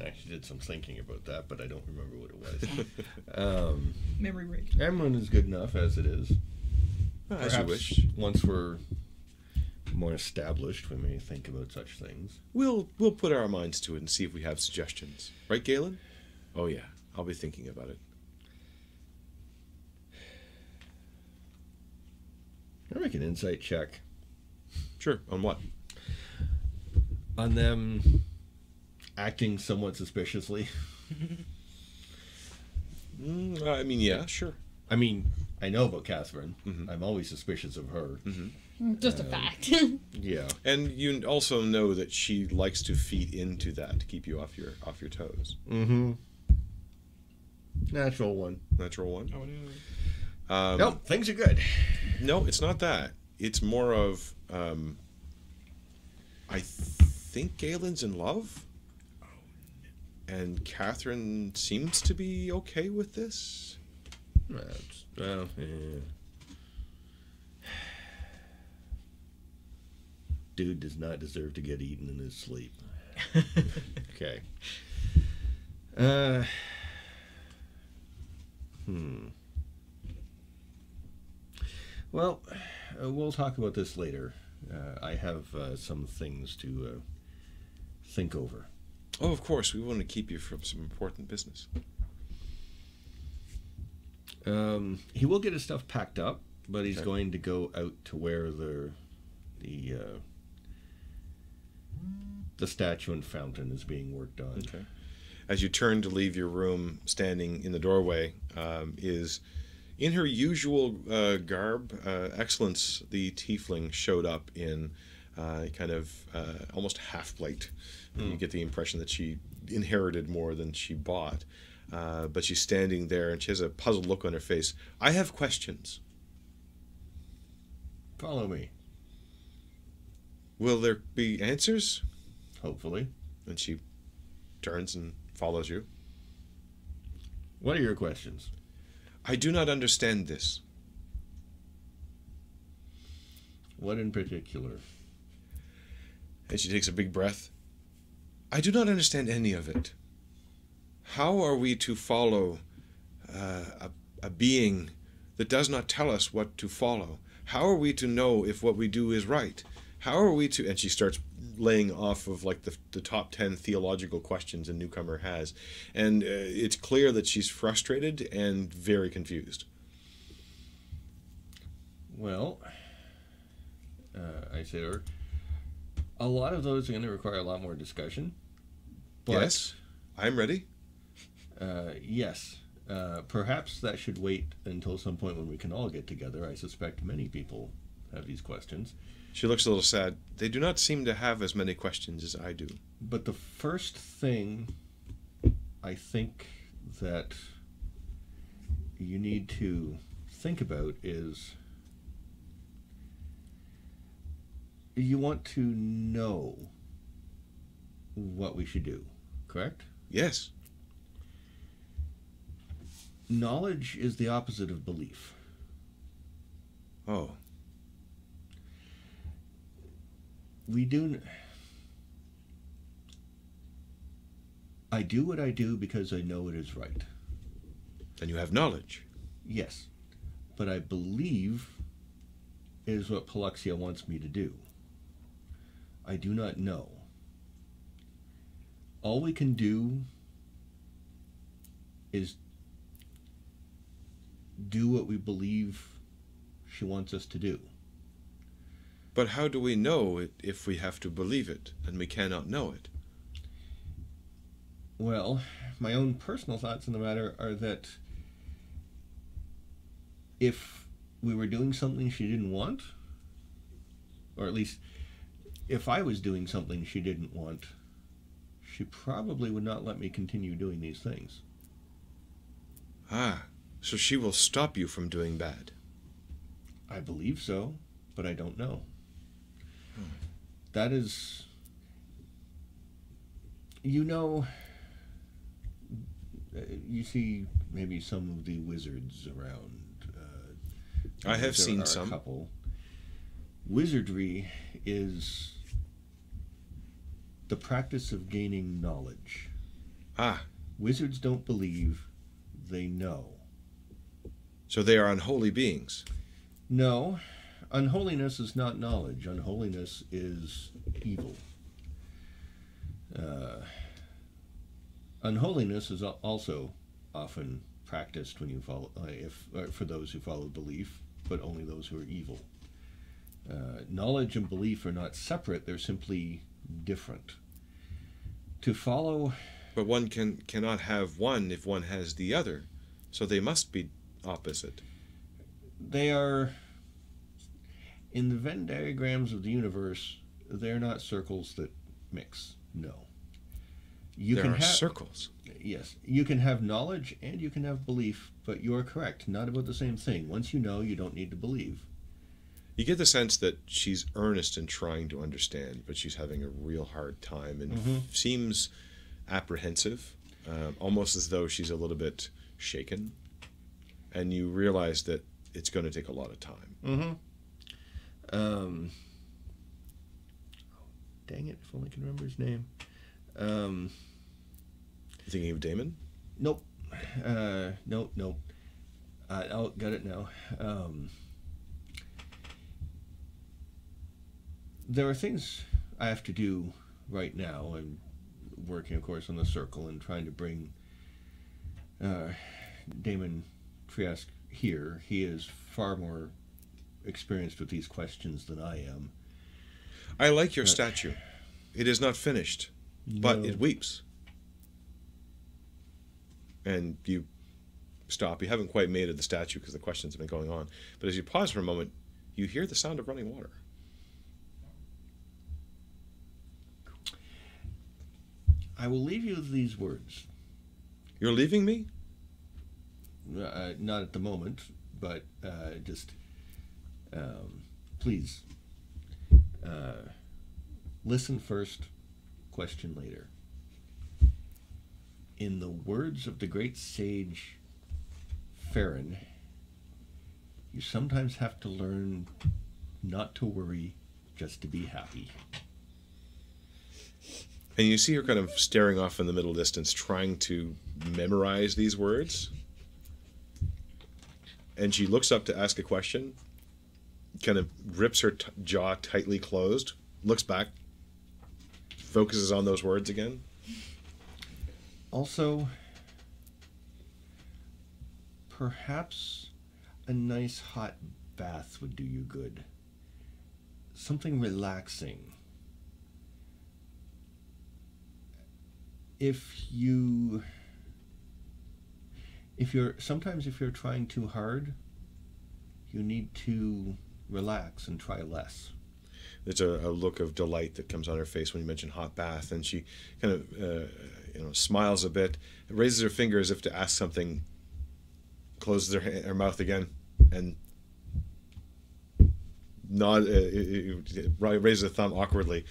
I actually did some thinking about that, but I don't remember what it was. um, Memory rate. Amrun is good enough as it is. As you wish. Once we're more established, we may think about such things. We'll we'll put our minds to it and see if we have suggestions. Right, Galen? Oh yeah, I'll be thinking about it. I'll make an insight check Sure. On what? on them acting somewhat suspiciously. Mm, I mean, yeah, sure. I mean, I know about Catherine. Mhm. I'm always suspicious of her. Just a Um, fact. Yeah. And you also know that she likes to feed into that to keep you off your off your toes. Mm-hmm. Natural one. Natural one. Oh no. Um, nope, things are good. No, it's not that. It's more of um, I think Galen's in love, and Catherine seems to be okay with this. That's, well, yeah. Dude does not deserve to get eaten in his sleep. Okay. Uh. Hmm. Well, uh, we'll talk about this later. Uh, I have uh, some things to uh, think over. Oh, of course, we want to keep you from some important business. Um, he will get his stuff packed up, but he's Okay. going to go out to where the the uh, the statue and fountain is being worked on. Okay. As you turn to leave your room, standing in the doorway um, is, in her usual uh, garb, uh, Excellence, the tiefling, showed up in uh, kind of uh, almost half blight. You get the impression that she inherited more than she bought. Uh, but she's standing there and she has a puzzled look on her face. I have questions. Follow me, Will there be answers? hopefully. And she turns and follows you. What are your questions? I do not understand this. What in particular? And she takes a big breath. I do not understand any of it. How are we to follow uh, a, a being that does not tell us what to follow? How are we to know if what we do is right? How are we to. And she starts laying off of like the, the top 10 theological questions a newcomer has. And uh, it's clear that she's frustrated and very confused. Well, uh, I say to her, a lot of those are going to require a lot more discussion. But, yes, I'm ready. Uh, yes. Uh, perhaps that should wait until some point when we can all get together. I suspect many people have these questions. She looks a little sad. They do not seem to have as many questions as I do. But the first thing I think that you need to think about is you want to know what we should do, correct? Yes. Knowledge is the opposite of belief. Oh, We do. I do what I do because I know it is right. and you have knowledge. Yes, but I believe is what Paluxia wants me to do. I do not know. All we can do is do what we believe she wants us to do. But how do we know it if we have to believe it and we cannot know it? Well, my own personal thoughts on the matter are that if we were doing something she didn't want, or at least if I was doing something she didn't want, she probably would not let me continue doing these things. Ah, so she will stop you from doing bad. I believe so, but I don't know. That is. You know. uh, You see maybe some of the wizards around. Uh, I have seen some. couple. Wizardry is the practice of gaining knowledge. Ah, Wizards don't believe, they know. So they are unholy beings. No, unholiness is not knowledge. Unholiness is evil. Uh, unholiness is also often practiced when you follow, uh, if uh, for those who follow belief, but only those who are evil. Uh, knowledge and belief are not separate; they're simply different. To follow But one can cannot have one if one has the other. So they must be opposite. they are in the Venn diagrams of the universe. They're not circles that mix. No. You there can are have circles. yes, you can have knowledge and you can have belief, but you are correct. Not about the same thing. Once you know, you don't need to believe. You get the sense that she's earnest in trying to understand, but she's having a real hard time and Mhm. seems apprehensive, um, almost as though she's a little bit shaken. And you realize that it's going to take a lot of time. Mm-hmm. Um. Dang it! If only I can remember his name. Um. You thinking of Damon? Nope. Uh, nope, nope. Uh, oh, got it now. Um, there are things I have to do right now. I'm working, of course, on the circle and trying to bring uh, Damon ask here. He is far more experienced with these questions than I am. I like your but, statue. It is not finished, no. but it weeps. And you stop. You haven't quite made it the statue because the questions have been going on. But as you pause for a moment, you hear the sound of running water. I will leave you with these words. You're leaving me? Uh, not at the moment, but uh, just um, please uh, listen first, question later. In the words of the great sage Farron, you sometimes have to learn not to worry, just to be happy. And you see her kind of staring off in the middle distance, trying to memorize these words. And she looks up to ask a question, kind of rips her t- jaw tightly closed, looks back, focuses on those words again. Also, perhaps a nice hot bath would do you good. Something relaxing. If you if you're sometimes if you're trying too hard, you need to relax and try less. There's a, a look of delight that comes on her face when you mention hot bath, and she kind of uh, you know smiles a bit, raises her finger as if to ask something, closes her, her mouth again, and nod, uh, uh, uh, raises a thumb awkwardly,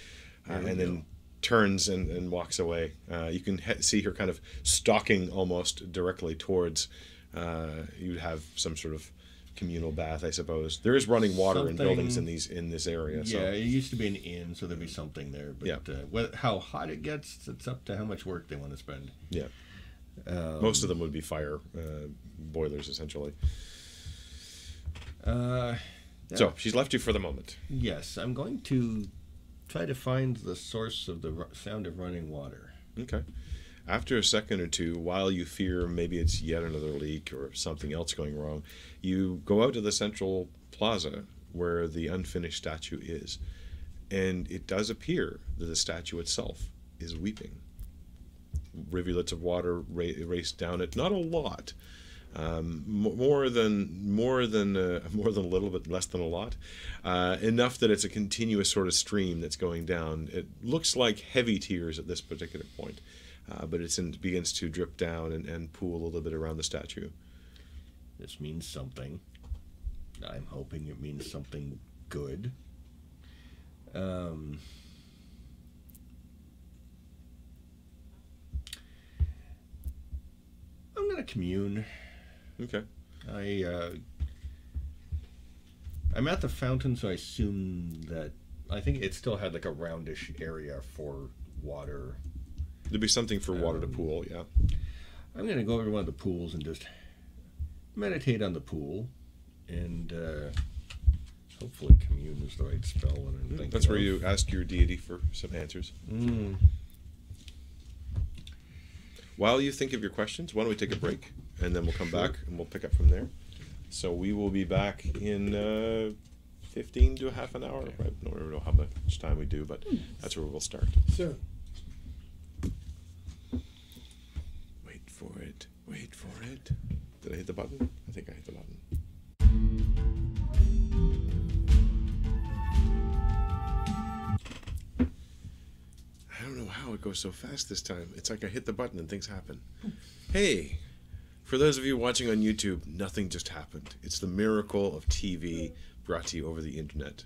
uh, and then. Turns and, and walks away. Uh, you can he- see her kind of stalking almost directly towards. Uh, you'd have some sort of communal bath, I suppose. There is running water in buildings in these in this area. So. Yeah, it used to be an inn, so there'd be something there. But Yeah. uh, how hot it gets, it's up to how much work they want to spend. Yeah. Um, Most of them would be fire uh, boilers, essentially. Uh, So she's left you for the moment. Yes, I'm going to try to find the source of the sound of running water. Okay. After a second or two, while you fear maybe it's yet another leak or something else going wrong, you go out to the central plaza where the unfinished statue is. And it does appear that the statue itself is weeping. Rivulets of water ra- race down it. Not a lot, um, more than more than uh, more than a little bit less than a lot uh, enough that it's a continuous sort of stream that's going down it looks like heavy tears at this particular point uh, but it begins to drip down and, and pool a little bit around the statue This means something. I'm hoping it means something good. Um, I'm going to commune. Okay I uh, I'm at the fountain, so I assume that I think it still had like a roundish area for water. there'd be something for water to Um, pool yeah I'm gonna go over to one of the pools and just meditate on the pool, and uh, hopefully commune is the right spell. When I'm thinking that's where of. you ask your deity for some answers Mm. while you think of your questions why don't we take a break and then we'll come back and we'll pick up from there so we will be back in uh, 15 to a half an hour Okay. I don't really know how much time we do but that's where we'll start Soon. Wait for it. Wait for it. Did I hit the button? I think I hit the button. I don't know how it goes so fast this time. It's like I hit the button and things happen. Hey, for those of you watching on YouTube, nothing just happened. It's the miracle of TV brought to you over the internet.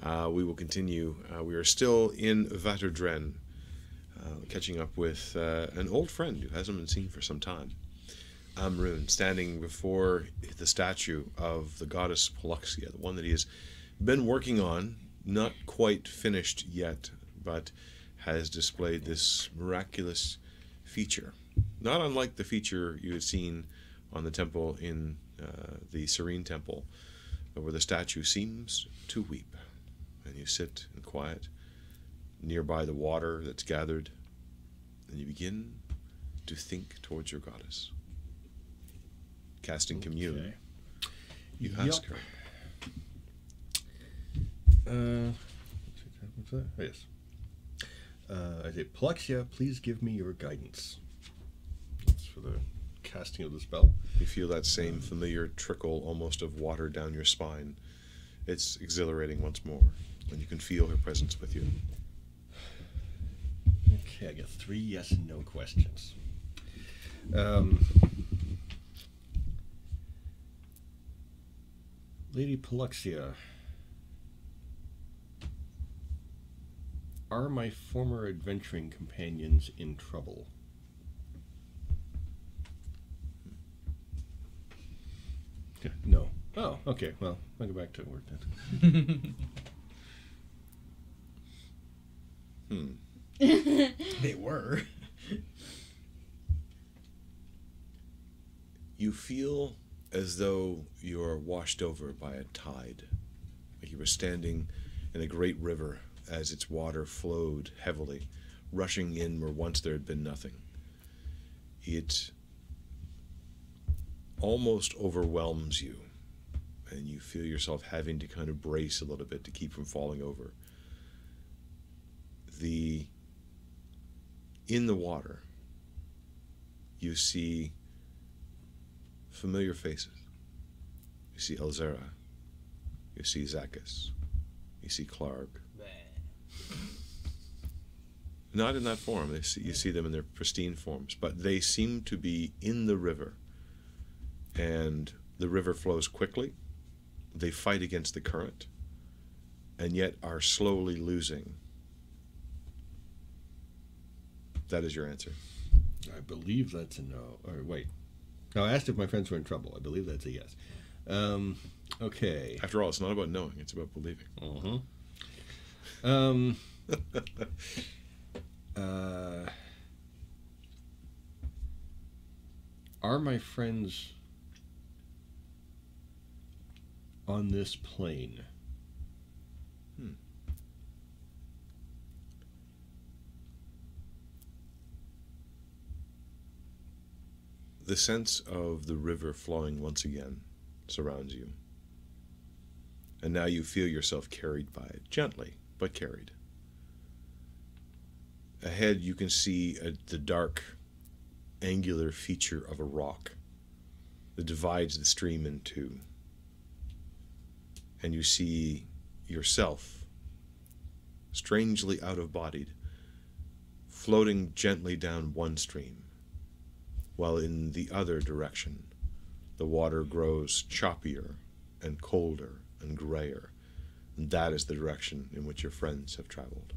Uh, we will continue. Uh, we are still in Vaterdren, uh, catching up with uh, an old friend who hasn't been seen for some time. Amrun, standing before the statue of the goddess Paluxia, the one that he has been working on, not quite finished yet, but has displayed this miraculous feature. Not unlike the feature you had seen on the temple in uh, the Serene Temple, where the statue seems to weep. And you sit in quiet nearby the water that's gathered, and you begin to think towards your goddess. Casting commune, you Yup. ask her, Uh, what's that? Oh, yes. Uh, I say, Paluxia, please give me your guidance. The casting of the spell. you feel that same familiar trickle almost of water down your spine. It's exhilarating once more, and you can feel her presence with you. Okay, I got three yes and no questions. Um, Lady Paluxia, are my former adventuring companions in trouble? No. Oh, okay. Well, I'll go back to work then. Hmm. they were. You feel as though you are washed over by a tide, like you were standing in a great river as its water flowed heavily, rushing in where once there had been nothing. It almost overwhelms you, and you feel yourself having to kind of brace a little bit to keep from falling over. The in the water, you see familiar faces. You see Elzara. You see Zakis. You see Clark. Not in that form. They see, you see them in their pristine forms, but they seem to be in the river. And the river flows quickly. They fight against the current, and yet are slowly losing. That is your answer. I believe that's a no. Or wait. No, I asked if my friends were in trouble. I believe that's a yes. Um, okay. After all, it's not about knowing; it's about believing. Uh-huh. Um, uh, are my friends on this plane? Hmm. The sense of the river flowing once again surrounds you. And now you feel yourself carried by it, gently, but carried. Ahead, you can see a, the dark, angular feature of a rock that divides the stream in two. And you see yourself, strangely out of bodied, floating gently down one stream while in the other direction the water grows choppier and colder and grayer. And that is the direction in which your friends have traveled.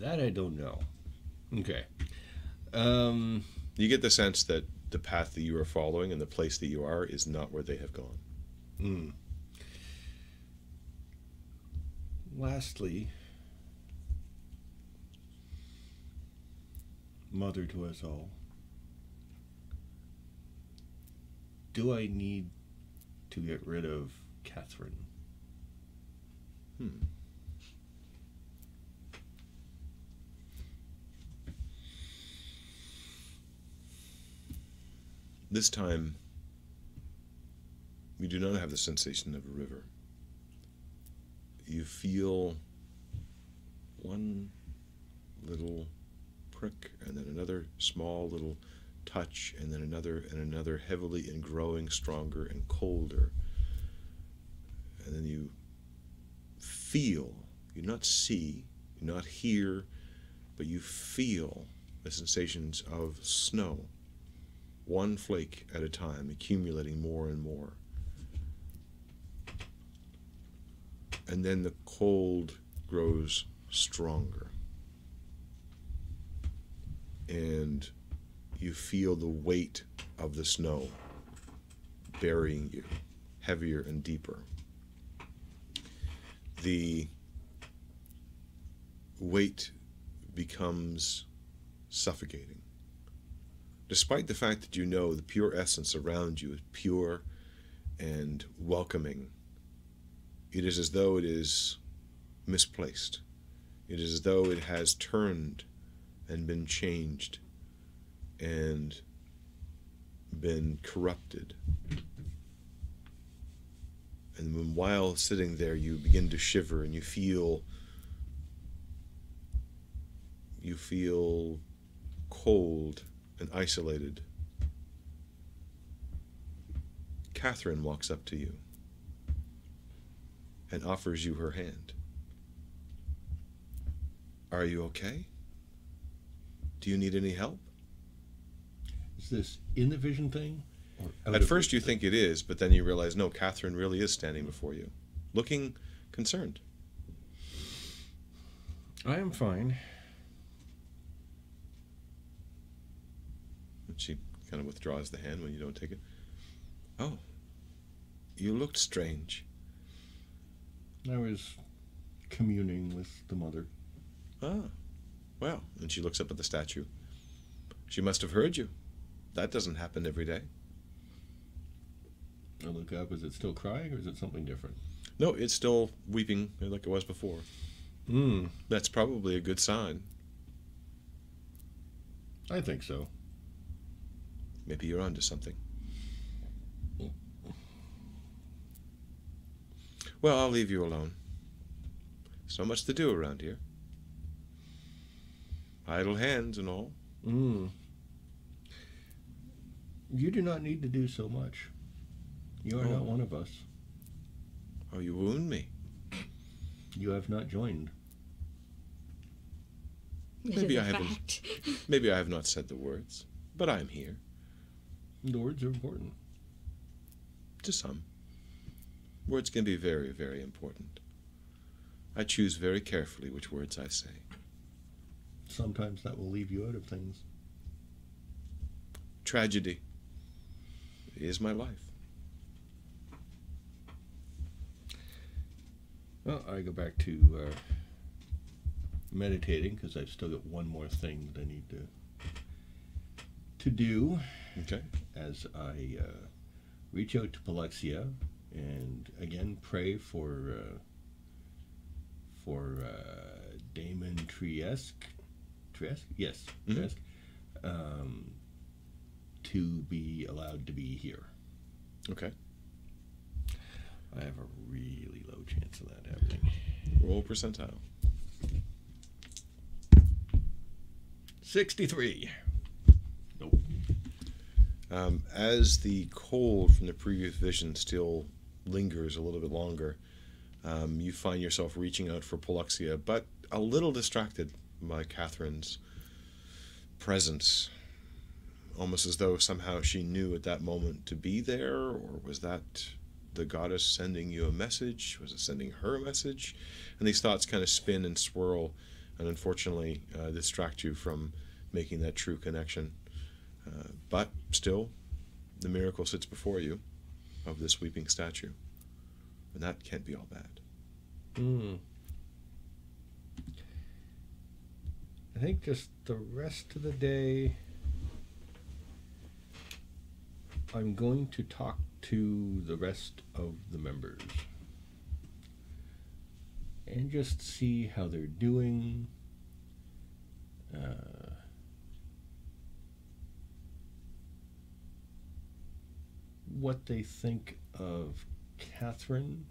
That I don't know. Okay. Um, You get the sense that the path that you are following and the place that you are is not where they have gone. mm. Lastly, mother to us all, do I need to get rid of Catherine? Hmm. This time, you do not have the sensation of a river. You feel one little prick, and then another small little touch, and then another and another, heavily and growing stronger and colder. And then you feel, you not see, you not hear, but you feel the sensations of snow, one flake at a time, accumulating more and more. And then the cold grows stronger. And you feel the weight of the snow burying you heavier and deeper the weight becomes suffocating. Despite the fact that you know the pure essence around you is pure and welcoming, it is as though it is misplaced. It is as though it has turned and been changed and been corrupted. And while sitting there, you begin to shiver and you feel you feel cold and isolated. Catherine walks up to you and offers you her hand. Are you okay? Do you need any help? Is this in the vision thing? Or At first, you vision think it is, but then you realize no, Catherine really is standing before you, looking concerned. I am fine. She kind of withdraws the hand when you don't take it. Oh, you looked strange. I was communing with the mother. Ah, well. And she looks up at the statue. She must have heard you. That doesn't happen every day. I look up. Is it still crying, or is it something different? No, it's still weeping like it was before. Hmm. That's probably a good sign. I think so. Maybe you're onto something. Well, I'll leave you alone. So much to do around here. Idle hands and all. Hmm. You do not need to do so much. You are Oh. not one of us. Oh, you wound me. You have not joined. Maybe is I a haven't- Maybe I have not said the words, but I am here. The words are important. To some. Words can be very, very important. I choose very carefully which words I say. Sometimes that will leave you out of things. Tragedy is my life. Well, I go back to uh, meditating because I've still got one more thing that I need to to do Okay. as I uh, reach out to Paluxia and again pray for uh, for uh, Damon Trieste. Trieste, yes, Mhm. Trieste, um, to be allowed to be here. Okay. I have a really low chance of that happening. Roll percentile. 63. Um, as the cold from the previous vision still lingers a little bit longer, um, you find yourself reaching out for Paluxia but a little distracted by Catherine's presence. Almost as though somehow she knew at that moment to be there, or was that the goddess sending you a message? Was it sending her a message? And these thoughts kind of spin and swirl, and unfortunately uh, distract you from making that true connection. Uh, but still, the miracle sits before you of this weeping statue. And that can't be all bad. Hmm. I think just the rest of the day, I'm going to talk to the rest of the members and just see how they're doing. Uh, what they think of Catherine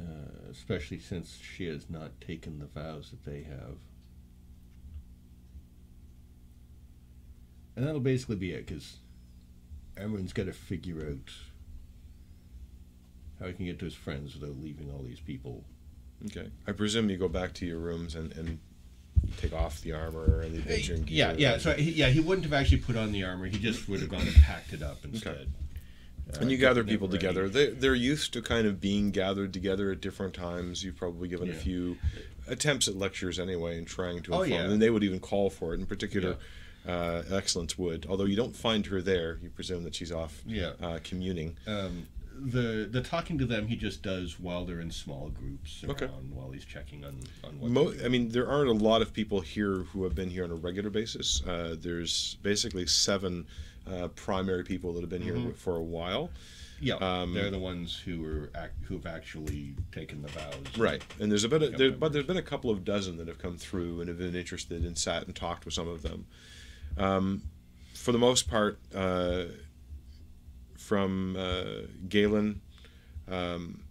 uh, especially since she has not taken the vows that they have. And that'll basically be it, because everyone's got to figure out how he can get to his friends without leaving all these people. Okay. I presume you go back to your rooms and, and take off the armor and the adventuring gear. Yeah, yeah. So he, yeah, he wouldn't have actually put on the armor. He just would have gone and packed it up instead. Uh, and you gather people ready. together. They, they're used to kind of being gathered together at different times. You've probably given a few attempts at lectures anyway and trying to Oh, inform yeah. them. And they would even call for it. In particular, uh, Excellence would. Although you don't find her there, you presume that she's off Yeah. uh, communing. Um, the the talking to them he just does while they're in small groups around Okay. while he's checking on on what. Mo- I mean, there aren't a lot of people here who have been here on a regular basis. Uh, there's basically seven uh, primary people that have been Mhm. here for a while. Yeah, Um, they're the ones who are act, who have actually taken the vows. Right, and there's a bit, of, there, but there's been a couple of dozen that have come through and have been interested and sat and talked with some of them. Um, for the most part, uh, from uh, Galen, um,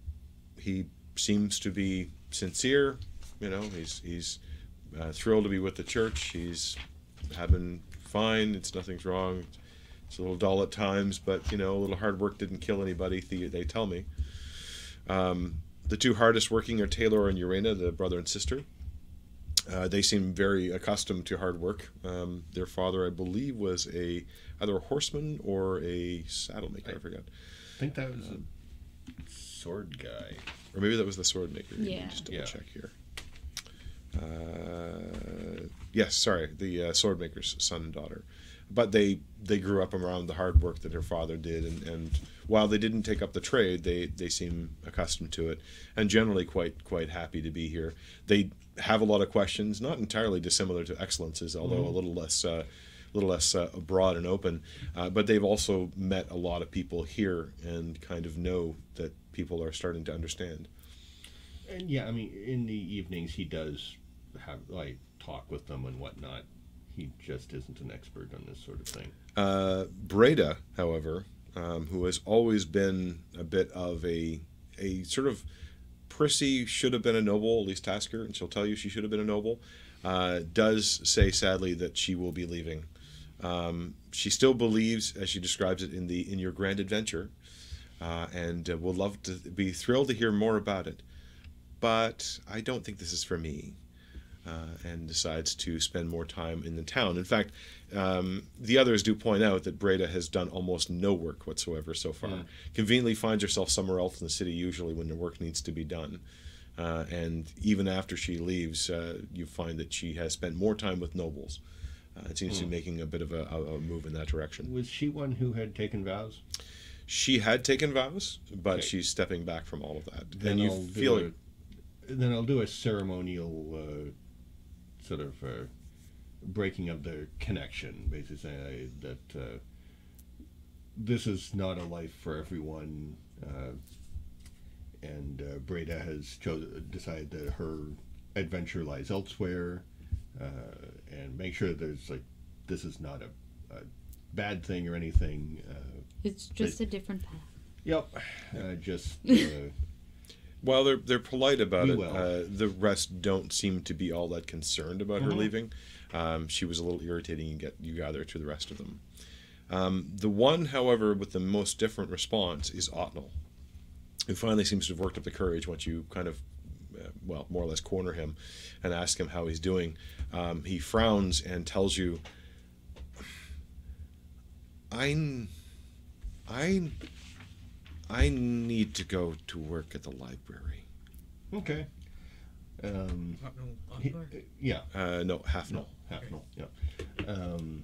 he seems to be sincere. You know, he's he's uh, thrilled to be with the church. He's having fine. It's nothing's wrong. It's a little dull at times, but you know, a little hard work didn't kill anybody. They, they tell me. Um, the two hardest working are Taylor and Urena, the brother and sister. Uh, they seem very accustomed to hard work. Um, their father, I believe, was a either a horseman or a saddle maker. I forget, I think that was a sword guy. or maybe that was the sword maker. Let me Yeah. just double Yeah. check here. Uh, yes, sorry, the uh, sword maker's son and daughter. But they they grew up around the hard work that their father did, and, and while they didn't take up the trade, they they seem accustomed to it, and generally quite quite happy to be here. They have a lot of questions, not entirely dissimilar to excellences, although a little less. Uh, a little less uh, broad and open, uh, but they've also met a lot of people here and kind of know that people are starting to understand. And yeah, I mean, in the evenings he does have like talk with them and whatnot. He just isn't an expert on this sort of thing. Uh, Breda, however, um, who has always been a bit of a a sort of prissy, should have been a noble, at least ask her, and she'll tell you she should have been a noble, uh, does say sadly that she will be leaving. Um, she still believes, as she describes it, in the in your grand adventure, uh, and uh, will love to be thrilled to hear more about it. But I don't think this is for me. Uh, and decides to spend more time in the town. In fact, um, the others do point out that Breda has done almost no work whatsoever so far. Mm. Conveniently finds herself somewhere else in the city, usually when the work needs to be done. Uh, and even after she leaves, uh, you find that she has spent more time with nobles. Uh, it seems to be making a bit of a, a, move in that direction. Was she one who had taken vows? She had taken vows, but Okay. she's stepping back from all of that. Then and you I'll do feel a- then I'll do a ceremonial uh, sort of uh, breaking of the connection, basically saying I, that uh, this is not a life for everyone, uh, and uh, Breda has chosen decided that her adventure lies elsewhere, uh, and make sure there's like this is not a, a bad thing or anything. Uh, It's just a different path. yep, uh, just. While they're they're polite about We it, uh, the rest don't seem to be all that concerned about her Mhm. leaving. Um, she was a little irritating. You get you gather to the rest of them. Um, the one, however, with the most different response is Otnel, who finally seems to have worked up the courage once you kind of, uh, well, more or less corner him and ask him how he's doing. Um, he frowns and tells you, "I, I, I need to go to work at the library." okay. Um, he- yeah. Uh, no, half no. Half no. Yeah. Um,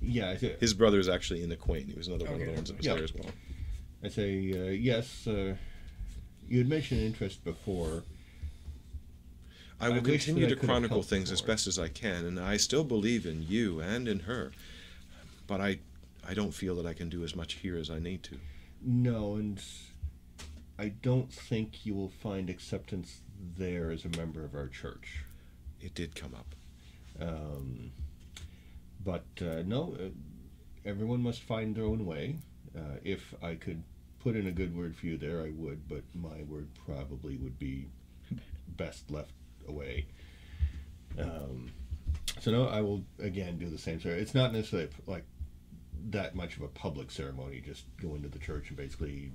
yeah. I say, His brother is actually in the Quain. He was another one of the ones that was Yeah. there as well. I say uh, yes. Uh, you had mentioned interest before. I I will wish continue to chronicle helped things as best as I can, and I still believe in you and in her. But I, I don't feel that I can do as much here as I need to. No, and I don't think you will find acceptance there as a member of our church. It did come up. Um, but uh, no, uh, everyone must find their own way. Uh, if I could put in a good word for you there, I would, but my word probably would be best left away. Um, so no, I will again do the same. So it's not necessarily like that much of a public ceremony. Just go into the church and basically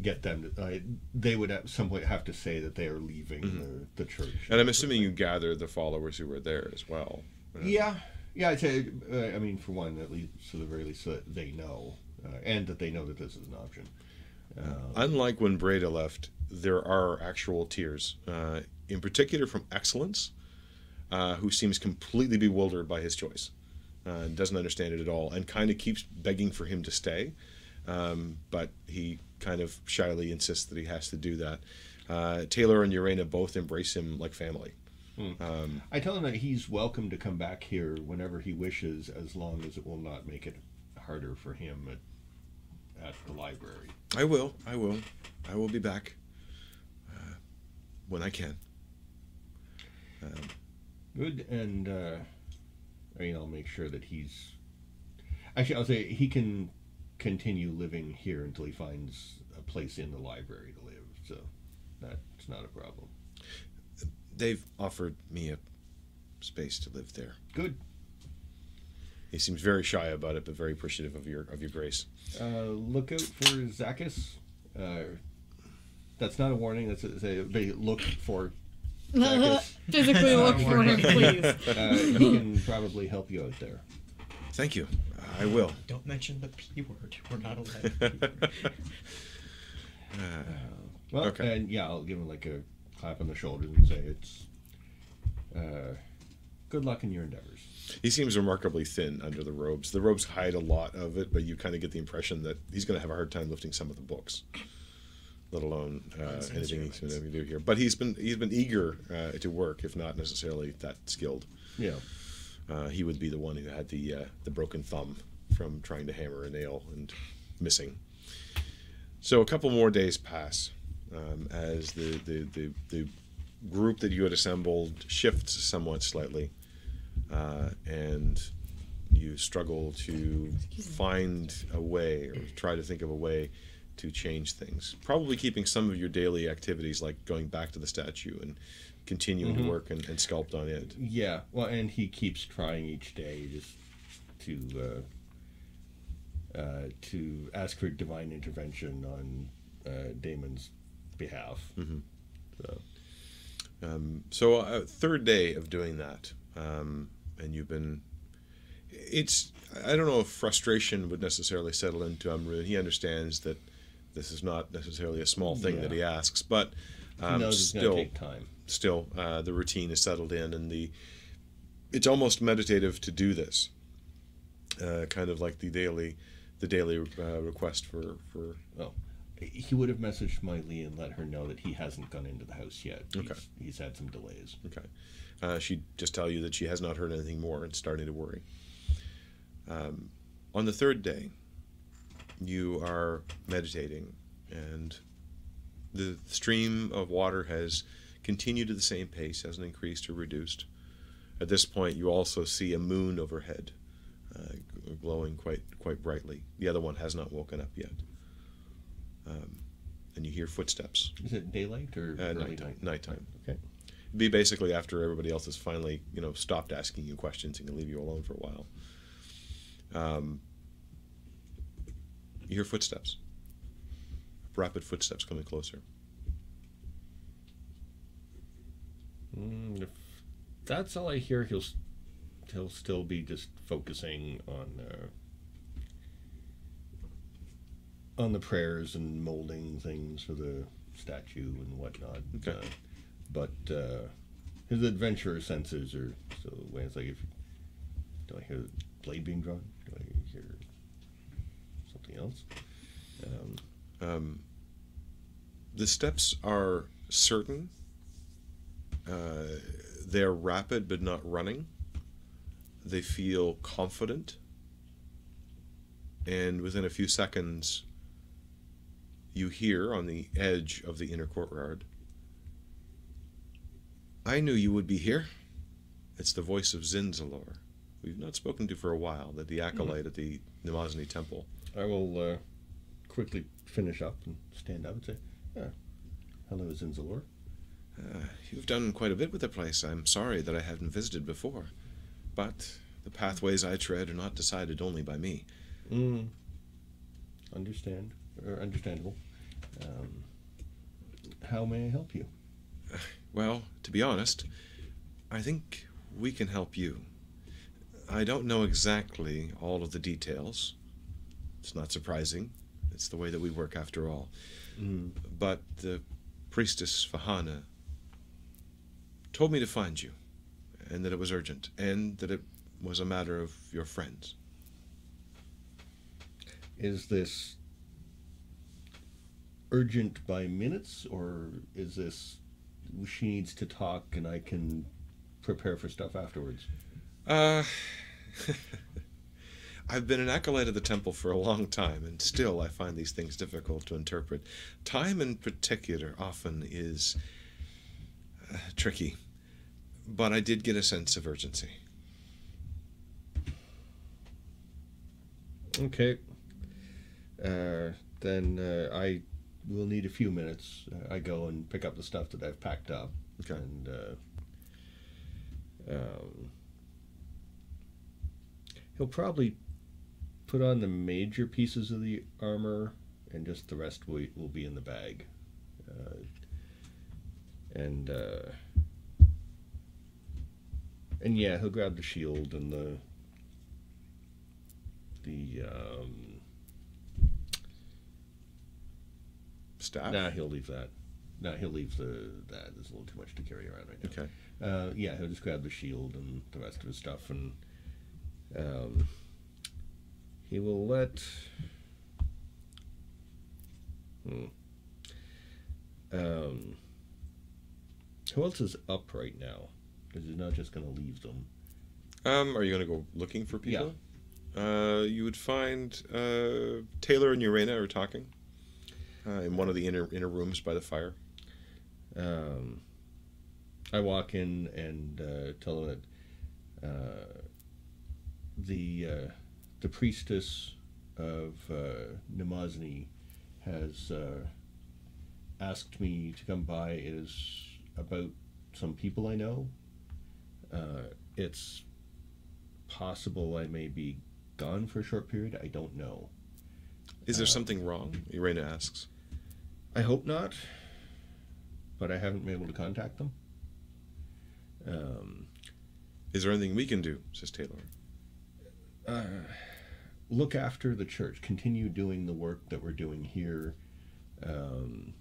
get them. To, uh, they would at some point have to say that they are leaving the, the church. And I'm assuming you gather the followers who were there as well. Yeah, yeah. I'd say. Uh, I mean, for one, at least, so the very least, so that they know, uh, and that they know that this is an option. Uh, Unlike when Breda left, there are actual tears, uh, in particular from Excellence, uh, who seems completely bewildered by his choice, uh, doesn't understand it at all, and kind of keeps begging for him to stay, um, but he kind of shyly insists that he has to do that. Uh, Taylor and Urena both embrace him like family. Um, I tell him that he's welcome to come back here whenever he wishes, as long as it will not make it harder for him at, at the library. I will. I will. I will be back uh, when I can. Good, and uh, I mean, I'll make sure that he's. Actually, I'll say he can continue living here until he finds a place in the library to live. So that's not a problem. They've offered me a space to live there. Good. He seems very shy about it, but very appreciative of your of your grace. Uh, look out for Zakis. Uh, that's not a warning. That's a, they look for. Zacchaeus. Physically look for him, please. Uh, he can probably help you out there. Thank you. I will. Don't mention the P word. We're not allowed. Well, Okay. and yeah, I'll give him like a clap on the shoulder and say it's. Uh, good luck in your endeavors. He seems remarkably thin under the robes. The robes hide a lot of it, but you kind of get the impression that he's going to have a hard time lifting some of the books, let alone uh, anything he's Sincerely. going to do here. But he's been he's been eager uh, to work, if not necessarily that skilled. Yeah. Uh, he would be the one who had the uh, the broken thumb from trying to hammer a nail and missing. So a couple more days pass um, as the, the, the, the group that you had assembled shifts somewhat slightly, uh, and you struggle to find a way or try to think of a way to change things. Probably keeping some of your daily activities, like going back to the statue and continuing to work and, and sculpt on it. Yeah. Well, and he keeps trying each day just to uh, uh, to ask for divine intervention on uh, Damon's behalf. Mhm. So, Um, so a third day of doing that, um, and you've been. It's I don't know if frustration would necessarily settle into Amrun. He understands that this is not necessarily a small thing that he asks, but um, still, going take time. still, uh, the routine is settled in, and the it's almost meditative to do this. Uh, kind of like the daily, the daily uh, request for for Oh, He would have messaged Miley and let her know that he hasn't gone into the house yet. He's, Okay. he's had some delays. Okay. Uh, she'd just tell you that she has not heard anything more and starting to worry. Um, on the third day, you are meditating, and the stream of water has continued at the same pace, hasn't increased or reduced. At this point, you also see a moon overhead, uh, glowing quite quite brightly. The other one has not woken up yet. Um, and you hear footsteps. Is it daylight or Uh, nighttime. night? Nighttime. Okay. Be basically after everybody else has finally, you know, stopped asking you questions and can leave you alone for a while. Um, you hear footsteps. Rapid footsteps coming closer. Mm, if that's all I hear, he'll he'll still be just focusing on uh, on the prayers and molding things for the statue and whatnot. Okay. Uh, but uh, his adventurer senses are still away. It's like if do I hear the blade being drawn? Do I hear something else? Um, Um, the steps are certain. Uh, they're rapid but not running. They feel confident. And within a few seconds, you hear on the edge of the inner courtyard I knew you would be here. It's the voice of Zinzalor. We've not spoken to for a while, the, the acolyte at the Namazni temple. I will uh, quickly finish up and stand up and say, yeah, "Hello, Zinzalor." Uh, you've done quite a bit with the place. I'm sorry that I hadn't visited before. But the pathways I tread are not decided only by me. Mm. Understand or understandable. Um, how may I help you? Well, to be honest, I think we can help you. I don't know exactly all of the details. It's not surprising. It's the way that we work after all. Mm. But the priestess Fahana told me to find you, and that it was urgent, and that it was a matter of your friends. Is this urgent by minutes, or is this she needs to talk and I can prepare for stuff afterwards? Uh, I've been an acolyte of the temple for a long time, and still I find these things difficult to interpret. Time, in particular, often is uh, tricky, but I did get a sense of urgency. Okay. Uh, then uh, I will need a few minutes. Uh, I go and pick up the stuff that I've packed up. Okay. And uh, um, he'll probably put on the major pieces of the armor, and just the rest will, will be in the bag. uh, and uh, and yeah, he'll grab the shield and the the um, Staff. nah, he'll leave that. Nah, he'll leave the that. There's a little too much to carry around right now. Okay. Uh, yeah, he'll just grab the shield and the rest of his stuff, and um, he will let. Hmm. Um, who else is up right now? Because he's not just going to leave them. Um, are you going to go looking for people? Uh, you would find uh, Taylor and Urena are talking uh, in one of the inner inner rooms by the fire. Um, I walk in and uh, tell them that uh, the uh, the priestess of uh, has uh, asked me to come by. It is about some people I know. Uh, it's possible I may be gone for a short period. I don't know. Is there Uh, something wrong? Urena asks. I hope not, but I haven't been able to contact them. Um, Is there anything we can do? Says Taylor. Look after the church. Continue doing the work that we're doing here. Um,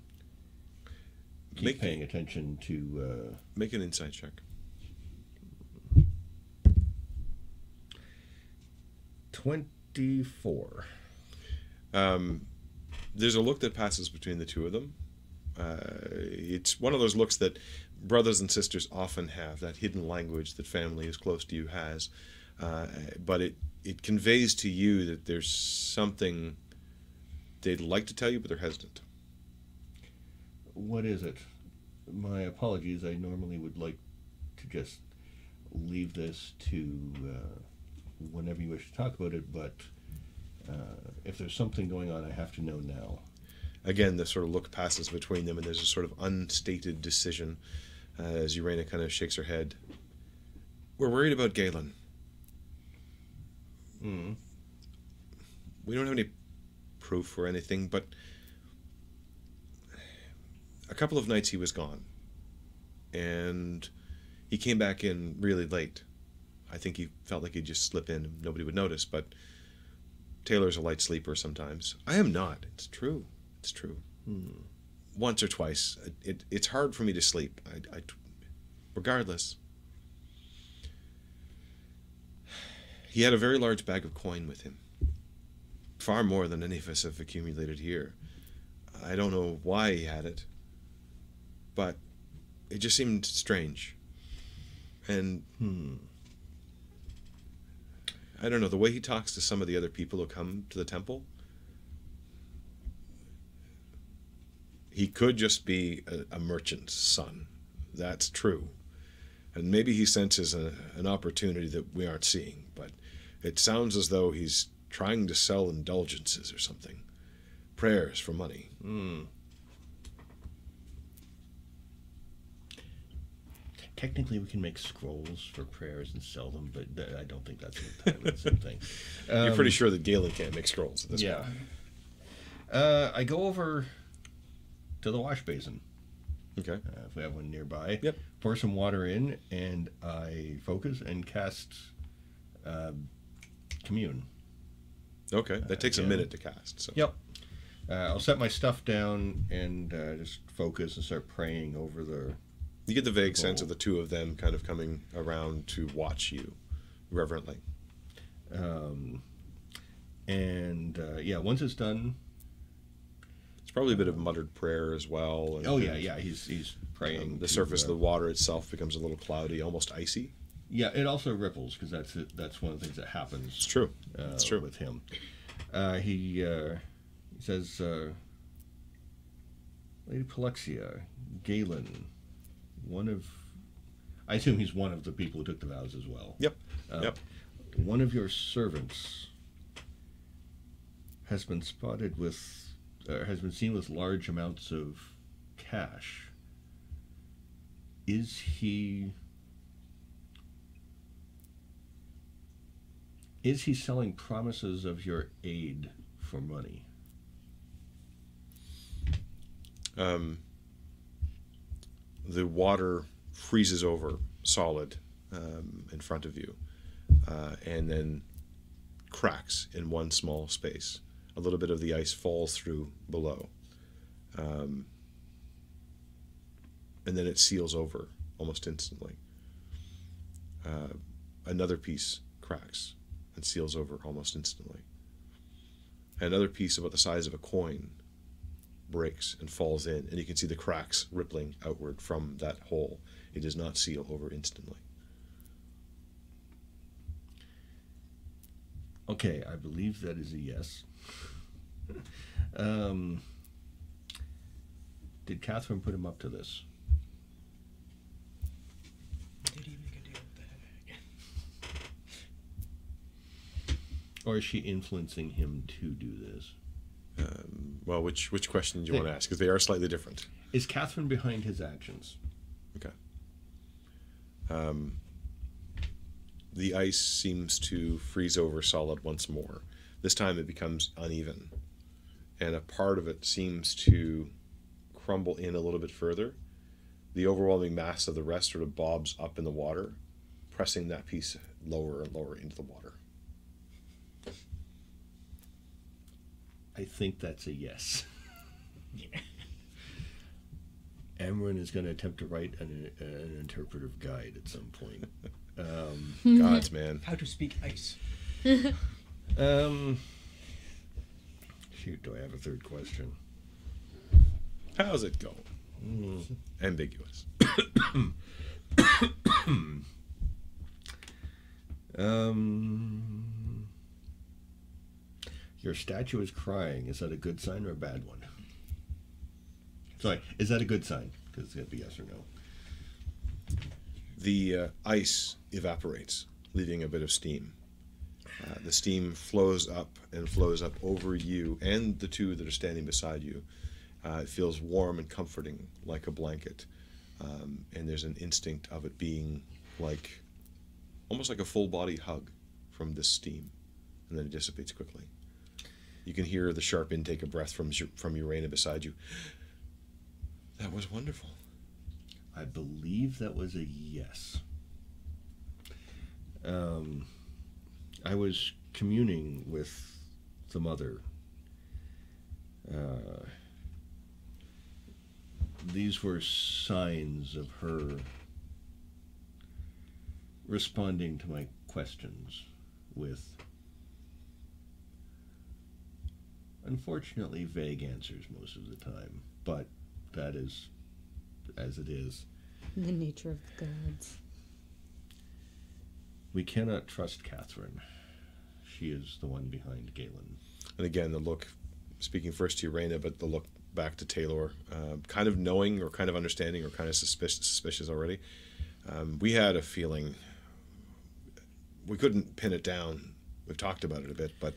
keep Make- paying attention to. Uh, Make an insight check. Twenty-four. Um, there's a look that passes between the two of them. Uh, it's one of those looks that brothers and sisters often have, that hidden language that family as close to you has. Uh, but it, it conveys to you that there's something they'd like to tell you, but they're hesitant. What is it? My apologies. I normally would like to just leave this to uh, whenever you wish to talk about it, but uh, if there's something going on, I have to know now. Again, the sort of look passes between them, and there's a sort of unstated decision uh, as Urena kind of shakes her head. We're worried about Galen. Mm. we don't have any proof or anything, but a couple of nights he was gone. And he came back in really late. I think he felt like he'd just slip in and nobody would notice, but Taylor's a light sleeper sometimes. I am not. It's true. It's true. Hmm. Once or twice. It, it, it's hard for me to sleep. I, I, regardless. He had a very large bag of coin with him. Far more than any of us have accumulated here. I don't know why he had it, but it just seemed strange. And Hmm. I don't know, the way he talks to some of the other people who come to the temple, he could just be a, a merchant's son. That's true. And maybe he senses a, an opportunity that we aren't seeing, but it sounds as though he's trying to sell indulgences or something. Prayers for money. Hmm. Technically, we can make scrolls for prayers and sell them, but th- I don't think that's entirely the same thing. You're Um, pretty sure that Galen can't make scrolls at this Yeah. point. Uh, I go over to the wash basin Okay. uh, if we have one nearby. Yep. Pour some water in, and I focus and cast uh, commune. Okay. That takes a minute to cast. So. Yep. Uh, I'll set my stuff down and uh, just focus and start praying over the. You get the vague sense Oh. of the two of them kind of coming around to watch you reverently. Um, and uh, yeah, once it's done. It's probably a bit of muttered prayer as well. and Oh yeah, yeah. He's he's praying. um, the surface uh, of the water itself becomes a little cloudy, almost icy. Yeah, it also ripples because that's it, that's one of the things that happens. It's true. uh, It's true. with him. Uh, he uh, he says, uh, Lady Paluxia, Galen, one of, I assume he's one of the people who took the vows as well. Yep. Uh, Yep. One of your servants has been spotted with, uh, has been seen with large amounts of cash. Is he Is he selling promises of your aid for money? Um, the water freezes over solid um, in front of you, uh, and then cracks in one small space. A little bit of the ice falls through below, um, and then it seals over almost instantly. Uh, another piece cracks and seals over almost instantly. Another piece about the size of a coin breaks and falls in, and you can see the cracks rippling outward from that hole. It does not seal over instantly. Okay, I believe that is a yes. um, did Catherine put him up to this? Did he make a deal with the Or is she influencing him to do this? Um, well, which which question do you want to ask? Because they are slightly different. Is Catherine behind his actions? Okay. Um, the ice seems to freeze over solid once more. This time it becomes uneven, and a part of it seems to crumble in a little bit further. The overwhelming mass of the rest sort of bobs up in the water, pressing that piece lower and lower into the water. I think that's a yes. Yeah. Amryn is going to attempt to write an, an interpretive guide at some point. Um, Gods, man. How to speak ice. um, shoot, do I have a third question? How's it going? Hmm. Ambiguous. Um, your statue is crying. Is that a good sign or a bad one? Sorry, is that a good sign? Because it's going to be yes or no. the uh, ice evaporates, leaving a bit of steam. Uh, the steam flows up and flows up over you and the two that are standing beside you. Uh, it feels warm and comforting, like a blanket. Um, and there's an instinct of it being like almost like a full body hug from this steam. And then it dissipates quickly. You can hear the sharp intake of breath from, from Urena beside you. That was wonderful. I believe that was a yes. Um, I was communing with the mother. Uh, these were signs of her responding to my questions with unfortunately vague answers most of the time, but that is as it is. The nature of the gods. We cannot trust Catherine. She is the one behind Galen. And again, the look, speaking first to Urena, but the look back to Taylor, uh, kind of knowing or kind of understanding or kind of suspicious, suspicious already. Um, we had a feeling, we couldn't pin it down. We've talked about it a bit, but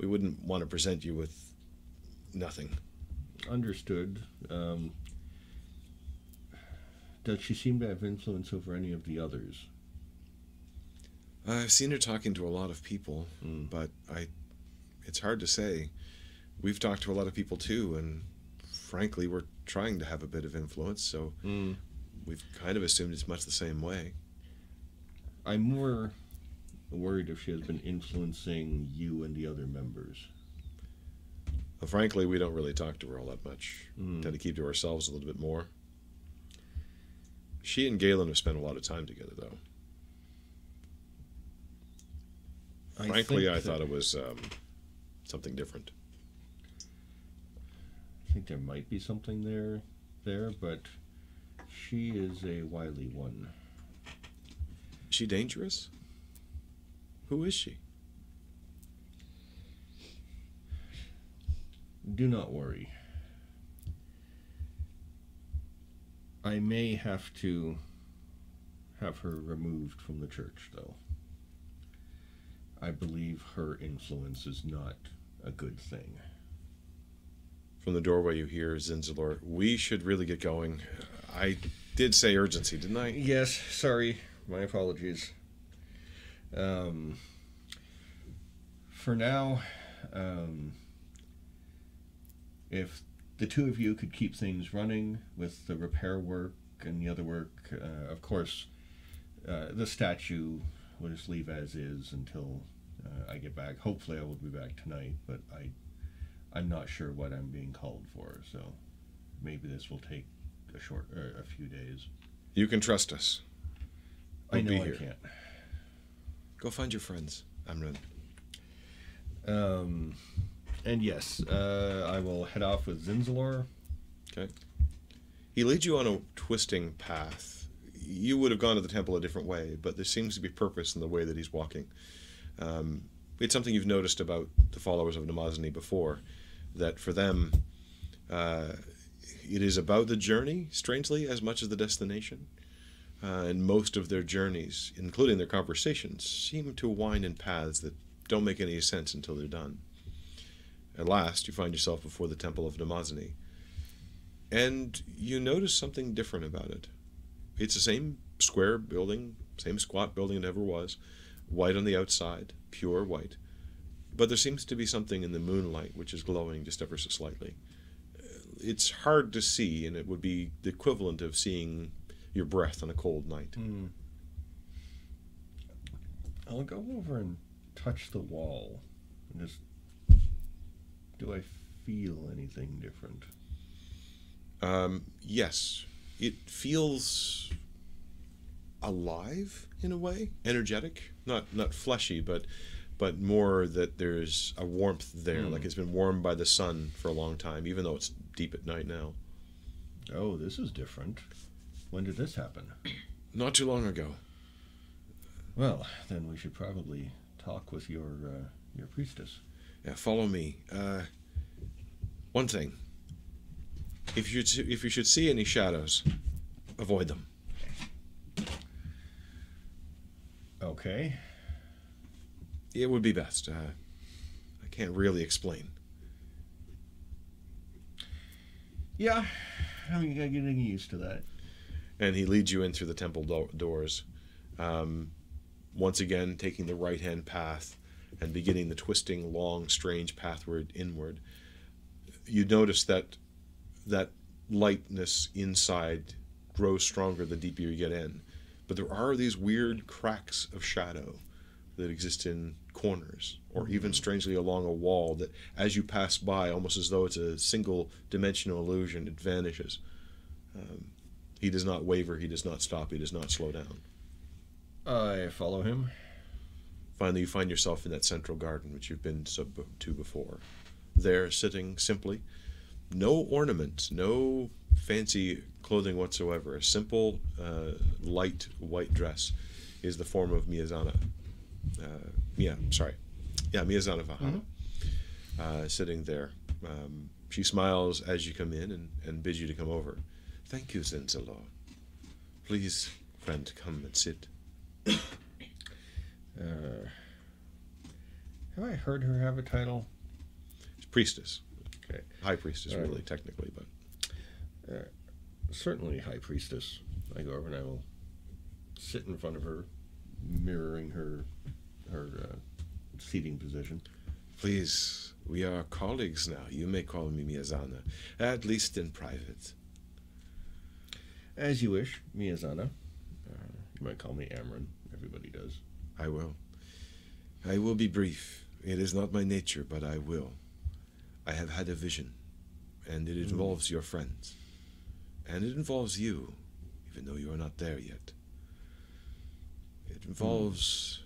we wouldn't want to present you with nothing. Understood. Um, does she seem to have influence over any of the others? I've seen her talking to a lot of people, Mm. but I, it's hard to say. We've talked to a lot of people too, and frankly, we're trying to have a bit of influence, so Mm. we've kind of assumed it's much the same way. I'm more worried if she has been influencing you and the other members. Well, frankly, we don't really talk to her all that much. Mm. Tend to keep to ourselves a little bit more. She and Galen have spent a lot of time together, though. I Frankly, I thought it was um, something different. I think there might be something there, there, but she is a wily one. Is she dangerous? Who is she? Do not worry. I may have to have her removed from the church, though. I believe her influence is not a good thing. From the doorway, you hear Zinzalor. We should really get going. I did say urgency, didn't I? Yes, sorry. My apologies. Um, for now, um, if the two of you could keep things running with the repair work and the other work, uh, of course, uh, the statue we'll just leave as is until uh, I get back. Hopefully, I will be back tonight, but I, I'm not sure what I'm being called for, so maybe this will take a short, uh, a few days. You can trust us. I We'll know be I here. can't. Go find your friends, Amrun. Um, and yes, uh, I will head off with Zinzalor. Okay. He leads you on a twisting path. You would have gone to the temple a different way, but there seems to be purpose in the way that he's walking. Um, it's something you've noticed about the followers of Namazani before, that for them, uh, it is about the journey, strangely, as much as the destination. Uh, and most of their journeys, including their conversations, seem to wind in paths that don't make any sense until they're done. At last, you find yourself before the temple of Namazani and you notice something different about it. It's the same square building, same squat building it ever was, white on the outside, pure white. But there seems to be something in the moonlight which is glowing just ever so slightly. It's hard to see, and it would be the equivalent of seeing your breath on a cold night. I'll go over and touch the wall. And just. Do I feel anything different? Um, yes, it feels alive in a way, energetic, not not fleshy, but but more that there's a warmth there, Hmm. like it's been warmed by the sun for a long time, even though it's deep at night now. Oh, this is different. When did this happen? Not too long ago. Well, then we should probably talk with your uh, your priestess. Yeah, follow me. Uh, one thing. If you should, if you should see any shadows, avoid them. Okay. It would be best. Uh, I can't really explain. Yeah, I'm getting used to that. And he leads you in through the temple do- doors. Um, once again, taking the right hand path and beginning the twisting, long, strange pathward inward. You notice that that lightness inside grows stronger the deeper you get in, but there are these weird cracks of shadow that exist in corners, or even strangely along a wall that, as you pass by, almost as though it's a single dimensional illusion, it vanishes. Um, he does not waver, he does not stop, he does not slow down. I follow him. Finally, you find yourself in that central garden which you've been sub- to before. There, sitting simply, no ornaments, no fancy clothing whatsoever. A simple, uh, light white dress is the form of Miyazana. Uh, Mia, sorry. Yeah, Miyazana Vahana. Uh, sitting there. Um, she smiles as you come in and, and bids you to come over. Thank you, Zinzalor. Please, friend, come and sit. Uh, have I heard her have a title? Priestess. Okay. High priestess, right. really, technically, but Certainly, High Priestess. I go over and I will sit in front of her, mirroring her her uh, seating position. please, we are colleagues now. You may call me Miyazana, at least in private. As you wish, Miyazana. Uh, you might call me Amron. Everybody does. I will. I will be brief. It is not my nature, but I will. I have had a vision, and it involves your friends. And it involves you, even though you are not there yet. It involves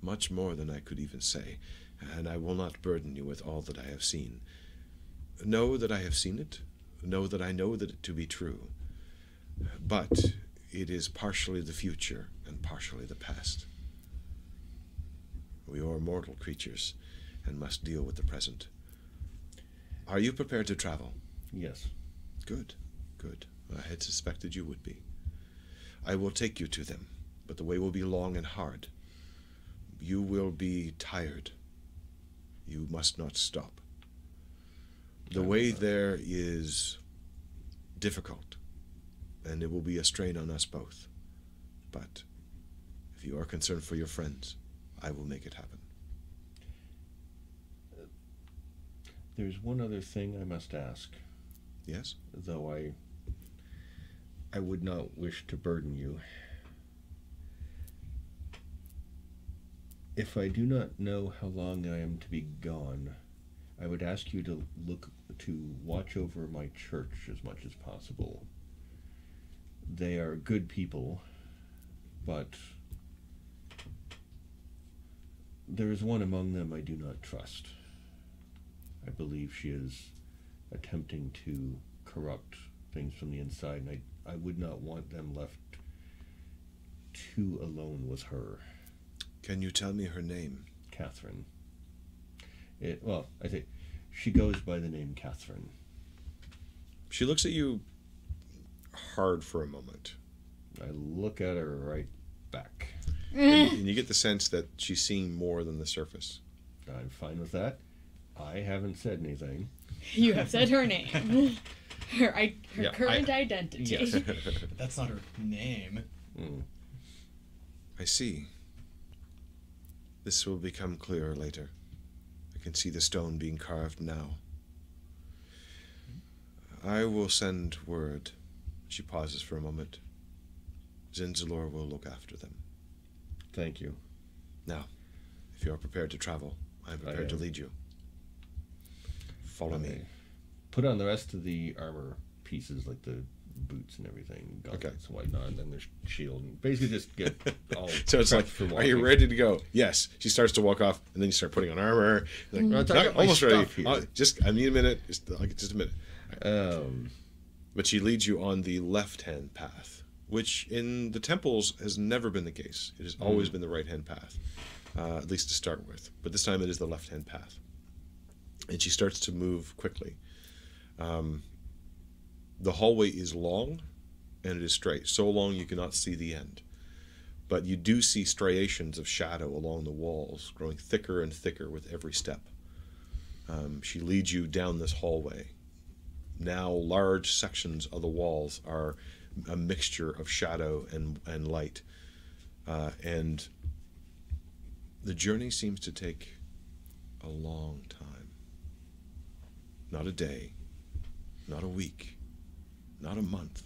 much more than I could even say, and I will not burden you with all that I have seen. Know that I have seen it, know that I know that it to be true, but it is partially the future and partially the past. We are mortal creatures and must deal with the present. Are you prepared to travel? Yes. Good, good. I had suspected you would be. I will take you to them, but the way will be long and hard. You will be tired. You must not stop. The way there is difficult, and it will be a strain on us both. But if you are concerned for your friends, I will make it happen. There's one other thing I must ask, Yes? though I I would not wish to burden you. If I do not know how long I am to be gone, I would ask you to look to watch over my church as much as possible. They are good people, but there is one among them I do not trust. I believe she is attempting to corrupt things from the inside, and I, I would not want them left too alone with her, Can you tell me her name? Catherine. It, well, I say she goes by the name Catherine. She looks at you hard for a moment. I look at her right back. And, and you get the sense that she's seeing more than the surface. I'm fine with that. I haven't said anything. you have said her name. Her, I, her Yeah, current identity. Yes. That's not her name. Mm. I see. This will become clearer later. I can see the stone being carved now. I will send word. She pauses for a moment. Zinzalor will look after them. Thank you. Now, if you are prepared to travel, I am prepared to am. lead you. Follow me. Put on the rest of the armor pieces, like the boots and everything, gauntlets and whatnot, and then the sh- shield, and basically just get all. So it's like, for are you ready to go? Yes. She starts to walk off, and then you start putting on armor. Like, I "Not almost ready. here." Uh, just, I need a minute. Just, like, just a minute. Um, But she leads you on the left-hand path, which in the temples has never been the case. It has always been the right-hand path, uh, at least to start with. But this time it is the left-hand path, and she starts to move quickly. Um, the hallway is long, and it is straight, so long you cannot see the end. But you do see striations of shadow along the walls, growing thicker and thicker with every step. Um, she leads you down this hallway now large sections of the walls are a mixture of shadow and, and light. Uh, and the journey seems to take a long time. Not a day, not a week, not a month.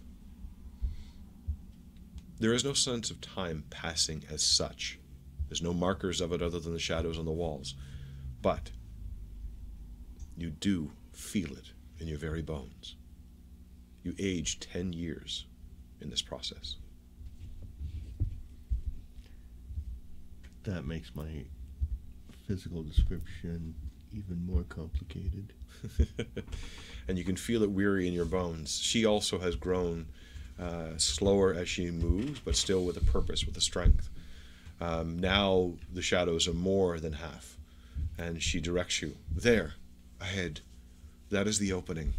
There is no sense of time passing as such. There's no markers of it other than the shadows on the walls. But you do feel it in your very bones. You age 10 years in this process. that makes my physical description even more complicated. and you can feel it weary in your bones. She also has grown uh, slower as she moves, but still with a purpose, with a strength. Um, now the shadows are more than half, and she directs you there, ahead. That is the opening.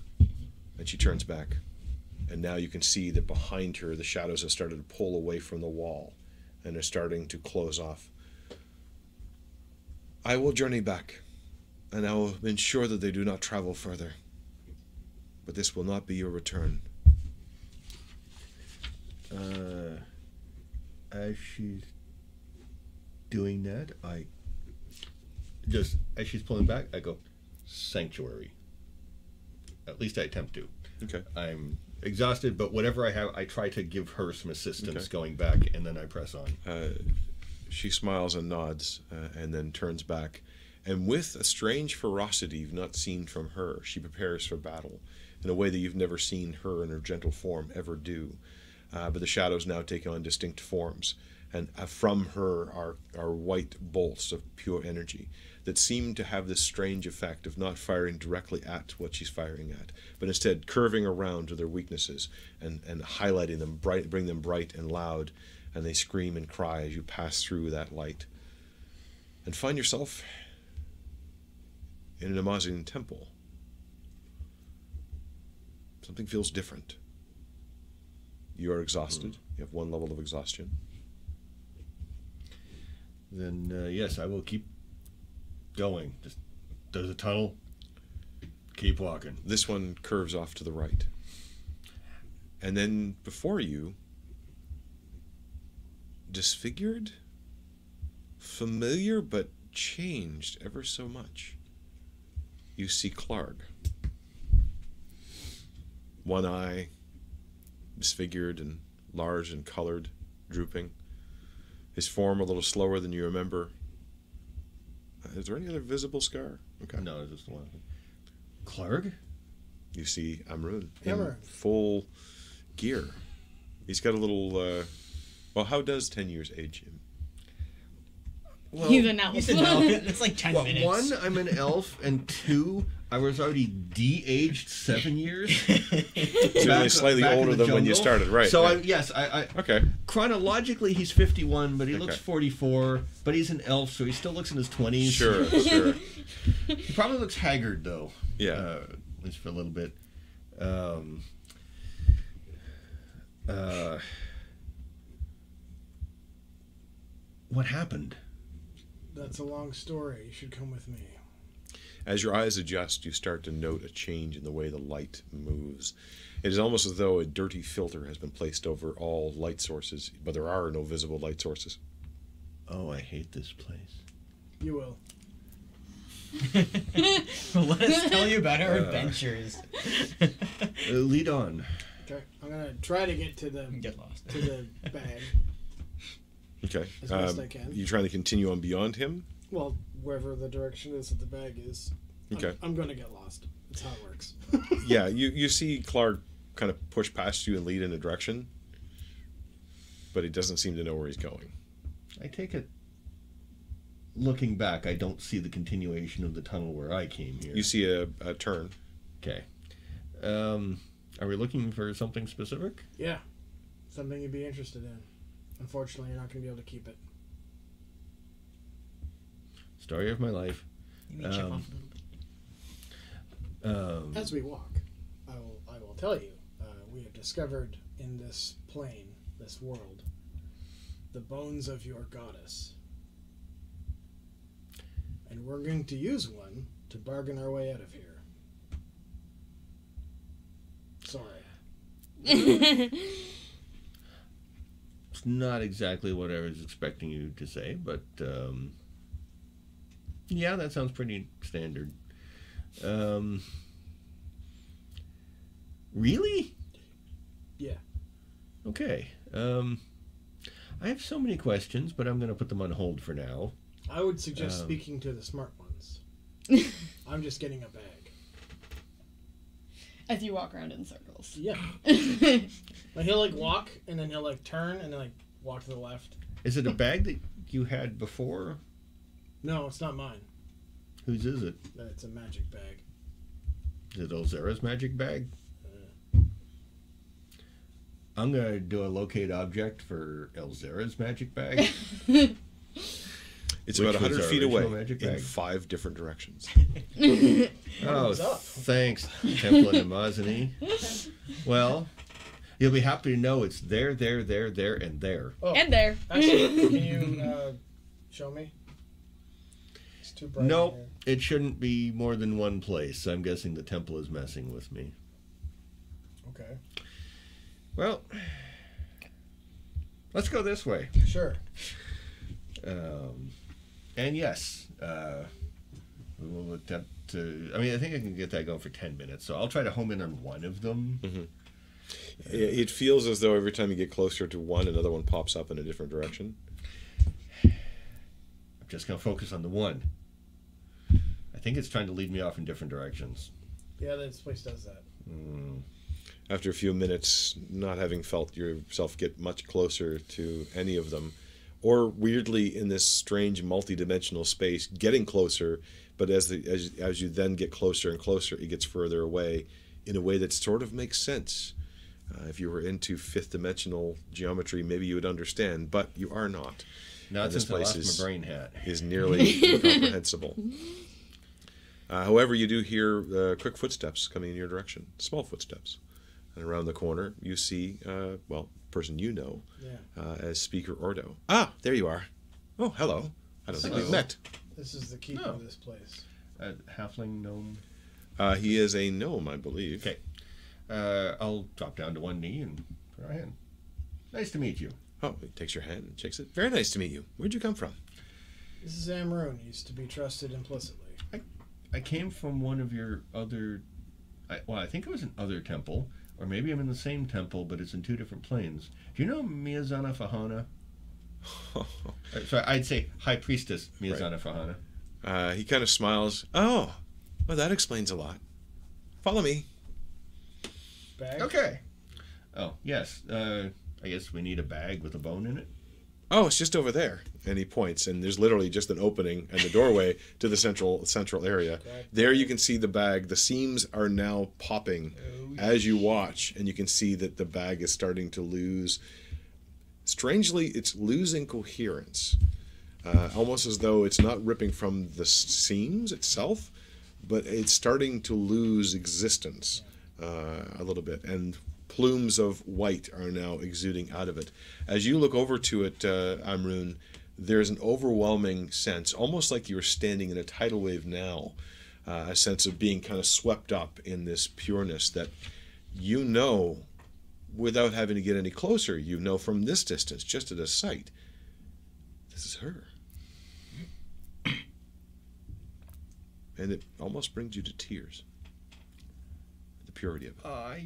And she turns back, and now you can see that behind her the shadows have started to pull away from the wall, and are starting to close off. I will journey back and I will ensure that they do not travel further. But this will not be your return. Uh, as she's doing that, I just as she's pulling back, I go sanctuary. At least I attempt to. Okay. I'm exhausted, but whatever I have, I try to give her some assistance Okay. going back, and then I press on. Uh, she smiles and nods, uh, and then turns back. And with a strange ferocity you've not seen from her, she prepares for battle in a way that you've never seen her in her gentle form ever do. Uh, but the shadows now take on distinct forms, and uh, from her are, are white bolts of pure energy that seem to have this strange effect of not firing directly at what she's firing at, but instead curving around to their weaknesses and, and highlighting them, bright, bring them bright and loud, and they scream and cry as you pass through that light. And find yourself in an Amazian temple. Something feels different. You are exhausted. You have one level of exhaustion. Then uh, yes, I will keep going. Just there's a tunnel. Keep walking. This one curves off to the right. And then before you, disfigured, familiar but changed ever so much, you see Clark. One eye, disfigured and large and colored, drooping. His form a little slower than you remember. Uh, is there any other visible scar? Okay. No, just one. Clark? You see Amrun in Amrun. full gear. He's got a little. Uh, well, how does ten years age him? Well, He's an elf. He's an elf. It's like 10 well, minutes. one, I'm an elf, and two, I was already de-aged seven years. So he's Back- slightly back older the than when you started, right? So I, yes, I, I okay. chronologically he's 51, but he looks 44. But he's an elf, so he still looks in his 20s. Sure, sure. He probably looks haggard though. Yeah. uh, at least for a little bit. Um, uh, what happened? That's a long story. You should come with me. As your eyes adjust, you start to note a change in the way the light moves. It is almost as though a dirty filter has been placed over all light sources, but there are no visible light sources. Oh, I hate this place. You will. well, let us tell you about our Uh. adventures. Uh, lead on. Okay. I'm gonna try to get to the Get lost. to the bag. Okay. As best Um, I can. You trying to continue on beyond him? Well, wherever the direction is that the bag is. I'm- I'm, gonna get lost. That's how it works. Yeah, you, you see Clark kind of push past you and lead in a direction, but he doesn't seem to know where he's going. I take it. Looking back, I don't see the continuation of the tunnel where I came here. You see a, a turn. okay. Um, are we looking for something specific? Yeah. Something you'd be interested in. Unfortunately, you're not gonna be able to keep it. Story of my life. You may chip Um, off a little bit. Um, As we walk, I will I will tell you, uh, we have discovered in this plane, this world, the bones of your goddess. And we're going to use one to bargain our way out of here. Sorry. it's not exactly what I was expecting you to say, but um, yeah, that sounds pretty standard. Um, really? Yeah. Okay. Um, I have so many questions, but I'm going to put them on hold for now. I would suggest Um. speaking to the smart ones. I'm just getting a bag. As you walk around in circles. Yeah. Like he'll like walk and then he'll like turn and then like walk to the left. Is it a bag that you had before? No, it's not mine. Whose is it? But it's a magic bag. Is it Elzara's magic bag? Uh, I'm going to do a locate object for Elzara's magic bag. It's Which about was 100 feet away original magic in five different directions. Oh, thanks, Temple and Amazani. Well, you'll be happy to know it's there, there, there, there, and there. oh, and there. actually, can you uh, show me? It's too bright. Nope. here. It shouldn't be more than one place. I'm guessing the temple is messing with me. Okay. Well, let's go this way. Sure. Um, and yes, uh, we will attempt to. I mean, I think I can get that going for 10 minutes, so I'll try to home in on one of them. It it feels as though every time you get closer to one, another one pops up in a different direction. I'm just going to focus on the one. I think it's trying to lead me off in different directions. Yeah, this place does that. Mm. After a few minutes, not having felt yourself get much closer to any of them, or weirdly in this strange multi-dimensional space, getting closer, but as the as, as you then get closer and closer, it gets further away in a way that sort of makes sense. Uh, if you were into fifth dimensional geometry, maybe you would understand, but you are not. Not And this since I place lost is- my brain hat. Is nearly incomprehensible. Uh, however, you do hear uh, quick footsteps coming in your direction, small footsteps. And around the corner, you see, uh, well, person you know Yeah. uh, as Speaker Ordo. Ah, there you are. Oh, hello. I don't think we've met. This is the keeper No. of this place. A halfling gnome. Uh, he is a gnome, I believe. Okay. Uh, I'll drop down to one knee and put our hand. Nice to meet you. Oh, he takes your hand and shakes it. Very nice to meet you. Where'd you come from? This is Amroon. He used to be trusted implicitly. I came from one of your other. I, well, I think it was an other temple or maybe I'm in the same temple, but it's in two different planes. Do you know Miyazana Fahana? Sorry, I'd say High Priestess Miyazana Fahana. Uh, he kind of smiles. Oh, well, that explains a lot. Follow me. Bag. Okay. Oh yes. Uh, I guess we need a bag with a bone in it. Oh, it's just over there. He points, and there's literally just an opening and the doorway to the central central area. There you can see the bag. The seams are now popping as you watch, and you can see that the bag is starting to lose. Strangely, it's losing coherence, uh, almost as though it's not ripping from the seams itself, but it's starting to lose existence uh, a little bit, and plumes of white are now exuding out of it. As you look over to it, uh, Amrun, there's an overwhelming sense, almost like you're standing in a tidal wave now, uh, a sense of being kind of swept up in this pureness that you know without having to get any closer. You know from this distance, just at a sight, this is her. And it almost brings you to tears. The purity of it. I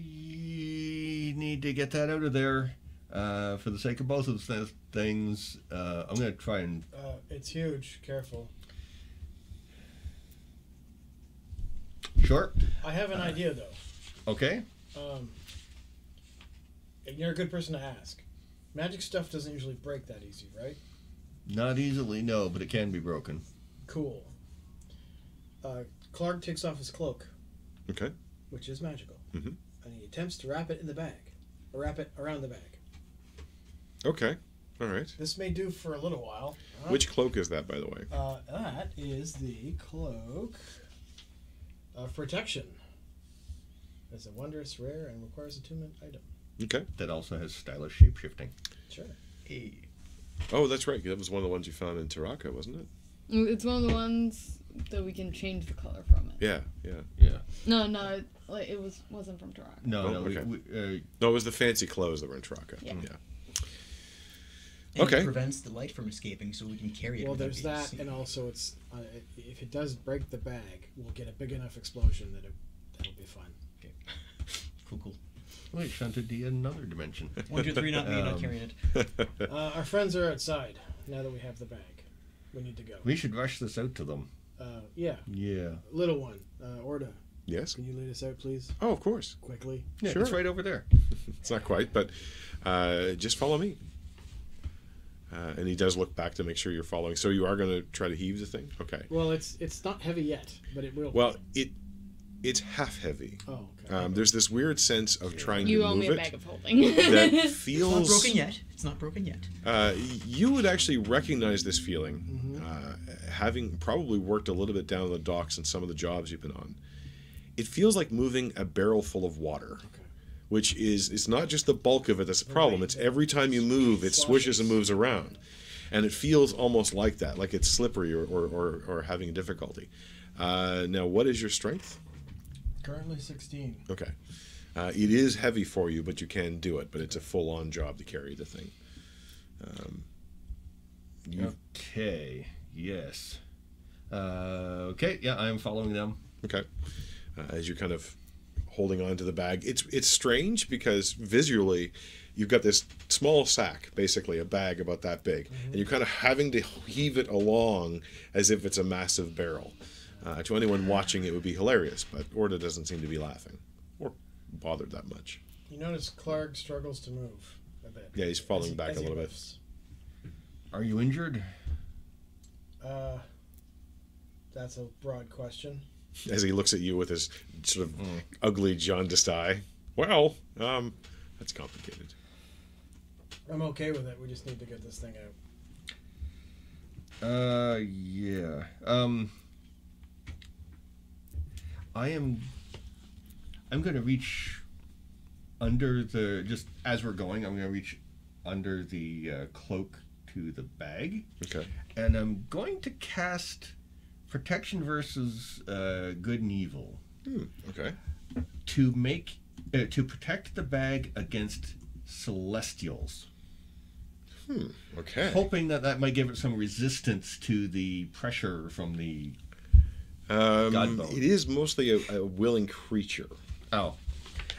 need to get that out of there. Uh, for the sake of both of those things, uh, I'm going to try and. Uh, it's huge. Careful. Sure. I have an idea though. Okay. Um, and you're a good person to ask. Magic stuff doesn't usually break that easy, right? Not easily, no, but it can be broken. Cool. Uh, Clark takes off his cloak, Okay. which is magical, Mhm. and he attempts to wrap it in the bag, or wrap it around the bag. Okay. All right. This may do for a little while. Uh, Which cloak is that, by the way? Uh, that is the cloak of protection. It's a wondrous, rare, and requires attunement item. Okay. That also has stylish shape shifting. Sure. Hey. Oh, that's right. That was one of the ones you found in Taraka, wasn't it? It's one of the ones that we can change the color from it. Yeah. Yeah. Yeah. No, no, it, like it was wasn't from Taraka. No, Oh, no. we- We, uh, No, it was the fancy clothes that were in Taraka. Yeah. yeah. And Okay. It prevents the light from escaping, so we can carry it. Well, there's that, and also it's uh, if it does break the bag, we'll get a big enough explosion that it, that'll be fun. Cool, cool. wait, shunted to another dimension. One, two, three, not me, not Um, carrying it. Uh, our friends are outside now that we have the bag. We need to go. We should rush this out to them. Uh, yeah, Yeah. little one, uh, Orda, yes. can you lead us out, please, Oh, of course. quickly? Yeah, Sure. it's right over there. It's not quite, but uh, just follow me. Uh, and he does look back to make sure you're following. So you are going to try to heave the thing. Okay. Well, it's it's not heavy yet, but it will. Well, it it's half heavy. oh, okay. Um, there's this weird sense of trying You to owe me move a bag of holding. that It's not broken yet. It's not broken yet. Uh, you would actually recognize this feeling, Mhm. uh, having probably worked a little bit down on the docks in some of the jobs you've been on. It feels like moving a barrel full of water, which is it's not just the bulk of it that's the problem. It's every time you move, it swishes and moves around, and it feels almost like that, like it's slippery or or, or, or having difficulty. Uh, now, what is your strength? Currently 16. Okay. Uh, it is heavy for you, but you can do it. But it's a full-on job to carry the thing. Um, you Okay. Yes. Uh, okay. Yeah, I am following them. Okay. Uh, as you're kind of holding on to the bag, it's it's strange because visually, you've got this small sack, basically a bag about that big, and you're kind of having to heave it along as if it's a massive barrel. Uh, to anyone watching, it would be hilarious, but Orda doesn't seem to be laughing or bothered that much. You notice Clark struggles to move a bit. Yeah, he's falling as he- back as a little bit. Are you injured? Uh, that's a broad question. As he looks at you with his sort of Mm. ugly jaundiced eye. Well, um, that's complicated. I'm okay with it. We just need to get this thing out. Uh, yeah. Um, I am. I'm going to reach under the just as we're going. I'm going to reach under the uh, cloak to the bag, Okay. and I'm going to cast protection versus uh, good and evil Hmm, okay. to make uh, to protect the bag against celestials. Hmm. Okay. hoping that that might give it some resistance to the pressure from the Um, God it is mostly a, a willing creature. oh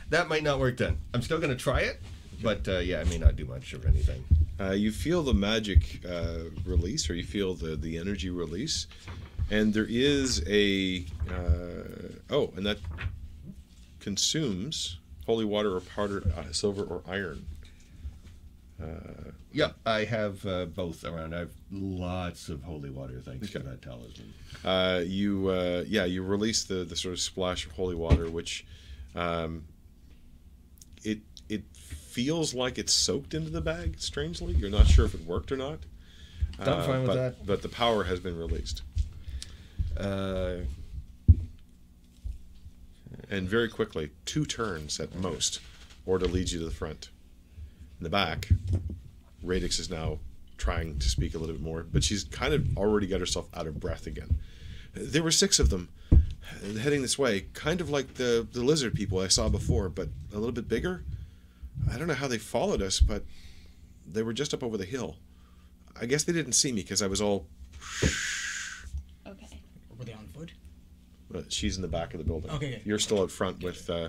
that might not work then. I'm still gonna try it, but uh, yeah, I may not do much of anything. Uh, you feel the magic uh, release, or you feel the the energy release, and there is a uh, oh, and that consumes holy water or powdered uh, silver or iron. Uh, Yep, I have uh, both around. I have lots of holy water thanks to that talisman. uh, you uh, yeah you release the the sort of splash of holy water, which um, it it feels like it's soaked into the bag. Strangely, you're not sure if it worked or not. I'm Uh, fine with but, that. But the power has been released, Uh, and very quickly, two turns at most, or to lead you to the front. In the back, Radix is now trying to speak a little bit more, but she's kind of already got herself out of breath again. There were six of them heading this way, kind of like the, the lizard people I saw before, but a little bit bigger. I don't know how they followed us, but they were just up over the hill. I guess they didn't see me because I was all. Okay. Were they on foot? But she's in the back of the building. Okay, okay. You're still out front with uh,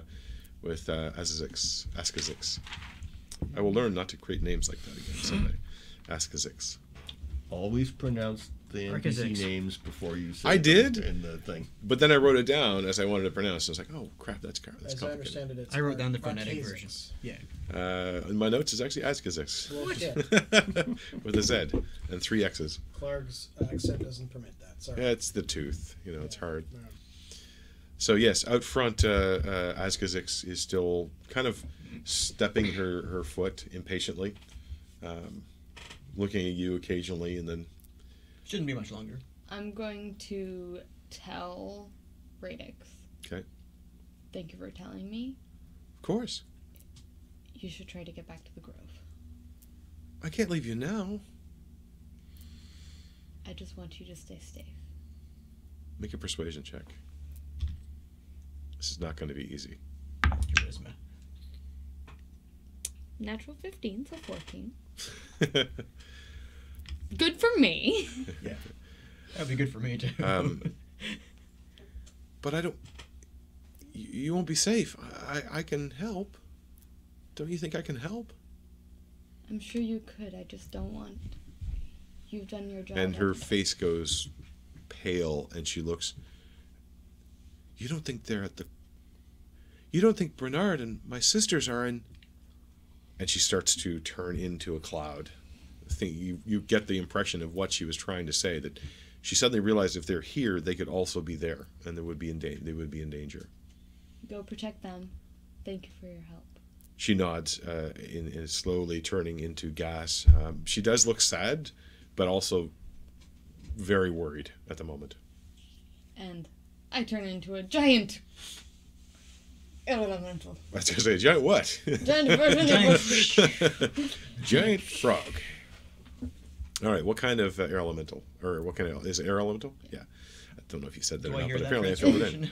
with uh, Azizix, Askazix. I will learn not to create names like that again someday. Askazix. always pronounce the NPC Architects. names before you say I them did? in the thing. But then I wrote it down as I wanted to pronounce. I was like, oh crap, that's car- that's As I complicated. understand it, it's I wrote down the phonetic Archazix. version. Yeah. Uh, in my notes is actually Askazix Well, shit. with a Z and three X's. Clark's accent doesn't permit that. Sorry. Yeah, it's the tooth. You know, it's hard. No. So yes, out front, uh, uh, Askazix is still kind of stepping her, her foot impatiently, um, looking at you occasionally, and then Shouldn't be much longer. I'm going to tell Radix. Okay. Thank you for telling me. of course, You should try to get back to the Grove. I can't leave you now. I just want you to stay safe. Make a persuasion check. This is not going to be easy. Charisma. Natural 15, so 14. Good for me. Yeah. That'd be good for me too. Um, but I don't. You, you won't be safe. I, I can help. Don't you think I can help? I'm sure you could. I just don't want. You've done your job. And her face goes pale, and she looks. You don't think they're at the. You don't think Bernard and my sisters are in. And she starts to turn into a cloud. Think you you get the impression of what she was trying to say that she suddenly realized if they're here, they could also be there, and they would be in da- they would be in danger. Go protect them. Thank you for your help. She nods, uh, in, in slowly turning into gas. Um, she does look sad, but also very worried at the moment. And I turn into a giant elemental. I was gonna say, giant what? Giant version Giant of giant frog. All right, what kind of uh, air elemental, or what kind of is it air elemental? Yeah, I don't know if you said that Do or I not, but that apparently I filled it in.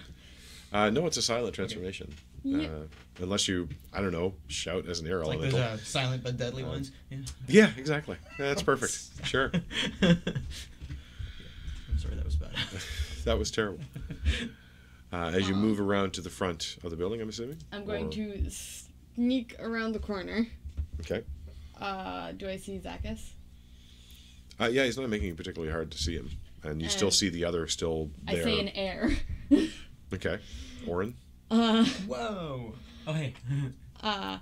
Uh, no, it's a silent transformation. Yeah. Uh, unless you, I don't know, shout as an air Like those elemental. uh, silent but deadly Uh, ones. Yeah. Yeah, exactly. That's perfect. Sure, I'm sorry, that was bad. That was terrible. Uh, as you move around to the front of the building, I'm assuming. I'm going Or- to sneak around the corner. Okay. Uh, do I see Zakis? Uh, yeah, he's not making it particularly hard to see him, and you still And- see the other still I there. say in air. Okay, Orin. uh, Whoa. Oh hey. uh,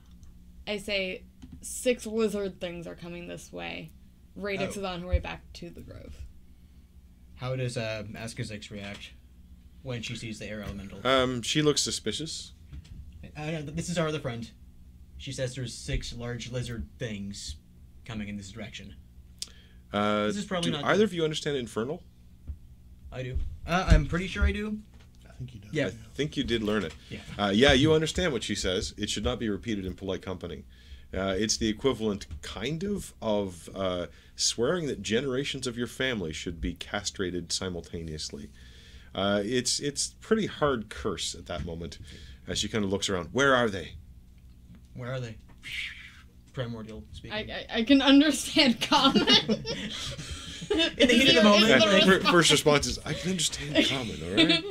I say six lizard things are coming this way. Radix Oh. is on her way back to the grove. How does uh, Askazix react when she sees the air elemental? Um, she looks suspicious. Uh, this is our other friend. She says there's six large lizard things coming in this direction. Uh, This is probably do not either good. of you understand Infernal? I do. Uh, I'm pretty sure I do. I think he does. Yeah. I think you did learn it. Yeah. Uh, yeah, you understand what she says. It should not be repeated in polite company. Uh, it's the equivalent, kind of, of uh, swearing that generations of your family should be castrated simultaneously. Uh, it's it's pretty hard curse at that moment, as she kind of looks around. Where are they? Where are they? Primordial speaking. I, I, I can understand common. In the heat of the moment, like- fir- first response is, "I can understand common." All right.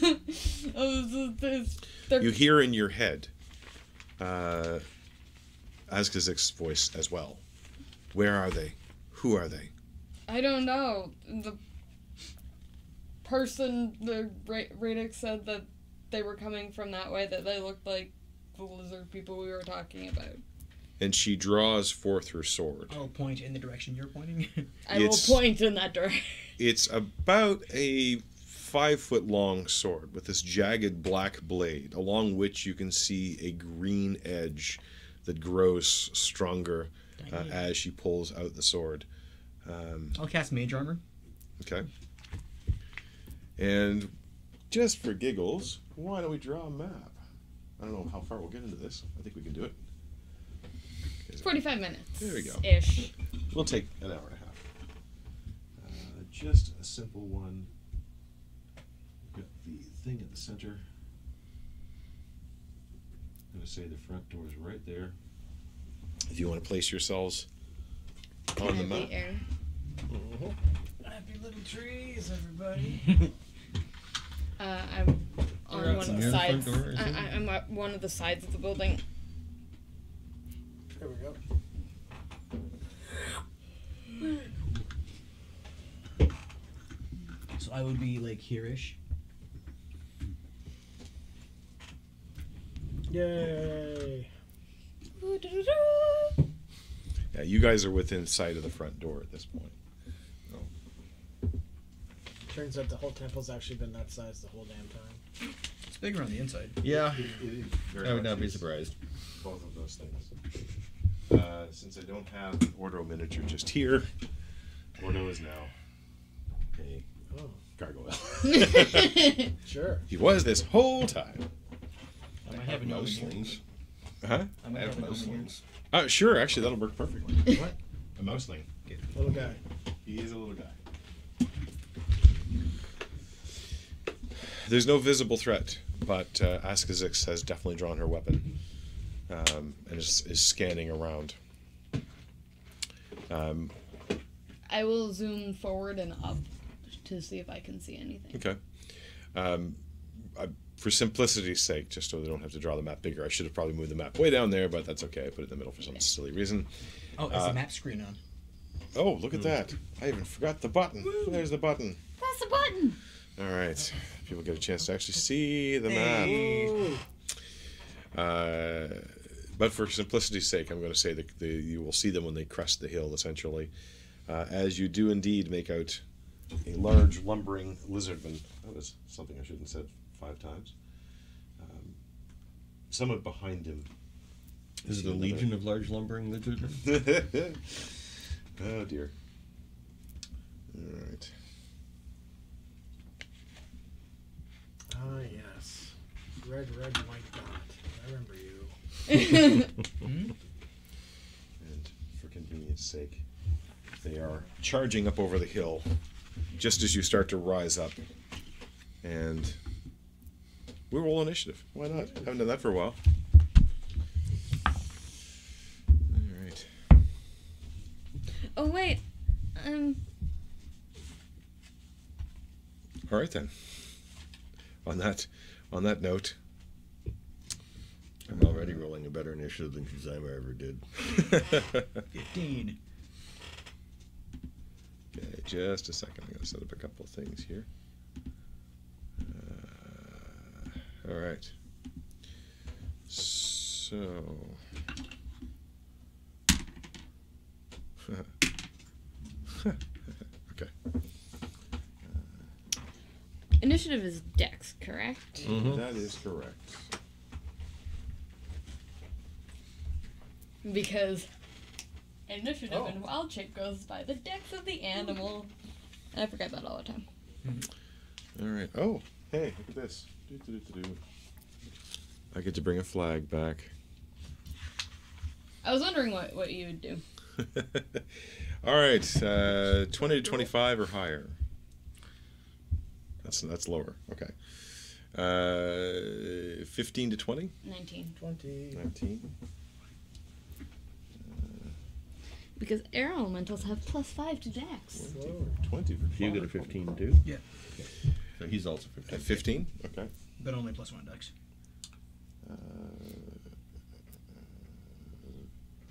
oh, this this- You hear in your head, uh, Azkazik's voice as well. Where are they? Who are they? I don't know. The person, the Radix said that they were coming from that way, that they looked like the lizard people we were talking about. And she draws forth her sword. I'll point in the direction you're pointing. I It's- will point in that direction. It's about a five foot long sword with this jagged black blade, along which you can see a green edge that grows stronger uh, as she pulls out the sword. Um, I'll cast Mage Armor. okay. And just for giggles, why don't we draw a map? I don't know how far we'll get into this. I think we can do it. It's 45 minutes. There we go. Ish. We'll take an hour and a half. Uh, just a simple one. We've got the thing at the center. I'm going to say the front door is right there. If you want to place yourselves on the In map. air. Happy little trees, everybody. Uh, I'm on You're one of the Near the sides. door, I, it? I, I'm at one of the sides of the building. There we go. So I would be like here-ish. Yay! Yeah, you guys are within sight of the front door at this point. Turns out the whole temple's actually been that size the whole damn time. It's bigger on the inside. Yeah, It- it is very I would not be surprised. Both of those things. Uh, since I don't have an Ordo miniature just here, Ordo is now a Oh, gargoyle. sure. he was this whole time. I might have a gnome here. slings. Huh? I'm might have have a gnome mouse in here. Uh, sure, actually, that'll work perfectly. What? A mouseling. Little guy. He is a little guy. There's no visible threat, but uh, Askazix has definitely drawn her weapon um, and is, is scanning around. Um, I will zoom forward and up to see if I can see anything. okay. Um, I, for simplicity's sake, just so they don't have to draw the map bigger, I should have probably moved the map way down there, but that's okay. I put it in the middle for some silly reason. Oh, is Uh, the map screen on? Oh, look at that! I even forgot the button. There's the button. Press the button! All right. People get a chance to actually see the map. Uh, but for simplicity's sake, I'm going to say that the, you will see them when they crest the hill, essentially, uh, as you do indeed make out a large lumbering lizardman. That was something I shouldn't have said five times. Um, somewhat behind him. Is it a legion of large lumbering lizardmen? oh dear. All right. Ah, yes. Red, red, white dot. I remember you. And for convenience sake, they are charging up over the hill just as you start to rise up. And we roll initiative. Why not? Haven't done that for a while. All right. Oh, wait. Um, All right then. On that, on that note, I'm already rolling a better initiative than Kuzaima ever did. 15. Okay, just a second. I'm going to set up a couple of things here. Uh, all right. So. okay. initiative is Dex, correct? Mhm. That is correct. Because initiative Oh. in wild shape goes by the Dex of the animal. And I forget that all the time. All right. Oh, hey, look at this. I get to bring a flag back. I was wondering what, what you would do. All right, uh, twenty to twenty-five or higher. That's that's lower. Okay. Uh, fifteen to 20? 19. 20. 19. Because air elementals have plus 5 to Dex. Whoa. 20 for You get a 15 too? Yeah. So he's also 15. At 15? Okay. But only plus one dex. Uh,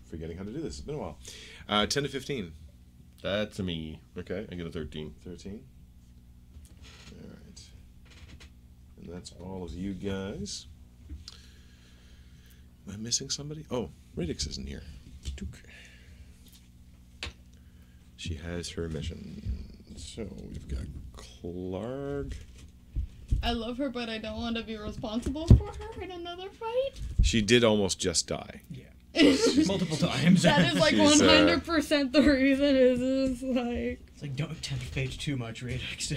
forgetting how to do this. It's been a while. Uh, 10 to 15. That's a me. Okay. I get a 13. 13. All right. And that's all of you guys. Am I missing somebody? Oh, Radix isn't here. Stook. She has her mission. So we've got Clark. I love her, but I don't want to be responsible for her in another fight. She did almost just die. Yeah. Multiple times. That is like She's, uh, hundred percent the reason. Is is like It's like don't tempt fate too much, Radix.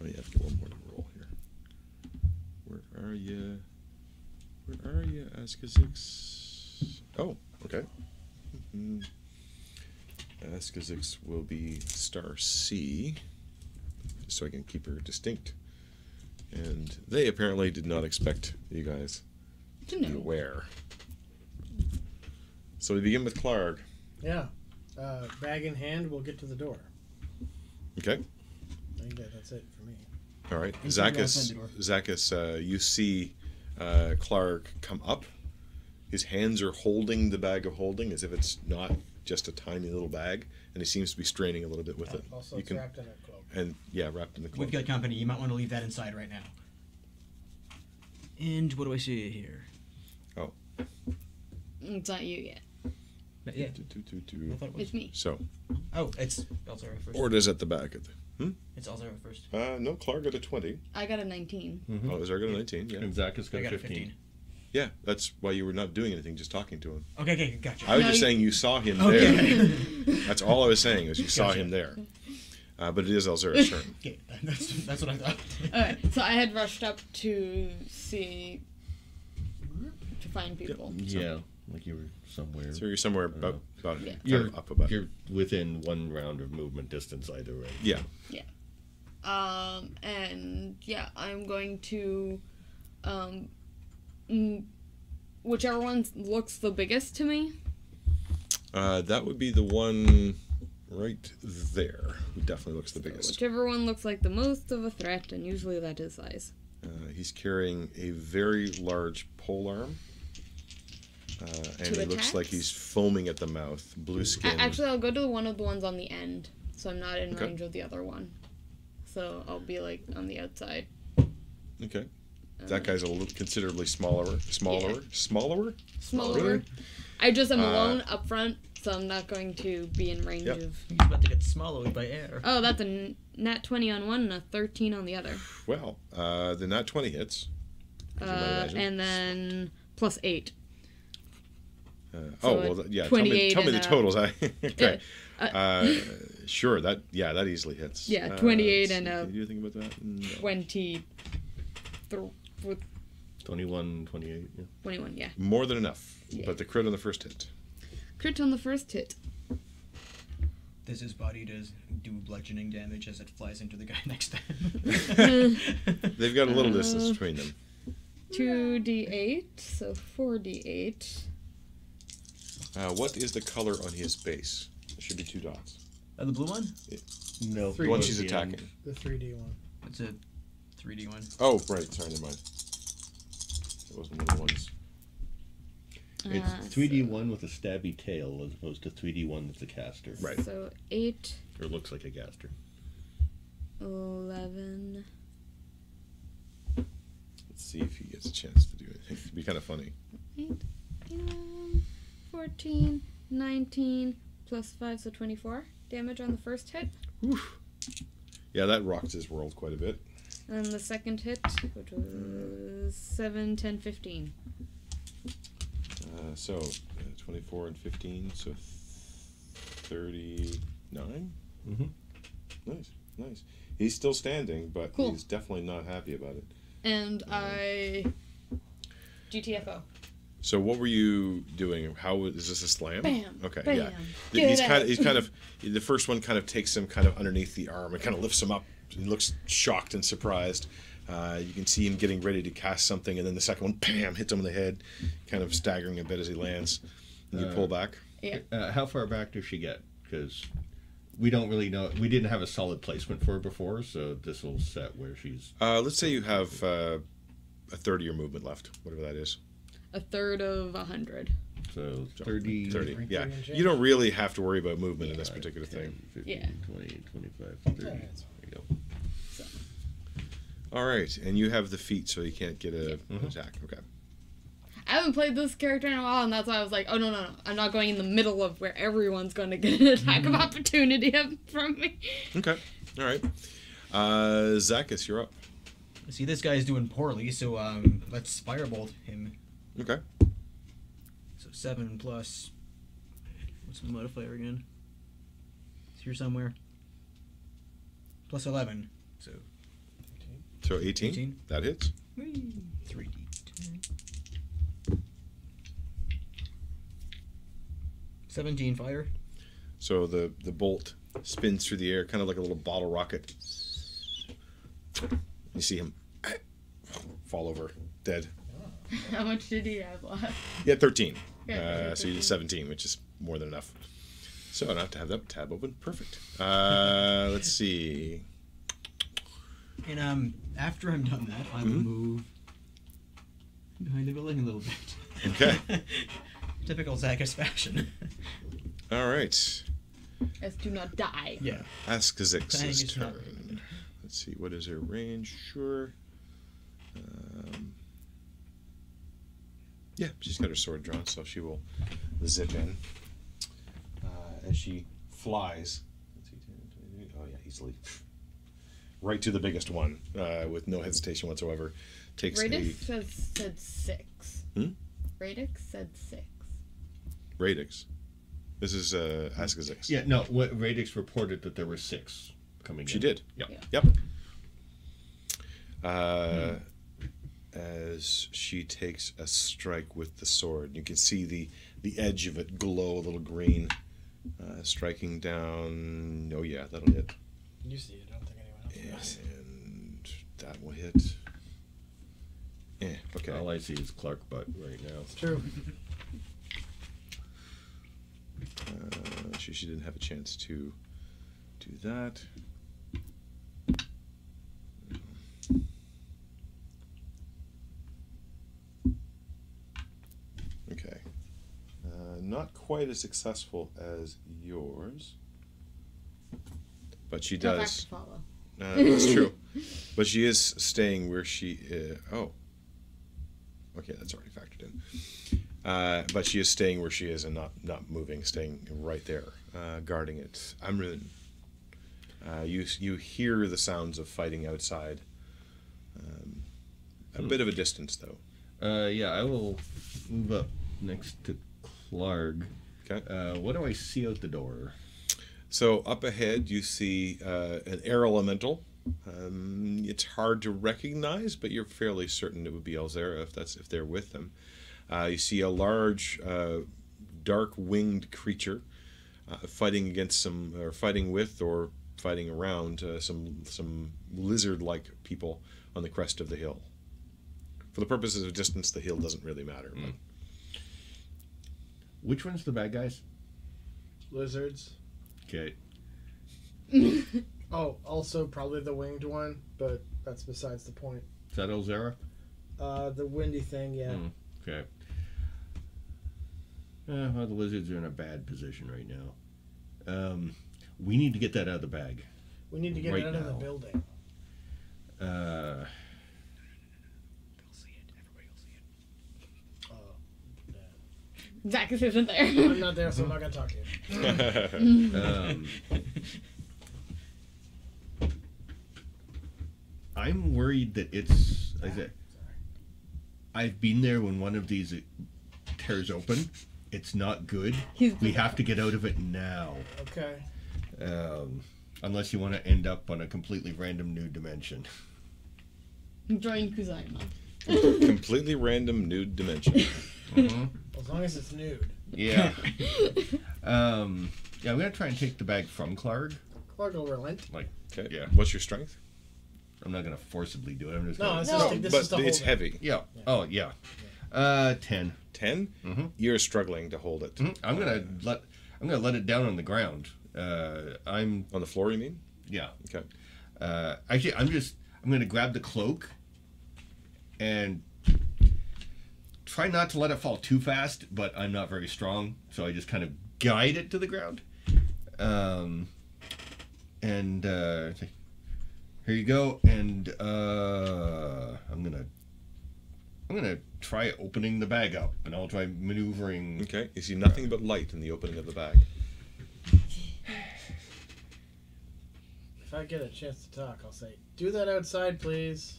Oh, yeah, I've got one more to roll here. Where are you? Where are you, Askazix? Oh, okay. Mm-hmm. Askazix will be star C, just so I can keep her distinct. And they apparently did not expect you guys to to be know. aware. So we begin with Clark. Yeah. Uh, bag in hand, we'll get to the door. Okay. I think that, that's it for me. All right, Inside or Zakis. outside the door? Zakis, uh, you see uh, Clark come up. His hands are holding the bag of holding as if it's not just a tiny little bag, and he seems to be straining a little bit with it. Also, You it's can, wrapped in a cloak. And yeah, wrapped in the cloak. We've got company. You might want to leave that inside right now. And what do I see here? Oh. It's not you yet. Yeah. Do, do, do, do. I thought it was. It's me. So, Oh, it's Elzara first. Or it is at the back of the. It's Elzara first. Uh, no, Clark got a twenty. I got a nineteen. Mm-hmm. Oh, is there got a nineteen? Yeah, And Zach has got, I got a 15. 15. yeah. That's why you were not doing anything, just talking to him. Okay, okay, gotcha. I was No, just you- saying you saw him Okay. there. That's all I was saying is you saw him there. Uh, but it is Elzara's turn. okay, that's, that's what I thought. Alright, so I had rushed up to see to find people. Yeah, like you were somewhere. So you're somewhere about, about Yeah. You're, up about. you're within one round of movement distance either way. Yeah. Yeah. Um, and yeah, I'm going to, um, mm, whichever one looks the biggest to me. Uh, that would be the one right there. Who definitely looks the biggest. Whichever one looks like the most of a threat, and usually that is size. Uh, he's carrying a very large pole arm. Uh, and Two it looks like he's foaming at the mouth. Blue A- skin. actually, I'll go to one of the ones on the end, so I'm not in Okay. range of the other one. So I'll be like on the outside. okay. Uh, That guy's a little considerably smaller. Smaller? Smaller? smaller. Really? I just am Uh, alone up front, so I'm not going to be in range Yep. of. He's about to get swallowed by air. Oh, that's a n- nat 20 on one and a 13 on the other. Well, uh, the not 20 hits. as you might Uh, imagine. and then plus 8. Uh, so oh, a well, th- yeah. Tell me, 28 tell me the a- totals. I, okay. Uh, Uh, sure. That yeah, that easily hits. Yeah, Uh, 28 let's and see, a- Can you do anything about that? No. 20. Th- with 21, 28. Yeah. 21, yeah. More than enough. Yeah. But the crit on the first hit. Crit on the first hit. Does his body does do bludgeoning damage as it flies into the guy next to him? They've got a little distance Uh, between them. 2d8, so 4d8. Uh, what is the color on his base? There should be two dots. uh, the blue one? No. The one she's attacking. The 3D one. It's a 3D one. Oh, right. Sorry, never mind. It wasn't one of the ones. It's Uh, 3D1 with a stabby tail as opposed to 3D1 with a caster. Right. So 8, Or looks like a caster. 11. Let's see if he gets a chance to do anything. It'd be kind of funny. 8, 11, 14, 19, plus 5, so 24 damage on the first hit. Yeah, that rocked his world quite a bit. And the second hit, which was 7, 10, 15. Uh, so, uh, 24 and 15, so 39? Mm-hmm. Nice, nice. He's still standing, but Cool. he's definitely not happy about it. And I. GTFO. So, what were you doing? How is this a slam? Bam, Okay, bam, yeah. get he's kind of he's kind of the first one kind of takes him kind of underneath the arm and kind of lifts him up. He looks shocked and surprised. Uh, you can see him getting ready to cast something, and then the second one, bam, hits him in the head, kind of staggering a bit as he lands. And you Uh, pull back. Yeah. Uh, how far back does she get? Because we don't really know. We didn't have a solid placement for her before, so this will set where she's. Uh, let's say you have uh, a third of your movement left, whatever that is. A third of a 100. So So, 30, 30. Yeah. three and change. You don't really have to worry about movement in this particular 10, thing. 15, Yeah. 20, 25, 30. Yeah, There you go. All right, and you have the feet, so you can't get a, an Mhm. attack. Okay. I haven't played this character in a while, and that's why I was like, oh no no no, I'm not going in the middle of where everyone's going to get an attack of opportunity from me. Okay. All right. Uh, Zakis, you're up. See, this guy's doing poorly, so um, let's firebolt him. Okay. So seven plus. What's the modifier again? It's here somewhere. Plus eleven. So So 18. 18. That hits. three d ten. Seventeen fire. So the the bolt spins through the air, kind of like a little bottle rocket. You see him fall over, dead. How much did he have left? Yeah, 13. Yeah, uh, so you 13. did 17, which is more than enough. So I don't have to have that tab open. Perfect. Uh, let's see. And um, after I'm done that, I will Mhm. move behind the building a little bit. Okay. Typical Zakis fashion. All right. As to not die. yeah. Ask Thank Zix's you, turn. Let's see. What is her range? Sure. Um, yeah, she's got her sword drawn, so she will zip in. Uh, as she flies. Let's see, 10, 20, Oh, yeah, easily. Right to the biggest one uh, with no hesitation whatsoever. Takes Radix a said, said six. Hmm? Radix said six. radix. This is uh, Ask Zix. Yeah, no, what Radix reported that there were six coming She in. did. Yeah. Yeah. Yep. Uh, As she takes a strike with the sword, you can see the the edge of it glow a little green, uh, striking down. Oh yeah, that'll hit, You see it. I don't think anyone else does. and that will hit. Yeah. Okay. All I see is Clark Butt right now. It's true. Uh, she she didn't have a chance to do that. Okay. Uh, not quite as successful as yours, but she Tough act does. To. Uh, that's true. But she is staying where she. Uh, oh. Okay, that's already factored in. Uh, but she is staying where she is and not not moving, staying right there, uh, guarding it. Amrun. Uh, you you hear the sounds of fighting outside. Um, a Hmm. bit of a distance though. Uh, yeah, I will move up next to Clark. Okay. Uh, what do I see out the door? So up ahead, you see uh, an air elemental. Um, it's hard to recognize, but you're fairly certain it would be Elzara if that's if they're with them. Uh, you see a large, uh, dark winged creature uh, fighting against some, or fighting with, or fighting around uh, some some lizard-like people on the crest of the hill. For the purposes of distance, the hill doesn't really matter. but- Which one's the bad guys? Lizards. Okay. Oh, also probably the winged one, but that's besides the point. Is that Elzara? Uh, the windy thing, yeah. Hmm. Okay. Uh, well, the lizards are in a bad position right now. Um, we need to get that out of the bag. We need to get Right it out of the building. Uh, They'll see it. Everybody will see it. Zakis isn't there. I'm not there, so I'm not gonna talk to you. um, I'm worried that it's. I said, I've been there when one of these tears open. It's not good. He's We have to get out of it now. Okay. Um, unless you want to end up on a completely random new dimension. join Kuzaima. Completely random nude dimension. As long as it's nude. Yeah. um, yeah, I'm gonna try and take the bag from Clark. Clark will relent. Okay. Yeah. What's your strength? I'm not gonna forcibly do it. I'm just No, gonna. it's No. just this but is the it's whole heavy. Yeah. Oh yeah. Uh, ten. 10 Mhm. you're struggling to hold it Mhm. I'm gonna let. I'm gonna let it down on the ground. Uh, I'm on the floor you mean yeah. okay Uh, actually, I'm just. I'm gonna grab the cloak and try not to let it fall too fast, but I'm not very strong, so I just kind of guide it to the ground. Um, and uh, here you go, and uh, I'm gonna I'm gonna try opening the bag up, and I'll try maneuvering. Okay, you see nothing but light in the opening of the bag. If I get a chance to talk, I'll say, "Do that outside, please."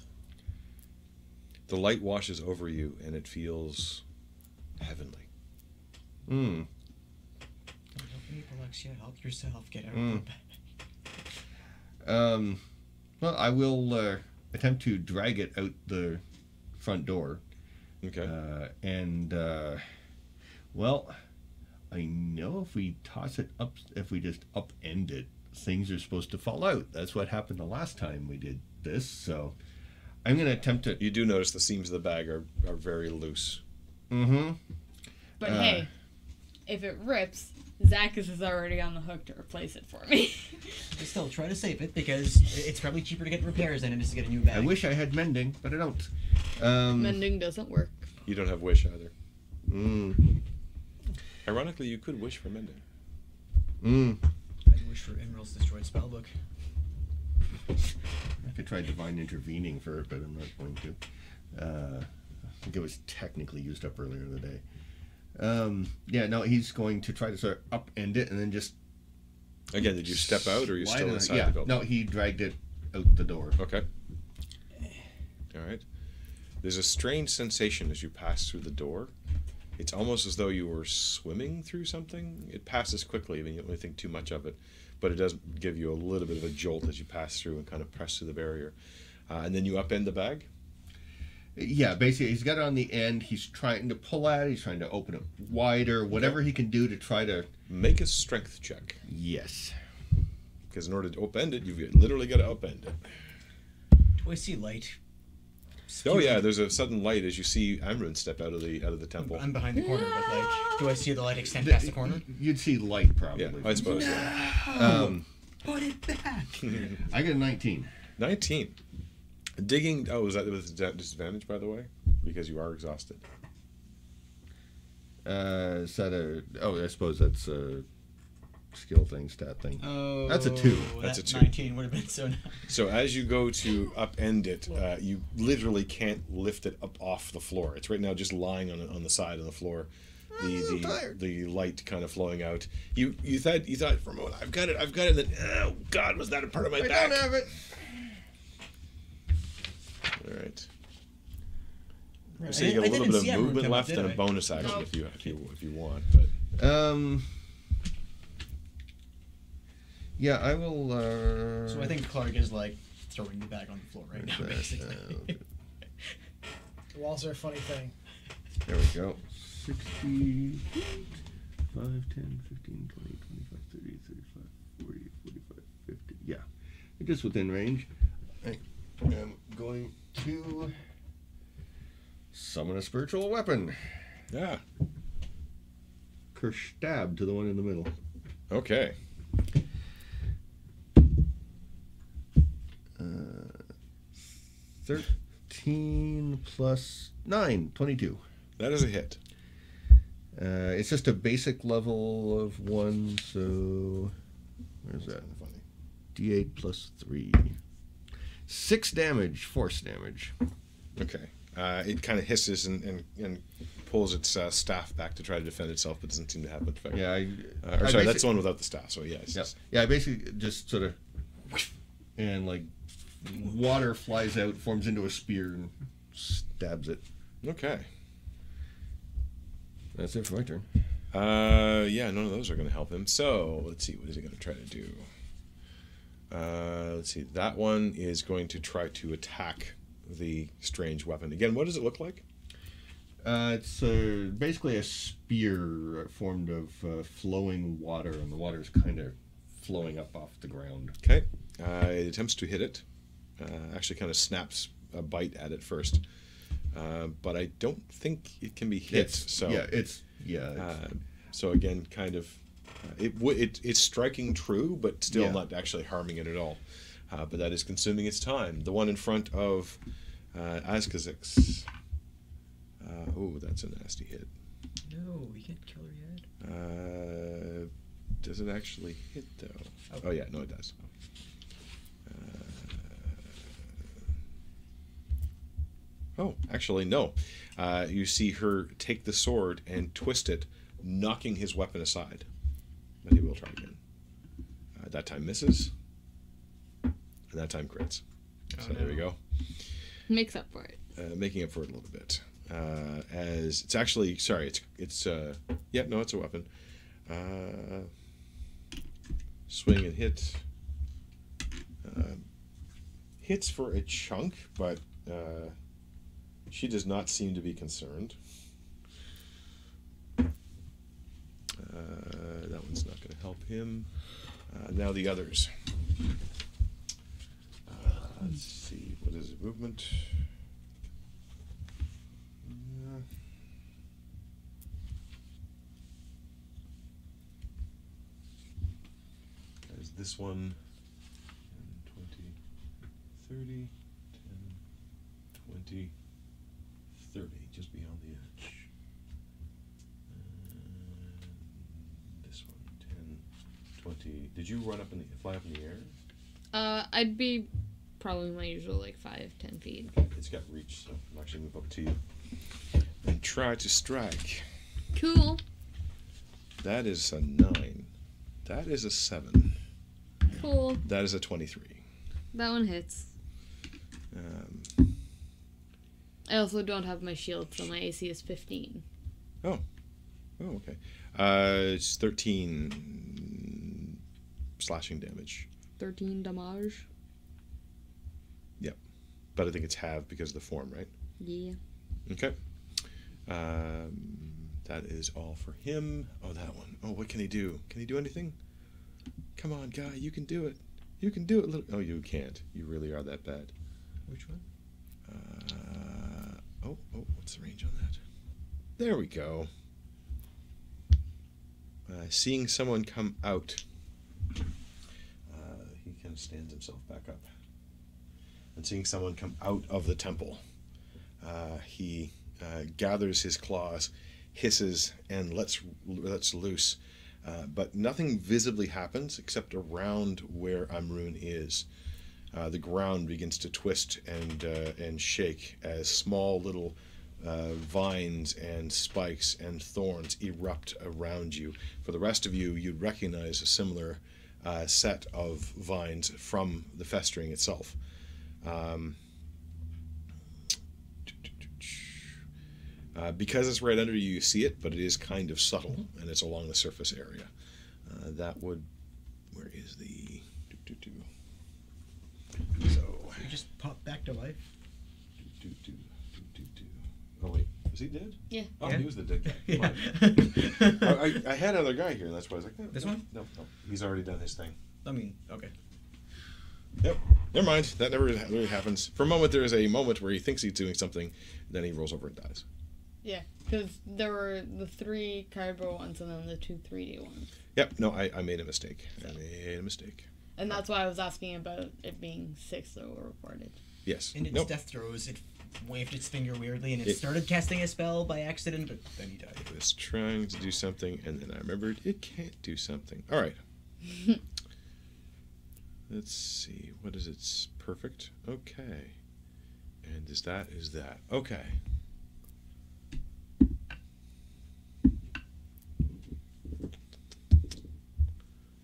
The light washes over you, and it feels heavenly. Hmm. Don't help me, Alexia. Help yourself. Get out Mm. of the bag. Um, well, I will uh, attempt to drag it out the front door. Okay. Uh, and, uh, well, I know if we toss it up, if we just upend it, things are supposed to fall out. That's what happened the last time we did this. So I'm going to attempt to. you do notice the seams of the bag are, are very loose. Mm-hmm. But Uh. hey, if it rips, Zakis is already on the hook to replace it for me. But still, try to save it because it's probably cheaper to get repairs than it is to get a new bag. I wish I had mending, but I don't. Um, Mending doesn't work. You don't have wish either. mm, Ironically, you could wish for mending. mm. I wish for Emerald's destroyed spellbook. I could try divine intervening for it, but I'm not going to. Uh, I think it was technically used up earlier in the day. Um, yeah, no, he's going to try to sort of upend it and then just. Again, did you step out, or are you still inside yeah, the building? No, he dragged it out the door. Okay. All right. There's a strange sensation as you pass through the door. It's almost as though you were swimming through something. It passes quickly. I mean, you don't really think too much of it, but it does give you a little bit of a jolt as you pass through and kind of press through the barrier. Uh, and then you upend the bag. Yeah, basically, he's got it on the end. He's trying to pull at it. He's trying to open it wider, whatever he can do to try to. Make a strength check, Yes. because in order to upend it, you've literally got to upend it. Do I see light? Oh yeah, there's a sudden light as you see Amrun step out of the out of the temple. I'm behind the corner, but like, do I see the light extend past the corner? You'd see light probably. Yeah, I suppose. Yeah. Um, Put it back. I get a 19. 19. Digging. Oh, is that with a disadvantage, by the way? Because you are exhausted. Uh, is that a? Oh, I suppose that's a skill thing, stat thing. Oh, That's a two. That's that a two. 19 would have been so nice. So as you go to upend it, uh, you literally can't lift it up off the floor. It's right now just lying on on the side of the floor. The the, tired. the light kind of flowing out. You you thought you thought for a moment I've got it I've got it. And then oh God was that a part of my I back? don't have it. All right. Right. So you I- got I a little bit of movement left did and a I? bonus action No. if you if you if you want. But Um. Yeah, I will. Uh, So I think Clark is like throwing the bag on the floor right now, that? basically. Uh, Walls are a funny thing. there we go. 60, 5, 10, 15, 20, 25, 30, 35, 40, 45, 50. Yeah. Just within range. I am going to summon a spiritual weapon. yeah. Curse stab to the one in the middle. Okay. Uh, 13 plus 9, 22. That is a hit. Uh, it's just a basic level of 1, so. Where's that? Funny. D8 plus 3. 6 damage, force damage. Okay. Uh, it kind of hisses and, and, and pulls its uh, staff back to try to defend itself, but doesn't seem to have much effect. Yeah, I. Uh, or I sorry, that's the one without the staff. So yes. Yeah, yeah. I basically just sort of, and like, water flies out, forms into a spear, and stabs it. Okay. That's it for my turn. Uh, yeah, none of those are going to help him. So let's see, what is he going to try to do? Uh, let's see. That one is going to try to attack the strange weapon again. What does it look like? Uh, it's uh, basically a spear formed of uh, flowing water, and the water is kind of flowing up off the ground. Okay. Uh, it attempts to hit it. Uh, actually, kind of snaps a bite at it first. Uh, but I don't think it can be hit. It's so yeah, it's yeah. It's, Uh, so again, kind of, uh, it, w- it it's striking true, but still Yeah. not actually harming it at all. Uh, but that is consuming its time. The one in front of uh, Azkazix. Uh, Uh, oh, that's a nasty hit. No, we can't kill her yet. Uh, does it actually hit though? Oh. Oh, yeah, no, it does. Oh, actually, no. Uh, you see her take the sword and twist it, knocking his weapon aside. But he will try again. Uh, that time misses, and that time crits. Oh, so there we go. Makes up for it. uh, making up for it a little bit. Uh, as it's actually sorry, it's it's uh, yeah, no, it's a weapon. Uh, swing and hit. Uh, hits for a chunk, but uh, she does not seem to be concerned. Uh, that one's not going to help him. Uh, now the others. Uh, let's see. What is the Movement. There's this one. 10, 20, 30, 10, 20, 30, just beyond the edge. And this one, 10, 20. Did you run up in the fly up in the air? Uh, I'd be probably my usual like five, ten feet. It's got reach, so I'll actually move up to you. And try to strike. Cool. That is a 9. That is a 7. Cool. That is a 23. That one hits. Um, I also don't have my shield, so my AC is 15. oh, Oh, okay. Uh, it's 13 slashing damage. 13 damage. Yep. But I think it's half because of the form, right? Yeah. Okay. Um, that is all for him. Oh, that one. Oh, what can he do? Can he do anything? Come on, guy. You can do it. You can do it. Little... Oh, you can't. You really are that bad. Which one? Uh, oh, oh, what's the range on that? There we go. Uh, seeing someone come out, uh, he kind of stands himself back up. And seeing someone come out of the temple, uh, he uh, gathers his claws, hisses, and lets lets loose. Uh, but nothing visibly happens except around where Amrun is. Uh, the ground begins to twist and uh, and shake as small little uh, vines and spikes and thorns erupt around you. For the rest of you, you'd recognize a similar uh, set of vines from the festering itself. Um, uh, because it's right under you, you see it, but it is kind of subtle, and it's along the surface area. Uh, that would, where is the? So You just pop back to life. do, do, do, do, do. Oh wait, was he dead? Yeah. Oh, Yeah. he was the dead guy. Yeah. I, I, I had another guy here, that's why I was like, no, This no, one? No, no, he's already done his thing. I mean, okay. Yep. Never mind. That never really happens. For a moment, there is a moment where he thinks he's doing something, then he rolls over and dies. Yeah, because there were the three cardboard ones and then the two 3D ones. Yep. No, I, I made a mistake. I made a mistake. And that's why I was asking about it being six that were reported. Yes. In its Nope. death throes, it waved its finger weirdly and it, It- started casting a spell by accident, but then he died. It was trying to do something, and then I remembered it can't do something. All right. Let's see. What is its perfect? Okay. And is that is that? Okay.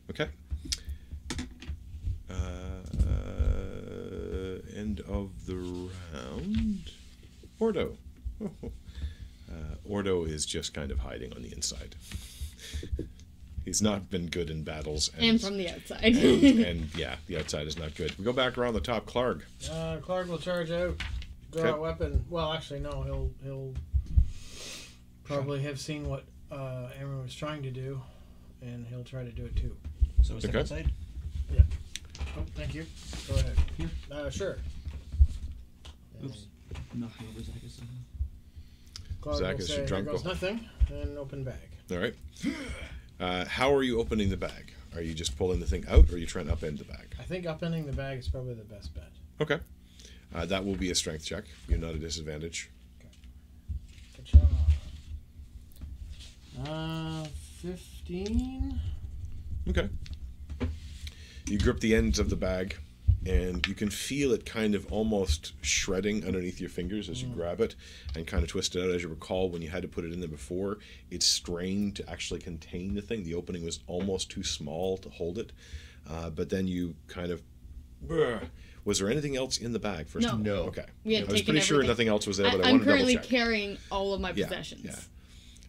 Okay. Uh, end of the round. Ordo. Uh, Ordo is just kind of hiding on the inside. He's not been good in battles, and, And from the outside. and, and, yeah, the outside is not good. We go back around the top. Clark. Uh, Clark will charge out, draw Okay. a weapon. Well, actually, no. He'll he'll probably have seen what uh, Amrun was trying to do, and he'll try to do it too. So is Okay. outside. Yeah. Oh, thank you. Go ahead. Here. Uh, sure. Oops. Zach is your drunk nothing, and open bag. All right. Uh, how are you opening the bag? Are you just pulling the thing out, or are you trying to upend the bag? I think upending the bag is probably the best bet. Okay. Uh, that will be a strength check. You're not a disadvantage. Okay. Good job. Uh, 15. Okay. You grip the ends of the bag and you can feel it kind of almost shredding underneath your fingers as you grab it and kind of twist it out. As you recall, when you had to put it in there before, it strained to actually contain the thing. The opening was almost too small to hold it. Uh, but then you kind of. Brr. Was there anything else in the bag first? No. No. Okay. We had I was taken pretty sure nothing else was there, I, but I, I'm wanted to double currently check. carrying all of my Yeah, possessions. yeah.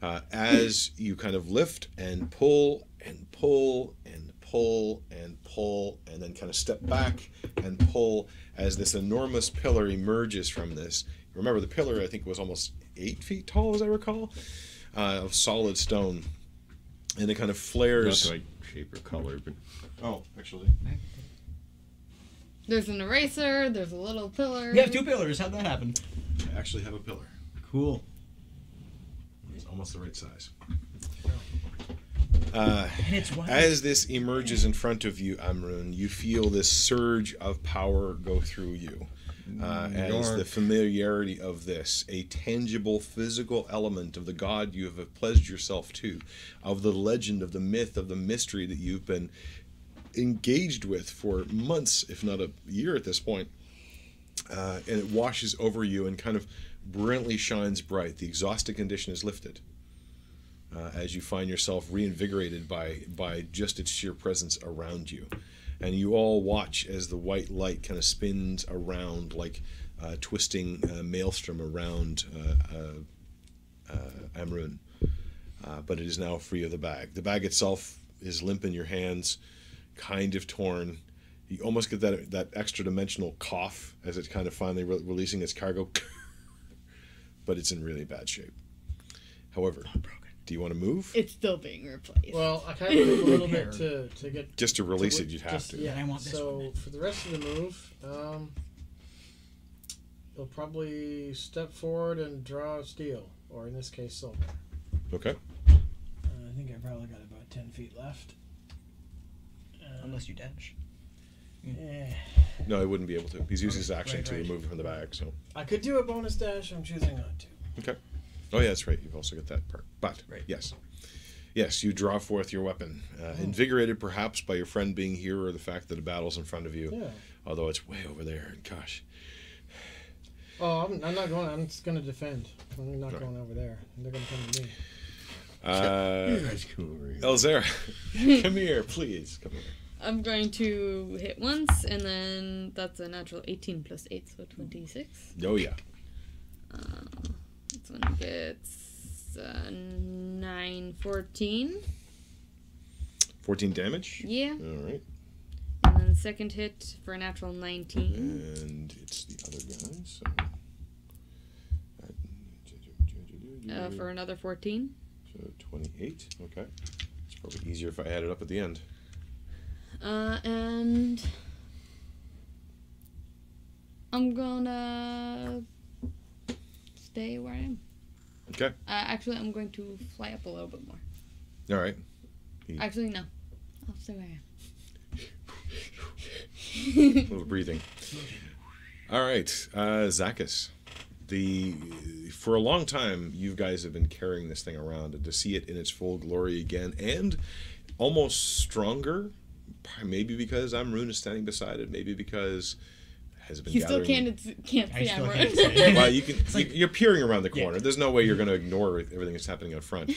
Uh, as you kind of lift and pull and pull and pull and pull and then kind of step back and pull as this enormous pillar emerges from this. Remember, the pillar I think was almost eight feet tall, as I recall, uh, of solid stone, and it kind of Not flares. the right shape or color, but Oh, actually, There's an eraser. There's a little pillar. You have two pillars. How'd that happen? I actually have a pillar. Cool. It's almost the right size. Uh, And it's. As this emerges in front of you, Amrun, you feel this surge of power go through you. Uh, as the familiarity of this, a tangible physical element of the God you have pledged yourself to, of the legend, of the myth, of the mystery that you've been engaged with for months, if not a year at this point, uh, and it washes over you and kind of brilliantly shines bright. The exhausted condition is lifted uh, as you find yourself reinvigorated by by just its sheer presence around you, and you all watch as the white light kind of spins around like a twisting uh, maelstrom around uh, uh, uh, Amrun. Uh, but it is now free of the bag. The bag itself is limp in your hands, kind of torn. You almost get that that extra dimensional cough as it's kind of finally re- releasing its cargo, but it's in really bad shape. However, do you want to move? It's still being replaced. Well, I kind of move a little bit to, to get. Just to release to- it, you'd have just- to. Yeah, I want this so for the rest of the move, um, he'll probably step forward and draw steel, or in this case, silver. Okay. Uh, I think I probably got about 10 feet left. Uh, Unless you dash. eh. No, he wouldn't be able to. He's using his action right, to right. remove it from the bag. So. I could do a bonus dash. I'm choosing not to. Oh yeah, that's right. You've also got that part. But Right. yes, yes, you draw forth your weapon, uh, invigorated perhaps by your friend being here or the fact that a battle's in front of you. Yeah. Although it's way over there, and gosh, Oh, I'm, I'm not going. I'm just going to defend. I'm not Right. going over there. They're going to come to me. uh, you guys come over here. Elzara, come here, please. Come here. I'm going to hit once, and then that's a natural 18 plus 8, so 26. Oh yeah. Uh, this one gets uh, 9, 14. Fourteen damage. Yeah. All right. And then the second hit for a natural 19. And it's the other guy. So. Uh, for another 14. So twenty-eight. Okay. It's probably easier if I add it up at the end. Uh, and I'm gonna stay where I am. Okay. Uh, actually, I'm going to fly up a little bit more. All right. Actually, no. I'll stay where I am. A little breathing. All right, uh, Zakis. The for a long time, you guys have been carrying this thing around, and to see it in its full glory again, and almost stronger, maybe because Amrun is standing beside it, maybe because has been You still gathering. can't can't I see still Amaranth. can't well, you can. like- you, are peering around the Yeah. corner. There's no way you're going to ignore everything that's happening out front.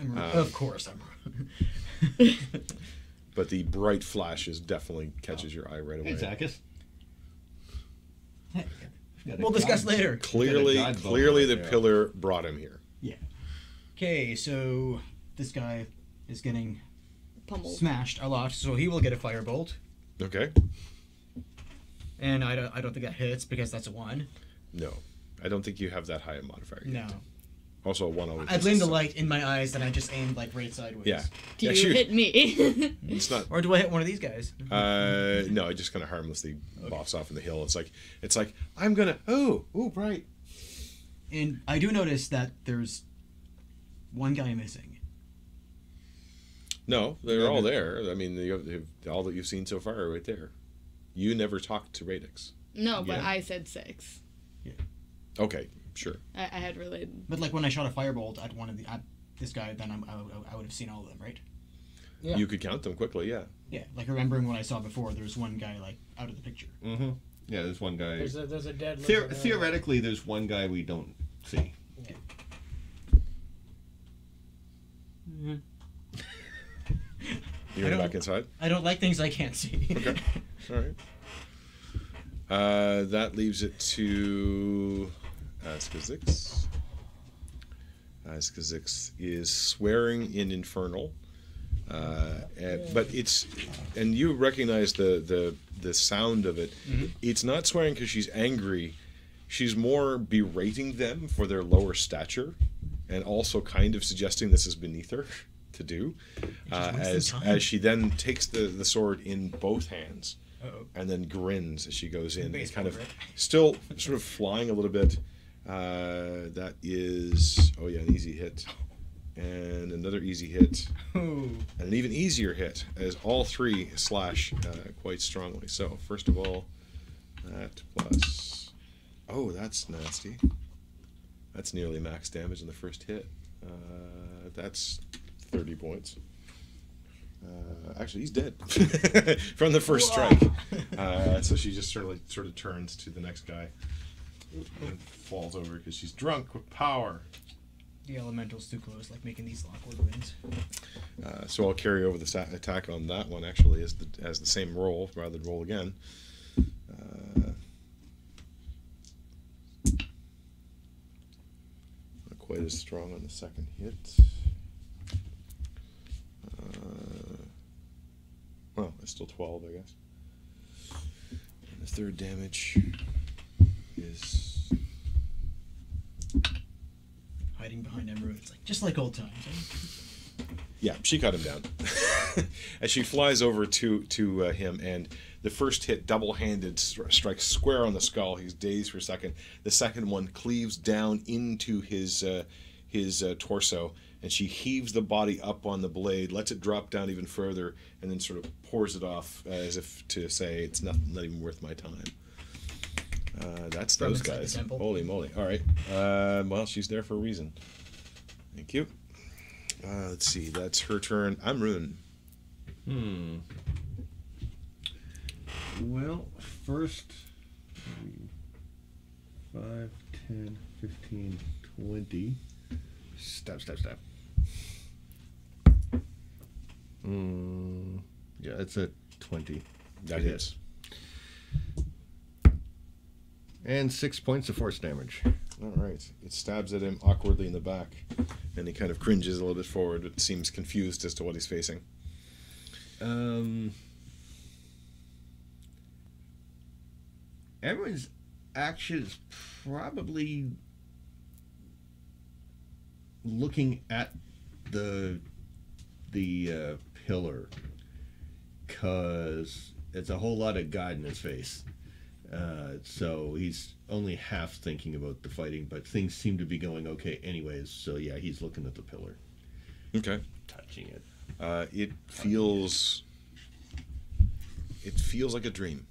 I'm, Uh, of course, I'm. wrong. But the bright flashes definitely catches your eye right away. Hey, Zakis. We'll discuss later. Clearly, Got a god bone clearly, the there. pillar brought him here. Yeah. Okay, so this guy is getting Pummeled. smashed a lot, so he will get a firebolt. Okay. And I don't, I don't think that hits because that's a one. No, I don't think you have that high a modifier. No. Also, a one always. I blamed the light in my eyes and I just aimed like right sideways. Yeah. Do Yeah, you shoot. hit me? It's not. Or do I hit one of these guys? Uh, no, I just kind of harmlessly boss off in the hill. It's like it's like I'm gonna. Oh, oh, bright. And I do notice that there's one guy missing. No, they're all there. I mean, you have, all that you've seen so far are right there. You never talked to Radix. no, but Yeah. I said six. Okay, sure. I, I had relayed. But like when I shot a firebolt at one of the at this guy, then I'm, I, would- I would have seen all of them, right? Yeah. You could count them quickly, yeah. Yeah, like remembering what I saw before, there was one guy like out of the picture. Mm-hmm. Yeah, there's one guy. There's a there's a dead. Theor- lizard, uh, theoretically, there's one guy we don't see. You I go don't- back inside. I don't like things I can't see. Okay. All right. Uh, that leaves it to Arkaxix. Arkaxix is swearing in Infernal. Uh, and- but it's and you recognize the the the sound of it. It's not swearing because she's angry. She's more berating them for their lower stature, and also kind of suggesting this is beneath her to do. Uh, as as she then takes the the sword in both hands Uh-oh. and then grins as she goes in, Baseball kind of grip. still sort of flying a little bit. Uh, that is, oh yeah, an easy hit, and another easy hit, and an even easier hit as all three slash uh, quite strongly. So first of all, that plus, oh that's nasty. That's nearly max damage in the first hit. Uh, that's thirty points. Uh, actually, he's dead from the first strike. Uh, so she just sort of like, sort of turns to the next guy and falls over because she's drunk with power. The elemental's too close, like making these awkward wins. Uh, so I'll carry over the sa- attack on that one actually as the as the same roll rather than roll again. Uh, not quite as strong on the second hit. Uh, well, it's still twelve, I guess. And the third damage is Hiding behind emeralds, like just like old times. eh? Yeah, she cut him down. As she flies over to to uh, him, and the first hit, double-handed, stri- strikes square on the skull. He's dazed for a second. The second one cleaves down into his uh, his uh, torso, and she heaves the body up on the blade, lets it drop down even further, and then sort of pours it off uh, as if to say, "It's not, not even worth my time." Uh, that's From those inside the guys. Holy moly! All right. Uh, well, she's there for a reason. Thank you. Uh, let's see. That's her turn. I'm Rune. Hmm. Well, first, 5, 10, 15, 20. Stab, stab, stab. Hmm. Yeah, it's a 20. That hits. And six points of force damage. All right. It stabs at him awkwardly in the back, and he kind of cringes a little bit forward, but seems confused as to what he's facing. Um, everyone's action is probably looking at the the uh, pillar because it's a whole lot of God in his face. Uh, so he's only half thinking about the fighting, but things seem to be going okay anyways. So yeah, he's looking at the pillar, Okay. touching it. Uh, it feels. It feels like a dream.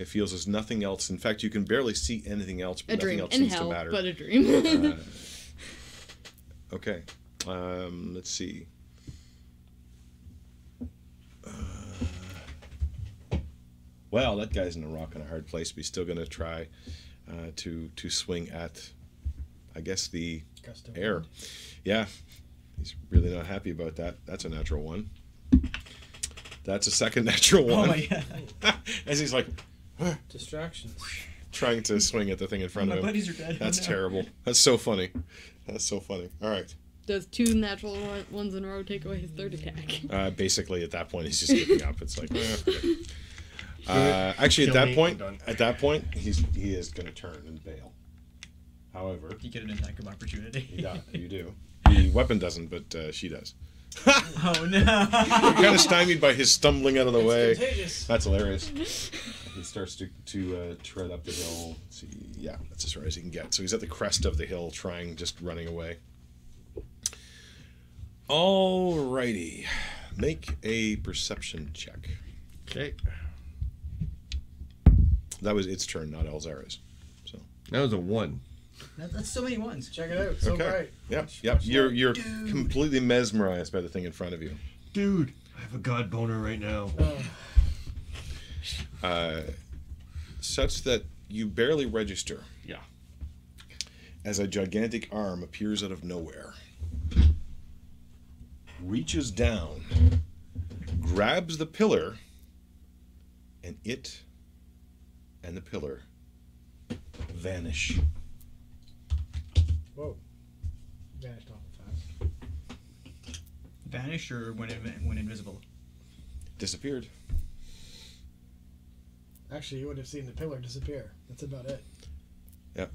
It feels as nothing else. In fact, you can barely see anything else, but A nothing dream else in seems hell, to matter. but a dream. Uh, okay. Um, let's see. Well, that guy's in a rock and a hard place, but he's still going to try uh, to to swing at, I guess the Gust of air. wind. Yeah, he's really not happy about that. That's a natural one. That's a second natural Oh one. my god. As he's like Distractions. trying to swing at the thing in front my of him. buddies are dead. Oh, That's terrible. That's so funny. That's so funny. All right. Those two natural one- ones in a row take away his third attack. Uh, basically, at that point, he's just giving up. It's like, eh, forget it. Uh, actually, at Kill that me, point, I'm done. at that point, he's he is going to turn and bail. However, You get an attack of opportunity. yeah, you do. The weapon doesn't, but uh, she does. oh no. kind of stymied by his stumbling out of the way. Contagious. That's hilarious. He starts to to uh, tread up the hill. Let's see, yeah, that's as far as he can get. So he's at the crest of the hill, trying, just running away. Alrighty, make a perception check. Okay. That was its turn, not Elzara's. So that was a one. That, that's so many ones. Check it out. So Okay. bright. Yep, Much- yep. much You're you're Dude. completely mesmerized by the thing in front of you. Dude, I have a god boner right now. Oh, uh, such that you barely register. Yeah. As a gigantic arm appears out of nowhere, reaches down, grabs the pillar, and it and the pillar vanish. whoa. Vanished awful fast. Vanish or when invi- when invisible. Disappeared. Actually, you would have seen the pillar disappear. That's about it. Yep.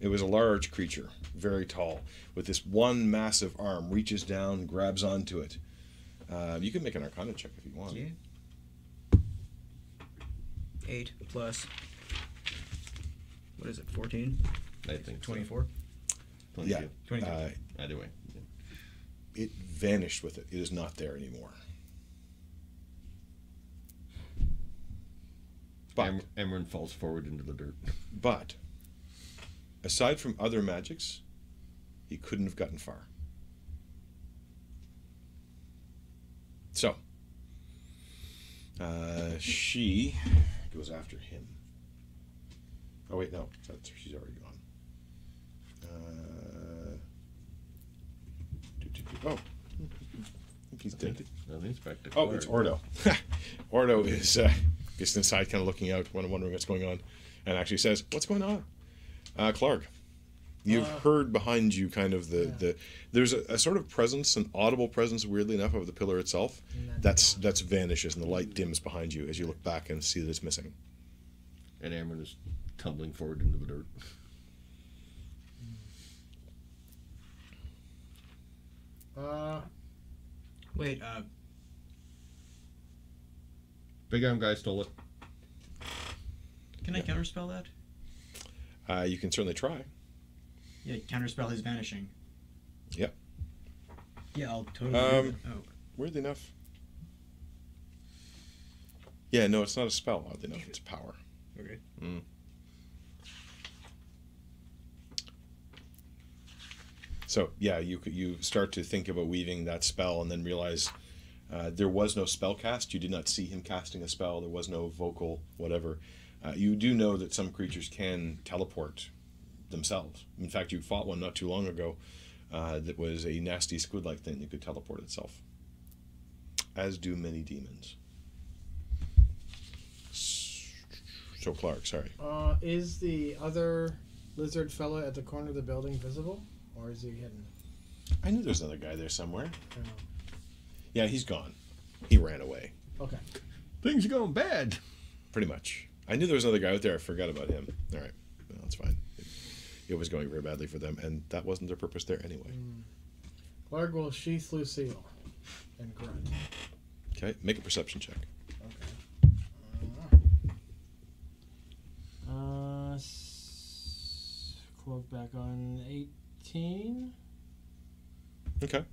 It was a large creature, very tall, with this one massive arm, reaches down, grabs onto it. Uh, you can make an Arcana check if you want. Yeah. Eight plus. What is it? Fourteen. I think so. Twenty-four. Yeah. 22. Uh, Either way. it vanished with it. It is not there anymore. But, Am- falls forward into the dirt. but, aside from other magics, he couldn't have gotten far. So, uh, she goes after him. Oh wait, no, that's, she's already gone. Uh, do, do, do. Oh, I think he's dead. Nothing's back to Oh, it's Ordo. Ordo is uh, just inside, kind of looking out, wonder- wondering what's going on, and actually says, "What's going on?" Uh, Clark, you've Uh, heard behind you kind of the yeah. the there's a, a sort of presence, an audible presence, weirdly enough, of the pillar itself. And then That's gone. that's vanishes, and the light dims behind you as you look back and see that it's missing. And Amrun is tumbling forward into the dirt. Uh, Wait. Uh. Big arm guy stole it. Can I counterspell that? Uh, you can certainly try. Yeah. Counterspell his vanishing. Yep. Yeah, I'll totally. Um, oh. Weirdly enough. Yeah, no, it's not a spell. Oddly enough, it's power. Okay. So yeah, you you start to think about weaving that spell, and then realize uh, there was no spell cast. You did not see him casting a spell. There was no vocal whatever. Uh, you do know that some creatures can teleport themselves. In fact, you fought one not too long ago uh, that was a nasty squid-like thing that could teleport itself. As do many demons. So Clark, sorry. uh, is the other lizard fella at the corner of the building visible, or is he hidden? I knew there's another guy there somewhere. I don't know. Yeah, he's gone. He ran away. Okay. Things are going bad. Pretty much. I knew there was another guy out there. I forgot about him. All right. Well, that's fine. It, was going very badly for them, and that wasn't their purpose there anyway. Clark will sheath Lucille and grunt. Okay, make a perception check. Okay. Uh, cloak back on 18. Okay.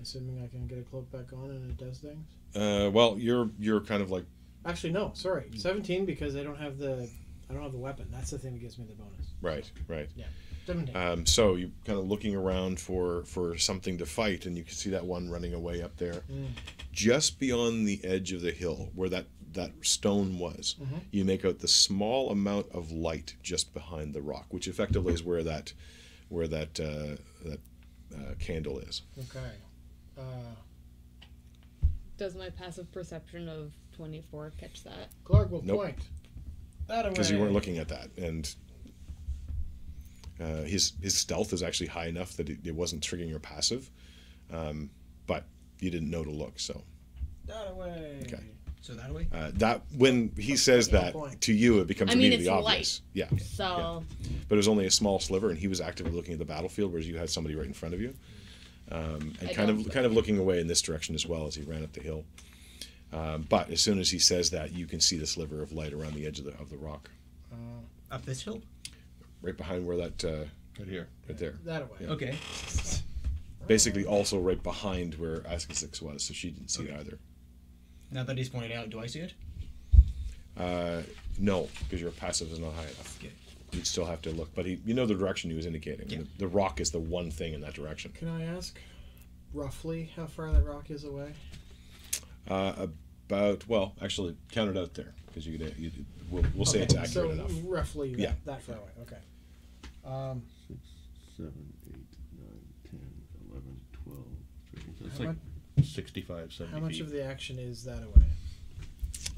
Assuming I can get a cloak back on and it does things. Uh, well, you're you're kind of like Actually, no. Sorry, 17 because I don't have the I don't have the weapon. That's the thing that gives me the bonus. right, right. 17. Um, so you're kind of looking around for for something to fight, and you can see that one running away up there, Mm. just beyond the edge of the hill where that that stone was. Mhm. You make out the small amount of light just behind the rock, which effectively is where that where that uh, that uh, candle is. Okay. Uh, Does my passive perception of 24 catch that? Clark will Nope. point. That away. because you weren't looking at that, and uh, his his stealth is actually high enough that it, it wasn't triggering your passive, um, but you didn't know to look. So That away. Okay. So that way. uh, that when he says that point. to you, it becomes I mean, immediately it's obvious. Yeah, So, but it was only a small sliver, and he was actively looking at the battlefield, whereas you had somebody right in front of you, um, and I kind of kind of looking away in this direction as well as he ran up the hill. Um, but as soon as he says that, you can see the sliver of light around the edge of the of the rock, Uh, Up this hill. right behind where that uh, Right here. right there. that away. Yeah. Okay. basically also right behind where Arkaxix was, so she didn't see it either. Now that he's pointed out, do I see it? Uh, no, because your passive is not high enough. Okay. You'd still have to look, but he, you know the direction he was indicating. Yeah. The, the rock is the one thing in that direction. Can I ask roughly how far that rock is away? Uh, about well, actually, count it out there because you could. You, we'll, we'll say it's Okay, accurate so enough. roughly that, Yeah. that far away. Okay. Um, Six, seven, eight, nine, 10, 11, 12, 13. So it's How like 65, 70 how much feet. of the action is that away?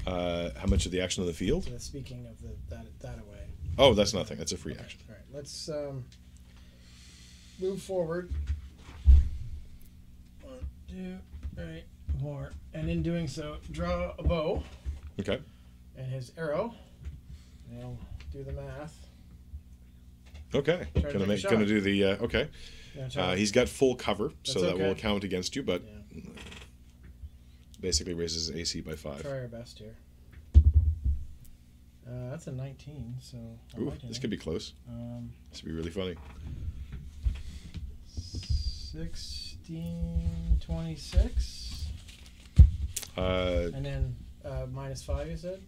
Uh, how much of the action on the field? So speaking of the that that away. Oh, that's nothing. That's a free Okay, action. All right, let's um, move forward. One, two, three, four, and in doing so, draw a bow Okay. and his arrow. And I'll do the math. Okay. Try Gonna make. Gonna do the. Uh, okay. Yeah, Uh, he's got full cover, so That's that will count against you, but basically raises his AC by five. try our best here. Uh, that's a 19, so Ooh, this could be close. Um, This would be really funny. 16, 26, Uh, and then uh, minus five. You said.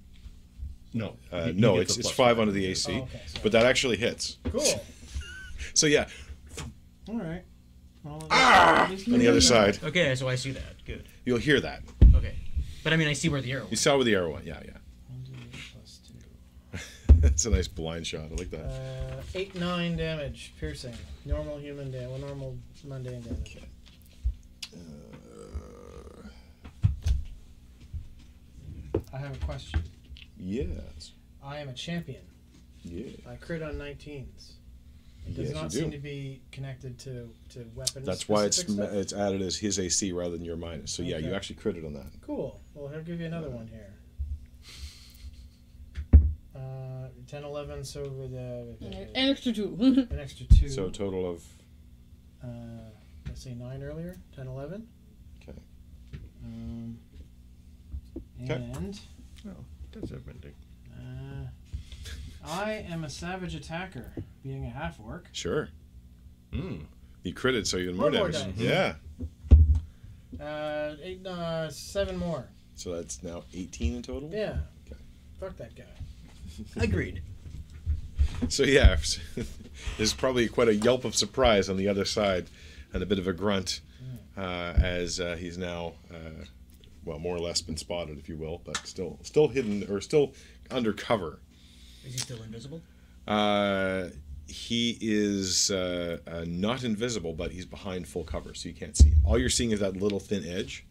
No. uh, he- he no, gets it's a it's plus five under the AC, Oh, okay, sorry. but that actually hits. Cool. So yeah, All right. Well, Ah! on the other did side, Okay, so I see that. Good. you'll hear that. Okay. But I mean, I see where the arrow You went. saw where the arrow went. Yeah, yeah. 1d8 plus two. That's a nice blind shot. I like that. Uh, eight nine damage, piercing. Normal human damage. Well, normal mundane damage. I have a question. yes. I am a champion. Yeah. I crit on 19s. It does Yes, not seem do. to be connected to, to weapons. That's why it's stuff. it's added as his AC rather than your minus. So yeah, you actually critted on that. Cool. Well, I'll give you another one here. Uh, 10, 11, so with An extra two. an extra two. So a total of uh, let's say 9 earlier. 10, 11. Okay. Um, Okay. and That's advantage. uh, I am a savage attacker, being a half orc. sure. Mm. You critted, so even more One more damage. dice. Yeah. Uh, eight, uh, seven more. So that's now 18 in total. Yeah. Okay. Fuck that guy. Agreed. So yeah, there's probably quite a yelp of surprise on the other side, and a bit of a grunt uh, as uh, he's now, uh, well, more or less been spotted, if you will, but still, still hidden or still undercover. Is he still invisible? Uh, he is uh, uh, not invisible, but he's behind full cover, so you can't see him. All you're seeing is that little thin edge,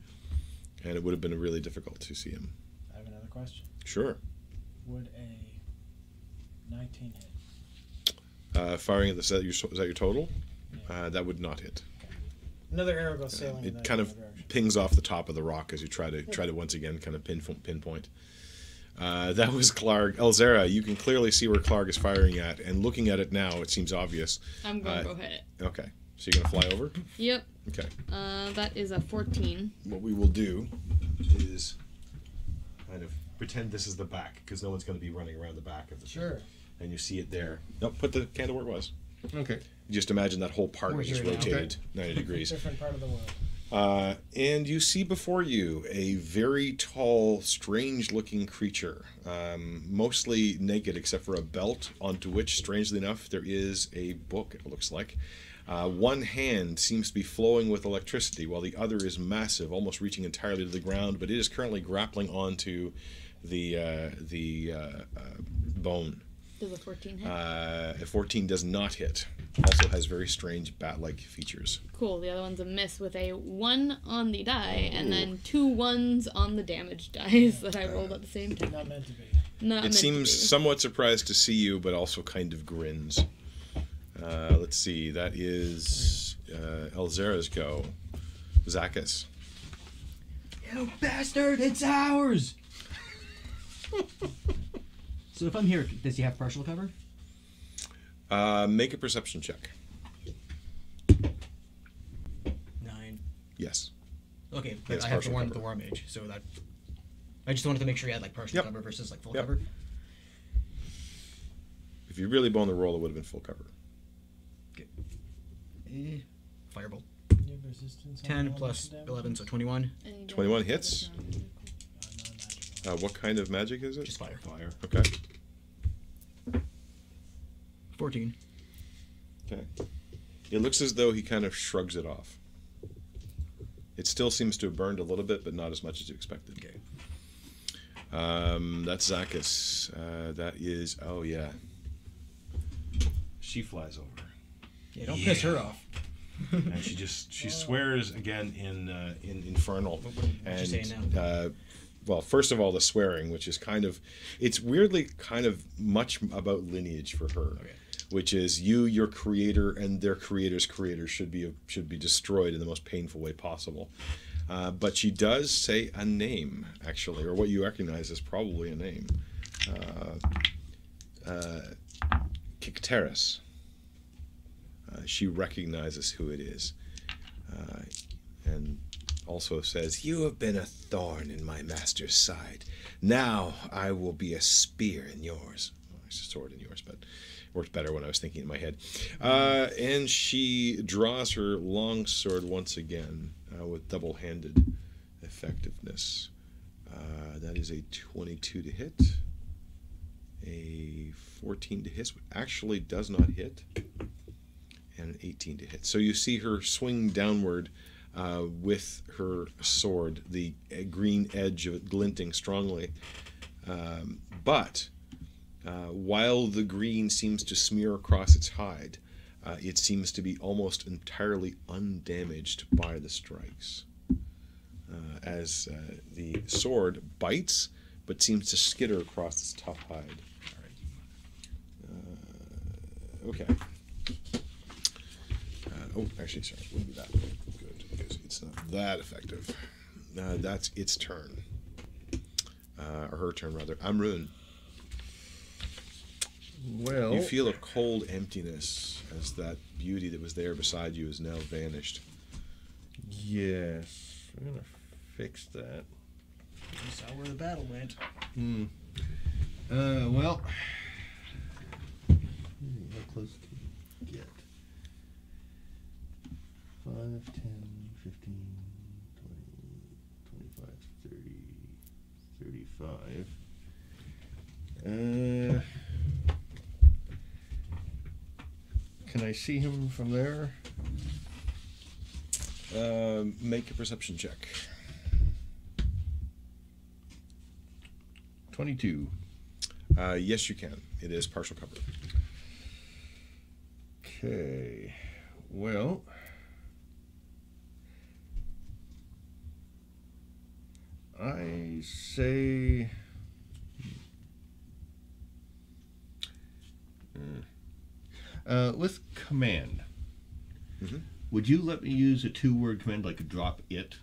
and it would have been really difficult to see him. I have another question. Sure. Would a 19 hit? Uh, firing at the is that your, is that your total? Uh, that would not hit. Another arrow goes sailing. in It kind of direction. Pings off the top of the rock as you try to try to once again kind of pin, pinpoint. Uh, that was Clark. Elzara, you can clearly see where Clark is firing at, and looking at it now, it seems obvious. I'm gonna Uh, go hit it. Okay, so you're gonna fly over. Yep. Okay. Uh, that is a 14. What we will do is kind of pretend this is the back, because no one's going to be running around the back of the. thing. Sure. And you see it there. Nope. Put the candle where it was. Okay. Just imagine that whole part We're was just here now. rotated 90 degrees. Different part of the world. Uh, and you see before you a very tall, strange looking creature, um, mostly naked except for a belt, onto which, strangely enough, there is a book, it looks like. Uh, one hand seems to be flowing with electricity, while the other is massive, almost reaching entirely to the ground, but it is currently grappling onto the, uh, the uh, uh, bone. Does a 14 hit? Uh, a 14 does not hit. Also has very strange bat like features. cool. The other one's a miss with a 1 on the die, and then two ones on the damage dice that I rolled at the same time. Not meant to be. Not It meant to seems be. somewhat surprised to see you, but also kind of grins. Uh, let's see. That is uh, Elzara's go. Zakis. You bastard! It's ours. so if I'm here, does he have partial cover? Uh, make a perception check. Nine. Yes. Okay, but Yes, I have to partial warn cover. the war mage, so that. I just wanted to make sure he had like partial Yep. cover versus like full Yep. cover. If you really bone the roll, it would have been full cover. Eh, Firebolt. You have resistance on Ten all plus damage? eleven, so twenty-one. Any 21 hits? that is non-magical. Uh, non-magical. Uh, what kind of magic is it? Just fire. Fire. Okay. 14. Okay. It looks as though he kind of shrugs it off. It still seems to have burned a little bit, but not as much as you expected. Okay. Um, that's Zakis. Uh, that is. Oh yeah. She flies over. Yeah, don't piss her off. and she just she swears again in uh, in infernal and she saying now? Uh, well, first of all, the swearing, which is kind of, it's weirdly kind of much about lineage for her, Okay. which is you, your creator, and their creator's creator should be should be destroyed in the most painful way possible. Uh, but she does say a name, actually, or what you recognize as probably a name. Uh, uh, Kikteris. Uh, she recognizes who it is. Uh, and also says, You have been a thorn in my master's side. Now I will be a spear in yours. Well, it's a sword in yours, but it worked better when I was thinking in my head. Uh, and she draws her long sword once again uh, with double handed effectiveness. Uh, that is a 22 to hit. A 14 to hit, actually does not hit and an 18 to hit. So you see her swing downward uh, with her sword, the green edge of it glinting strongly. Um, but uh, while the green seems to smear across its hide, uh, it seems to be almost entirely undamaged by the strikes. Uh, as uh, the sword bites, but seems to skitter across its tough hide. Uh, okay. Oh, actually, sorry, we'll do that because it's not that effective. Uh, that's its turn, uh, or her turn rather. I'm Amrun, Well, you feel a cold emptiness as that beauty that was there beside you is now vanished. yes, I'm gonna fix that. You saw where the battle went. Hmm. Uh, well, how close can you get? 5, 10, 25, 30, 35. Uh, can I see him from there? Um, make a perception check. 22. Uh, yes, you can. It is partial cover. Okay. Well. I say. Hmm. Uh, with command. Mhm. Would you let me use a two word command like drop it?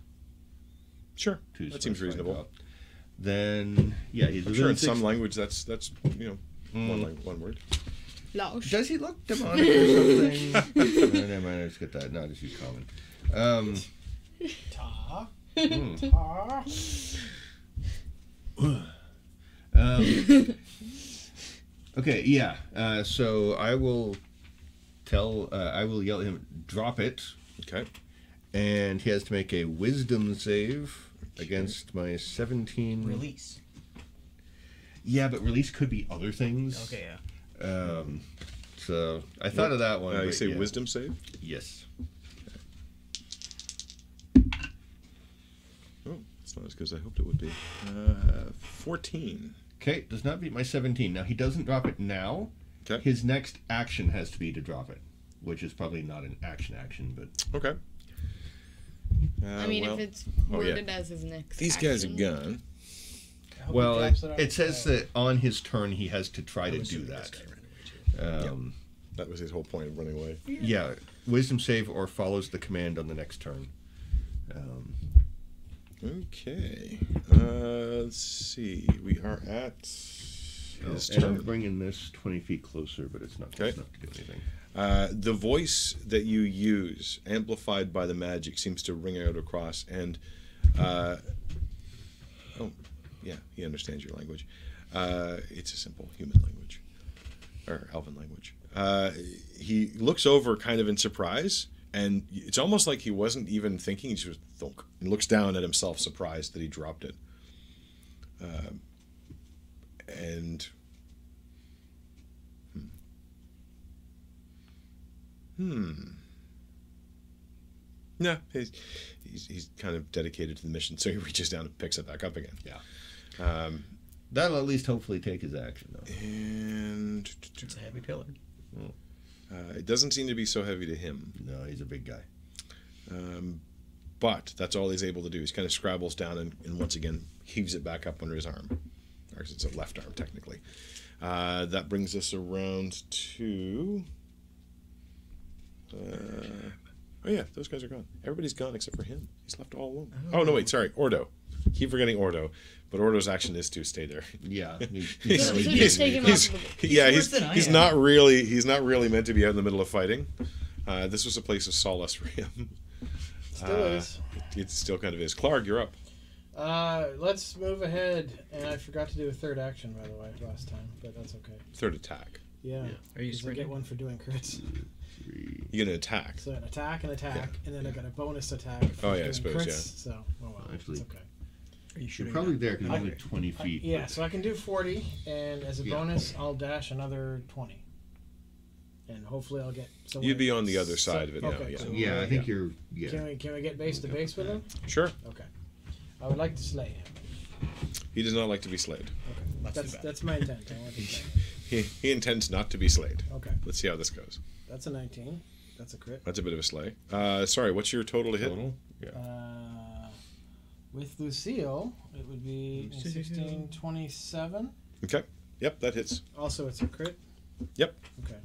Sure, To that seems reasonable. drop? Then, yeah, he's I'm sure in six- some language that's that's you know one Mm. lang- one word. Lausch. Does he look demonic or something? no, never mind. I just get that. No, just use common. Um, Ta. Hmm. Um, okay, yeah. Uh, so I will tell. Uh, I will yell at him, "Drop it!" Okay. And he has to make a Wisdom save against my seventeen. Release. Yeah, but release could be other things. Okay, yeah. Um, so I thought of that one. Uh, you say yeah. wisdom save. Yes. Oh, it's not as good as I hoped it would be. Uh, Fourteen. Okay, does not beat my 17. Now, he doesn't drop it now. Okay. His next action has to be to drop it, which is probably not an action action, but Okay. Uh, I mean, well, if it's oh, yeah. worded as his next. these guys are action. gone. I hope he well, drops it, it says ground. that on his turn he has to try to I'm do that. guy ran away too. Um, That was his whole point of running away. yeah, wisdom save or follows the command on the next turn. Um, Okay. Uh, let's see. We are at his and I'm bringing this 20 feet closer, but it's not close Okay. enough to do anything. Uh, the voice that you use, amplified by the magic, seems to ring out across. And, uh, oh, yeah, he understands your language. Uh, it's a simple human language, or elven language. Uh, he looks over kind of in surprise, and it's almost like he wasn't even thinking. He just thunk, and looks down at himself, surprised that he dropped it. Uh, and Hmm. No, he's, he's he's kind of dedicated to the mission, so he reaches down and picks it back up again. Yeah. Um, That'll at least hopefully take his action, though. and It's a heavy pillar. Uh, it doesn't seem to be so heavy to him. No, he's a big guy. Um, but that's all he's able to do. He kind of scrabbles down and, and once again heaves it back up under his arm. Or it's a left arm, technically. Uh, that brings us around to. Uh, oh, yeah, those guys are gone. Everybody's gone except for him. He's left all alone. Oh, no, wait, sorry. Ordo. Keep forgetting Ordo. But Ordo's action is to stay there. Yeah. He's, He's, So he's- he's- he's- yeah, He's he's, worse than I he's am. not really he's not really meant to be out in the middle of fighting. Uh, this was a place of solace for him. Still Uh, is. It still kind of is. Clark, you're up. Uh, let's move ahead. And I forgot to do a third action, by the way, last time, but that's okay. Third attack. Yeah. Are you 'cause I get one for doing crits. three. You get an attack. So an attack and attack, and then I got a bonus attack. For Oh, yeah, I doing suppose, crits, yeah. So, oh well, Actually- it's okay. Are you You're shooting? probably at- there because I- only 20 I- feet. yeah, so I can do 40, and as a Yeah. bonus, I'll dash another 20. And hopefully I'll get. somewhere- You'd be on the other side of it now, okay, yeah. so Yeah, I we're- think you're. Yeah. Can we can we get base to base with him? Sure. Okay. I would like to slay him. He does not like to be slayed. Okay. That's That's too bad. that's my intent. I want to slay him. He, he intends not to be slayed. Okay. Let's see how this goes. That's a 19. That's a crit. That's a bit of a slay. Uh, sorry, what's your total to hit? Total? Yeah. Uh, with Lucille, it would be Lucille. 16, 27. Okay. Yep, that hits. Also, it's a crit. Yep. Okay.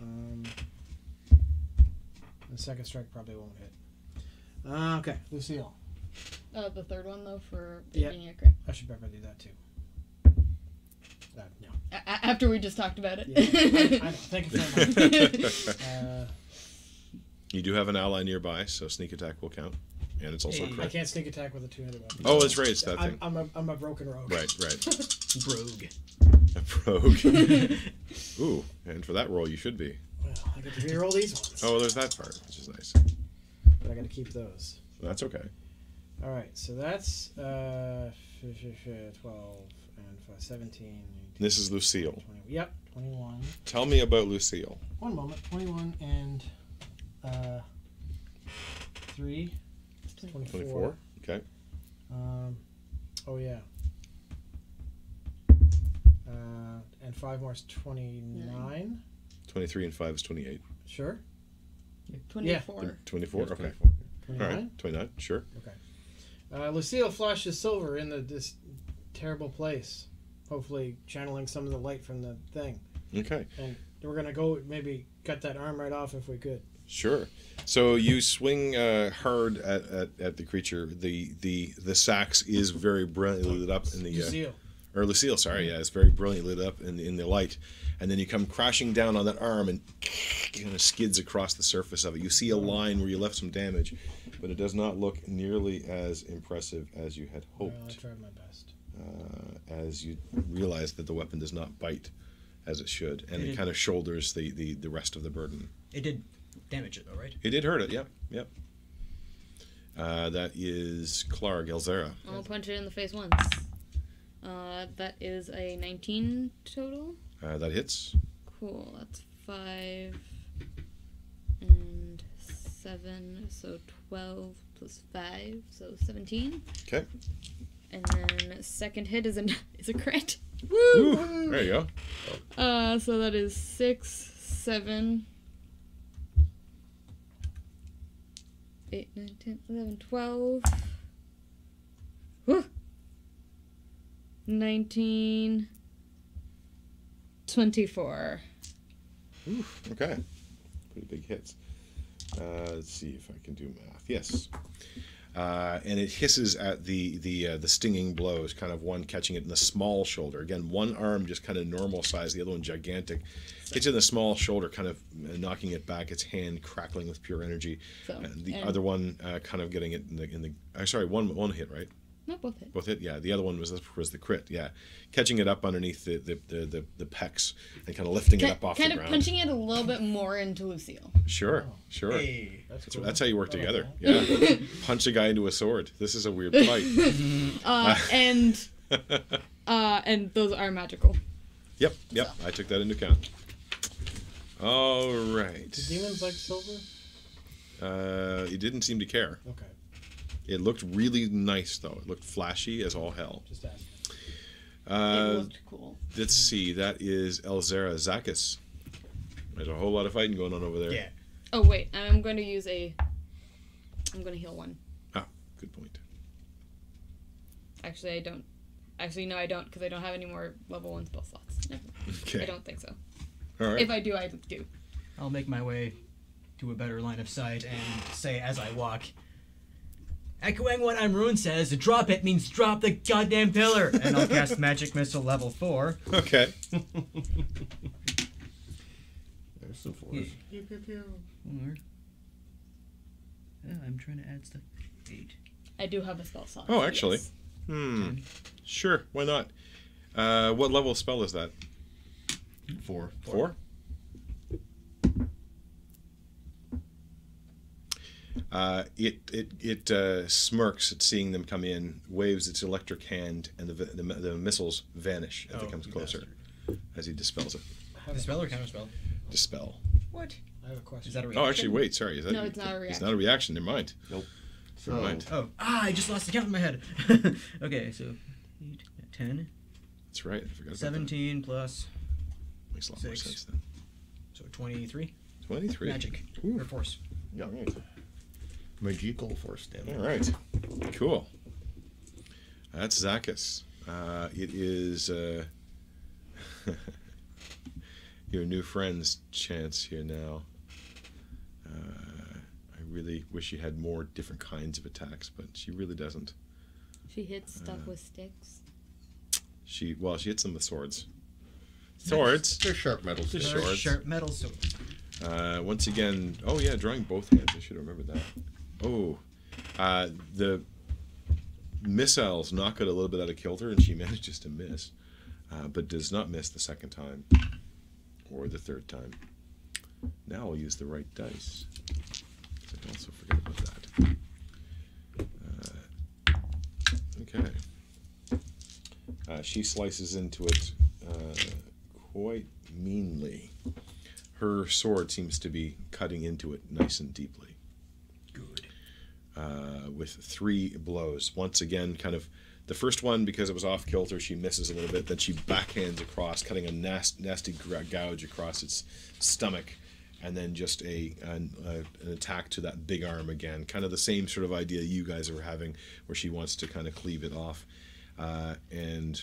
Um, the second strike probably won't hit. Uh, okay, Lucille. Uh, the third one though for Yeah. being a crit. I should probably do that too. Uh, no. A- a- after we just talked about it. Yeah, I, I know. Thank you very much. Uh, You do have an ally nearby, so sneak attack will count. And it's also a Hey. I can't sneak attack with a two-handed weapon. Oh, it's right, it's that I'm, thing. I'm, a, I'm a broken rogue. Right, right. Brogue. A rogue. Ooh, and for that roll, you should be. Well, I get to reroll these ones. Oh, there's that part, which is nice. But I got to keep those. That's okay. All right, so that's uh, f- f- f- 12 and f- 17. 18, This is Lucille. 20. Yep, 21. Tell me about Lucille. One moment. 21 and uh, 3. 24. 24. Okay. Um, oh, yeah. Uh, and 5 more is 29. 23 and 5 is 28. Sure. Twenty-four. 24? Yes, Okay. 24. 29. All right. 29. Sure. Uh, Lucille flashes silver in the, this terrible place, hopefully channeling some of the light from the thing. Okay. And we're gonna go maybe cut that arm right off if we could. Sure. So you swing uh, hard at, at, at the creature. The the the sax is very brilliantly lit up in the uh, Lucille. or Lucille. Sorry, yeah, it's very brilliantly lit up in in the light, and then you come crashing down on that arm and kind of skids across the surface of it. You see a line where you left some damage, but it does not look nearly as impressive as you had Well, I hoped. tried my best. Uh, as you realize that the weapon does not bite as it should, and it It- kind of shoulders the, the, the rest of the burden. It did damage it though, right? It did hurt it, yep, yep. Uh, that is Clara Elzara. I'll punch it in the face once. Uh, that is a 19 total. Uh, that hits. Cool. That's five and seven, so 12 plus five, so 17. Okay. And then second hit is a is a crit. Woo! There you go. Uh, so that is six, seven, eight, nine, ten, eleven, twelve. Whew. 19, 24. Okay. Pretty big hits. Uh, let's see if I can do math. Yes. Uh, and it hisses at the the uh, the stinging blows, kind of one catching it in the small shoulder. Again, one arm just kind of normal size, the other one gigantic. Hits it in the small shoulder, kind of uh, knocking it back. Its hand crackling with pure energy. So, And the and- other one uh, kind of getting it in the in the. Uh, sorry, one one hit, right? Not both hit. Both hit, yeah. The other one was was the crit, yeah. Catching it up underneath the the, the, the, the pecs and kind of lifting it up off kind the of ground. punching it a little bit more into Lucille. Sure, sure. Hey. That's, That's, cool. that's how you work I like together. Yeah. Punch a guy into a sword. This is a weird fight. Uh, and uh, and those are magical. yep, yep. I took that into account. All right. Do demons like silver? Uh, it didn't seem to care. Okay, It looked really nice, though. It looked flashy as all hell. just asking. it Uh, looked cool. let's see. That is Elzara Zakis. There's a whole lot of fighting going on over there. Yeah. Oh wait, I'm going to use a. I'm going to heal one. Ah, good point. Actually, I don't. Actually, no, I don't because I don't have any more level one spell slots. Never. I don't think so. All right. If I do, I do. I'll make my way to a better line of sight and say as I walk. Echoing what Amrun says, drop it means drop the goddamn pillar! And I'll cast Magic Missile level 4. Okay. There's some force. Yeah. Four. Yeah, I'm trying to add stuff. 8. I do have a spell slot. Oh, actually. yes. Hmm. Sure. Why not? Uh, what level spell is that? Four. Four. Uh, it it it uh, smirks at seeing them come in, waves its electric hand, and the the, the missiles vanish as it comes you closer as he dispels it. Have, a, Dispel or counterspell? Dispel. What? I have a question. Is that a reaction? Oh, actually, wait. Sorry. Is that No, it's not a reaction. It's not a reaction. Never mind. So, Never mind. Oh, ah, I just lost the count in my head. okay, so 8, 10, That's right. I forgot about 17 plus, that. Makes a lot more six. sense then. so 23. Twenty-three. Magic. Ooh. Or force. All right. magical force damage. All right. Cool. That's Zakis. Uh, it is uh, your new friend's chance here now. Uh, I really wish she had more different kinds of attacks, but she really doesn't. She hits stuff Uh, with sticks. She well, she hits them with swords. Swords. They're sharp metals. Just Or swords. Sharp metal sword. Uh, once again, oh yeah, drawing both hands. I should remember that. Oh, uh, the missiles knock it a little bit out of kilter, and she manages to miss, uh, but does not miss the second time or the third time. Now I'll use the right dice. I also forget about that. Uh, okay. Uh, she slices into it uh, quite meanly her sword seems to be cutting into it nice and deeply. Good. Uh, with three blows. Once again, kind of the first one, because it was off kilter, she misses a little bit. Then she backhands across, cutting a nasty, nasty gouge across its stomach. And then just a an, an attack to that big arm again. Kind of the same sort of idea you guys are having, where she wants to kind of cleave it off. Uh, and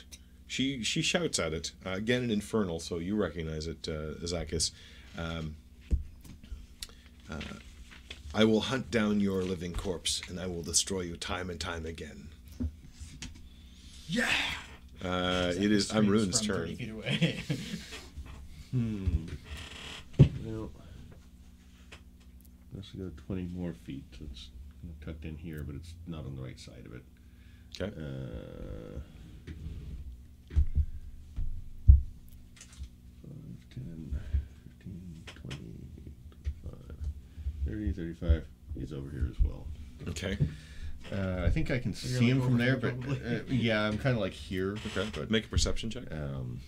she she shouts at it uh, again in infernal, so you recognize it, uh, Zakis. Um, uh, I will hunt down your living corpse, and I will destroy you time and time again. Yeah! Uh, it is Screams Amrun's from 30 turn. Hmm. Well, let's go 20 more feet. So it's tucked in here, but it's not on the right side of it. Okay. Uh, 5, 10, 15, 20, 25, 30, 35. He's over here as well. Okay. Uh, I think I can see like, him from there, but uh, yeah, I'm kind of like here. Okay. But Make a perception check. um,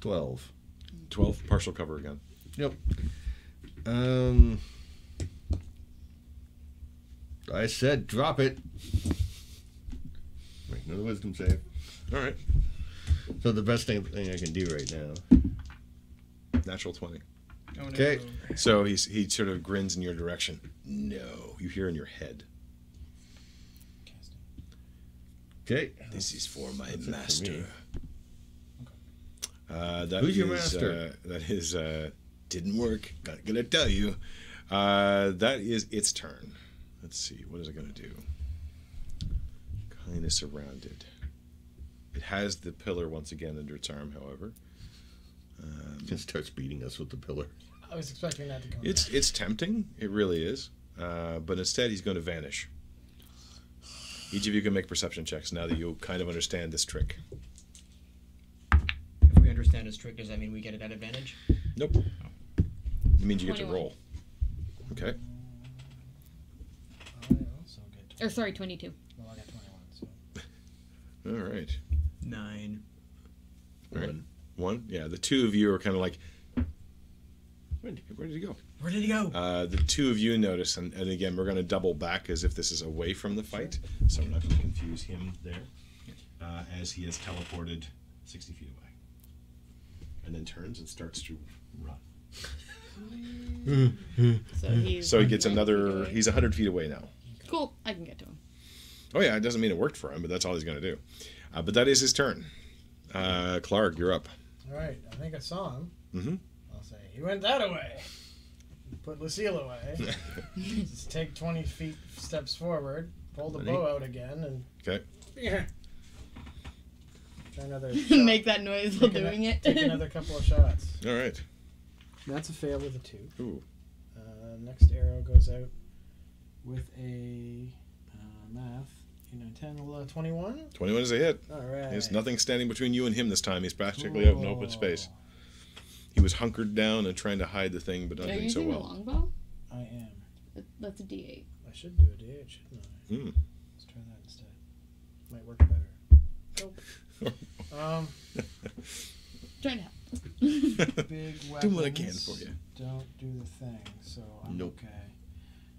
12. Twelve. Partial cover again. Yep. Um, I said drop it. Make another wisdom save. All right. So the best thing, thing I can do right now. Natural twenty. Oh, no. Okay. So he's he sort of grins in your direction. No, you hear in your head. Okay. This is for my That's it for master. Uh, that Who's your master? Uh, that is uh, didn't work. Not gonna tell you. Uh, that is its turn. Let's see. What is it gonna do? Kind of surrounded. It has the pillar once again under its arm. However, um, Just starts beating us with the pillar. I was expecting that to come. it's it's tempting. It really is. Uh, but instead, he's going to vanish. Each of you can make perception checks now that you kind of understand this trick. If we understand his trick, does that mean we get it at advantage? Nope. It means you get to roll. Okay. I also get. Or sorry, 22. Well, I got 21. So All right. Nine. All right. One. One. Yeah. The two of you are kind of like, where did, where did he go? Where did he go? Uh, the two of you notice, and, and again, we're going to double back as if this is away from the fight, so we're not going to confuse him there, uh, as he has teleported 60 feet away. And then turns and starts to run. So he's. So he gets another, away. he's 100 feet away now. Cool. I can get to him. Oh, yeah, it doesn't mean it worked for him, but that's all he's going to do. Uh, but that is his turn. Uh, Clark, you're up. All right, I think I saw him. Mhm. I'll say he went that away. Put Lucille away. Just take twenty feet steps forward. Pull the Ready? bow out again, and Okay. yeah. Try another. shot. Make that noise while Take ano- doing it. Take another couple of shots. All right. That's a fail with a two. Ooh. Uh, next arrow goes out with a uh, math. 8, 9, 10, 11, 21. 21 is a hit. All right. There's nothing standing between you and him this time. He's practically out in open space. He was hunkered down and trying to hide the thing, but not Are you doing so using a well. longbow? I am. That- That's a D8. I should do a D8, shouldn't I? Hmm. Let's try that instead. Might work better. Nope. um, Trying to help. big weapons Do what I can for you. don't do the thing, so I'm Nope. okay.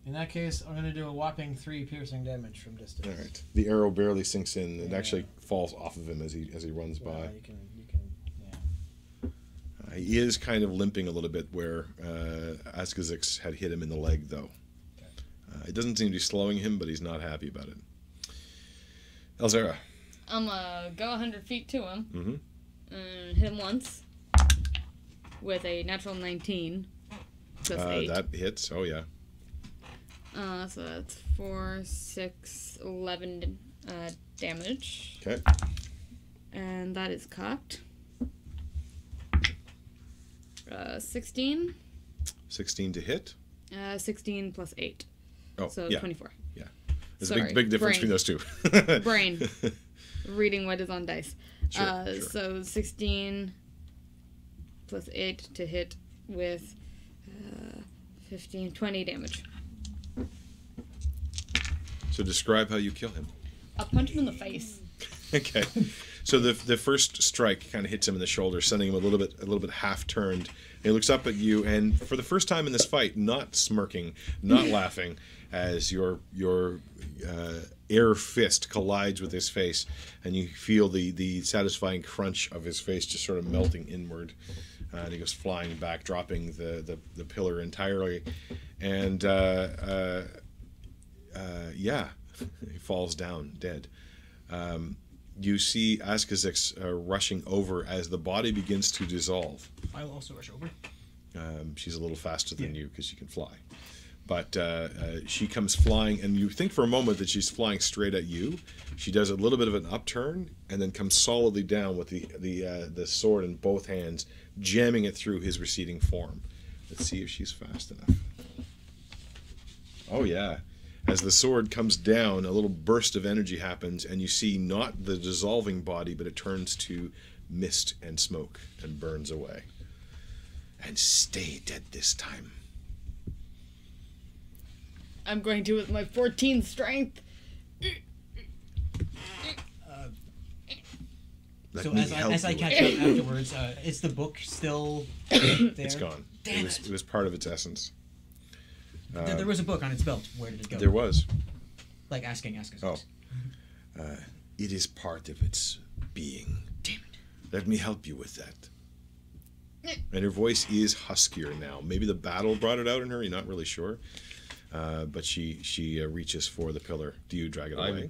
In that case, I'm going to do a whopping three piercing damage from distance. All right. The arrow barely sinks in. It Yeah. actually falls off of him as he as he runs Well, by. you can, you can, yeah. Uh, he is kind of limping a little bit where uh, Arkaxix had hit him in the leg, though. Uh, it doesn't seem to be slowing him, but he's not happy about it. Elzara. I'm gonna go 100 feet to him mm-hmm. and hit him once with a natural 19 plus Uh, 8. that hits. Oh, yeah. Uh, so that's 4, 6, 11 uh, damage. Okay. And that is cocked. Uh, 16. 16 to hit. Uh, 16 plus 8. Oh, So yeah. 24. There's a big, big difference brain. between those two. Brain. Reading what is on dice. Sure, uh, sure. So 16 plus 8 to hit with uh, 15, 20 damage. So describe how you kill him. I'll punch him in the face. Okay. So the the first strike kind of hits him in the shoulder, sending him a little bit a little bit half turned. He looks up at you, and for the first time in this fight, not smirking, not laughing, as your your uh, air fist collides with his face, and you feel the the satisfying crunch of his face just sort of melting inward. Uh, and he goes flying back, dropping the the, the pillar entirely, and uh uh, uh, yeah, he falls down dead you see Arkaxix uh, rushing over as the body begins to dissolve. I will also rush over. Um, she's a little faster than you because she can fly. But uh, uh, she comes flying, and you think for a moment that she's flying straight at you. She does a little bit of an upturn and then comes solidly down with the the uh, the sword in both hands, jamming it through his receding form. Let's see if she's fast enough. Oh yeah. As the sword comes down, a little burst of energy happens, and you see not the dissolving body, but it turns to mist and smoke and burns away. And stay dead this time. I'm going to with my 14 strength. Let so me as I, help as I catch up afterwards, uh, is the book still there? it. It's gone. Damn it, was, it. it was part of its essence. There, there was a book on its belt. Where did it go? There was. Like asking, asking. Oh. It is part of its being. Damn it. Let me help you with that. And her voice is huskier now. Maybe the battle brought it out in her. You're not really sure. Uh, but she she uh, reaches for the pillar. Do you drag it I'm- away?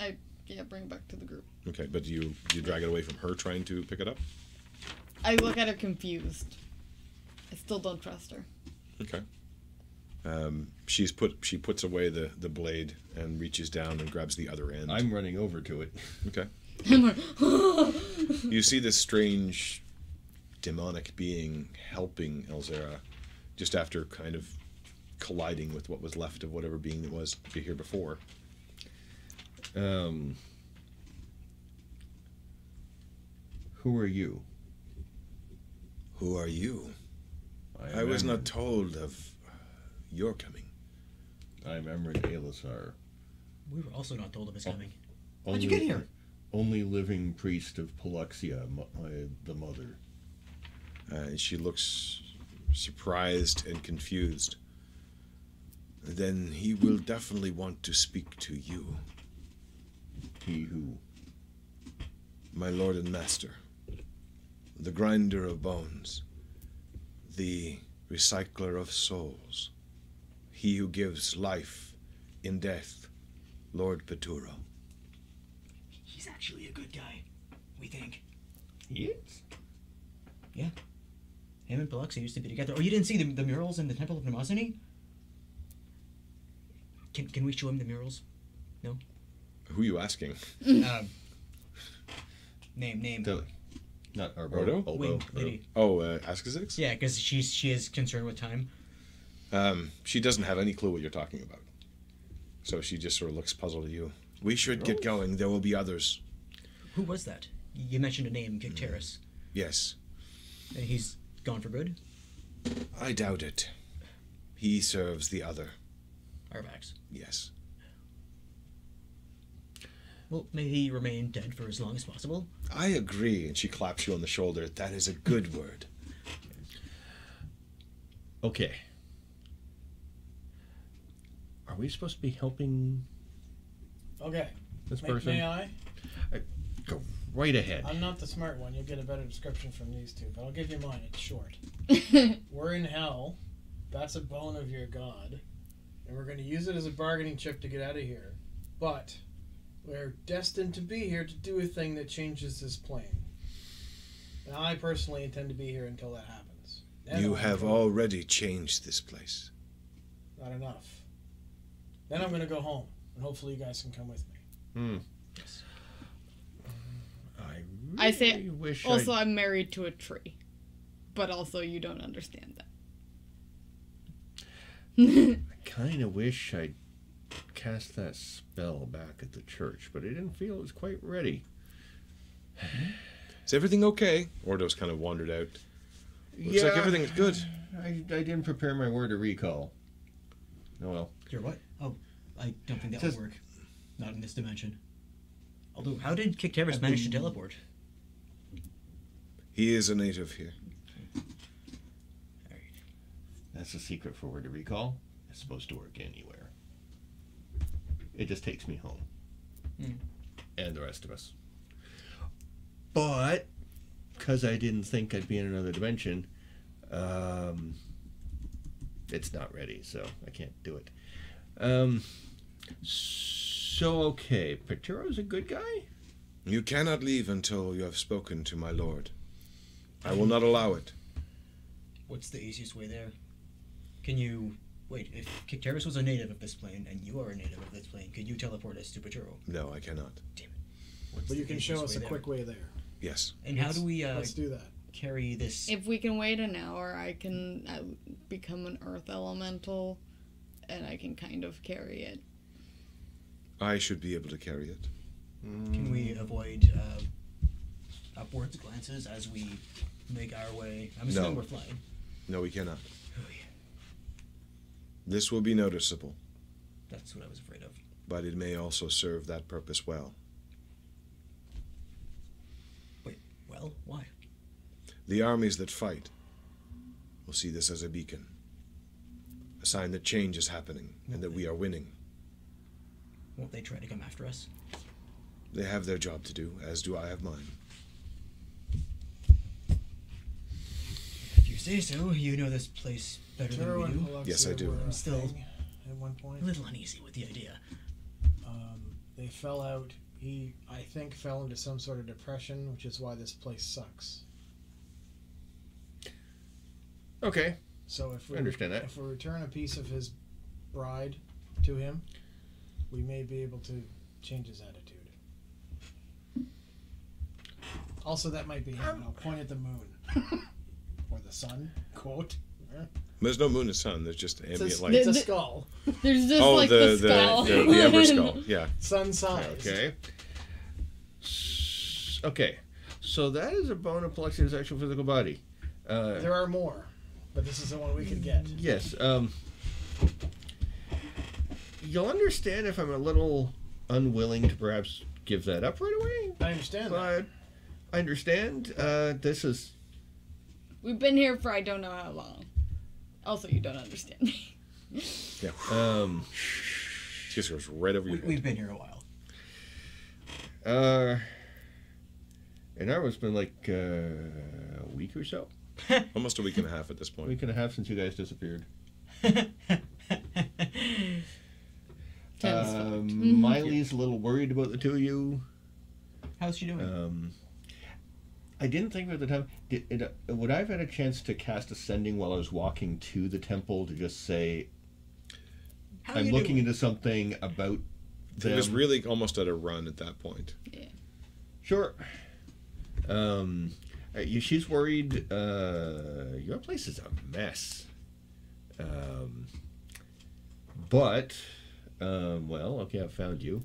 I yeah, bring it back to the group. Okay, but do you do you drag it away from her trying to pick it up? I look at her confused. I still don't trust her. Okay. Um, she's put she puts away the the blade and reaches down and grabs the other end. I'm running over to it. okay. You see this strange demonic being helping Elzara just after kind of colliding with what was left of whatever being that was here before. Um, who are you? Who are you? am I was not told of uh, your coming. I'm Amrun Elisar. We were also not told of his Oh. coming. Only, How'd you get here? only living priest of Paluxia, my, the mother. Uh, she looks surprised and confused. Then he will definitely want to speak to you, He who. my lord and master. The grinder of bones, the recycler of souls, he who gives life in death, Lord Peturo. He's actually a good guy. We think. He is? Yeah. Him and Paluxia used to be together. Oh, you didn't see the, the murals in the Temple of Mnemosyne? Can, can we show him the murals? No? Who are you asking? um, name, name. The, not Arbo. Ordo? Albo, Wing Ordo. lady. Oh, uh, Arkaxix? Yeah, because she's she is concerned with time. Um, she doesn't have any clue what you're talking about. So she just sort of looks puzzled at you. We should get going. There will be others. Who was that? You mentioned a name, Kicteris. Yes. And he's gone for good? I doubt it. He serves the other. Arvax. Yes. Well, may he remain dead for as long as possible. I agree. And she claps you on the shoulder. That is a good word. Okay. Are we supposed to be helping Okay. this May, person? may I? Uh, go right ahead. I'm not the smart one. You'll get a better description from these two, but I'll give you mine. It's short. We're in hell. That's a bone of your god. And we're going to use it as a bargaining chip to get out of here. But we're destined to be here to do a thing that changes this plane. And I personally intend to be here until that happens. Then you I'm have gonna- already changed this place. Not enough. Then I'm going to go home, and hopefully you guys can come with me. Hmm. I really I say wish Also, I I'm married to a tree. But also, you don't understand that. I kind of wish I'd cast that spell back at the church, but I didn't feel it was quite ready. Is everything okay? Ordo's kind of wandered out. Looks like everything's good. I, I didn't prepare my word of recall. Oh well. Your what? I don't think that Says- will work. Not in this dimension. Although, how did Kicteris manage to teleport? He is a native here. That's the secret for word of recall. It's supposed to work anywhere. It just takes me home. Hmm. And the rest of us. But because I didn't think I'd be in another dimension, um, it's not ready, so I can't do it. Um, so okay, Peturo's a good guy. You cannot leave until you have spoken to my lord. I will not allow it. What's the easiest way there? Can you wait? If Kicteris was a native of this plane and you are a native of this plane, could you teleport us to Peturo? No, I cannot. Damn What's But you can show us a there? quick way there. Yes. And how do we uh, Let's do that. carry this? if we can wait an hour, I can uh, become an earth elemental. And I can kind of carry it. I should be able to carry it. Can we avoid uh, upwards glances as we make our way? I'm assuming No. we're flying. No, we cannot. Oh yeah, This will be noticeable, that's what I was afraid of. but it may also serve that purpose well. Wait, well, why? The armies that fight will see this as a beacon, a sign that change is happening and that we are winning. Won't they try to come after us? They have their job to do, as do I have mine. If you say so, you know this place better than Turo we do. Yes, I do. were a I'm still- at one point. A little uneasy with the idea. Um, they fell out. He, I think, fell into some sort of depression, which is why this place sucks. Okay, So if we I understand that. if we return a piece of his bride to him, we may be able to change his attitude. Also, that might be him. I'll point at the moon or the sun. Quote. There's no moon and sun. There's just It's ambient a, light. it's a skull, There's just oh, like the, the, skull. the, the ember skull. Yeah. sun sized. okay. Okay, so that is a bone of Paluxia's actual physical body. Uh, There are more, but this is the one we could get. Yes. Um, you'll understand if I'm a little unwilling to perhaps give that up right away. I understand that. But I understand. Uh, this is We've been here for I don't know how long. Also, you don't understand me. Yeah. um Just goes right over We, your head. we've been here a while. uh, and ours has been like uh, a week or so, Almost a week and a half at this a point. week and a half since you guys disappeared. Ten's Um, fucked. Miley's a little worried about the two of you. How's she doing? Um, I didn't think at the time. Did, it, uh, would I have had a chance to cast a sending while I was walking to the temple to just say How I'm looking doing? into something about them? It was really almost at a run at that point. Yeah. sure. Um, uh, you, she's worried. Uh, your place is a mess. Um, but, um, well, okay, I found you.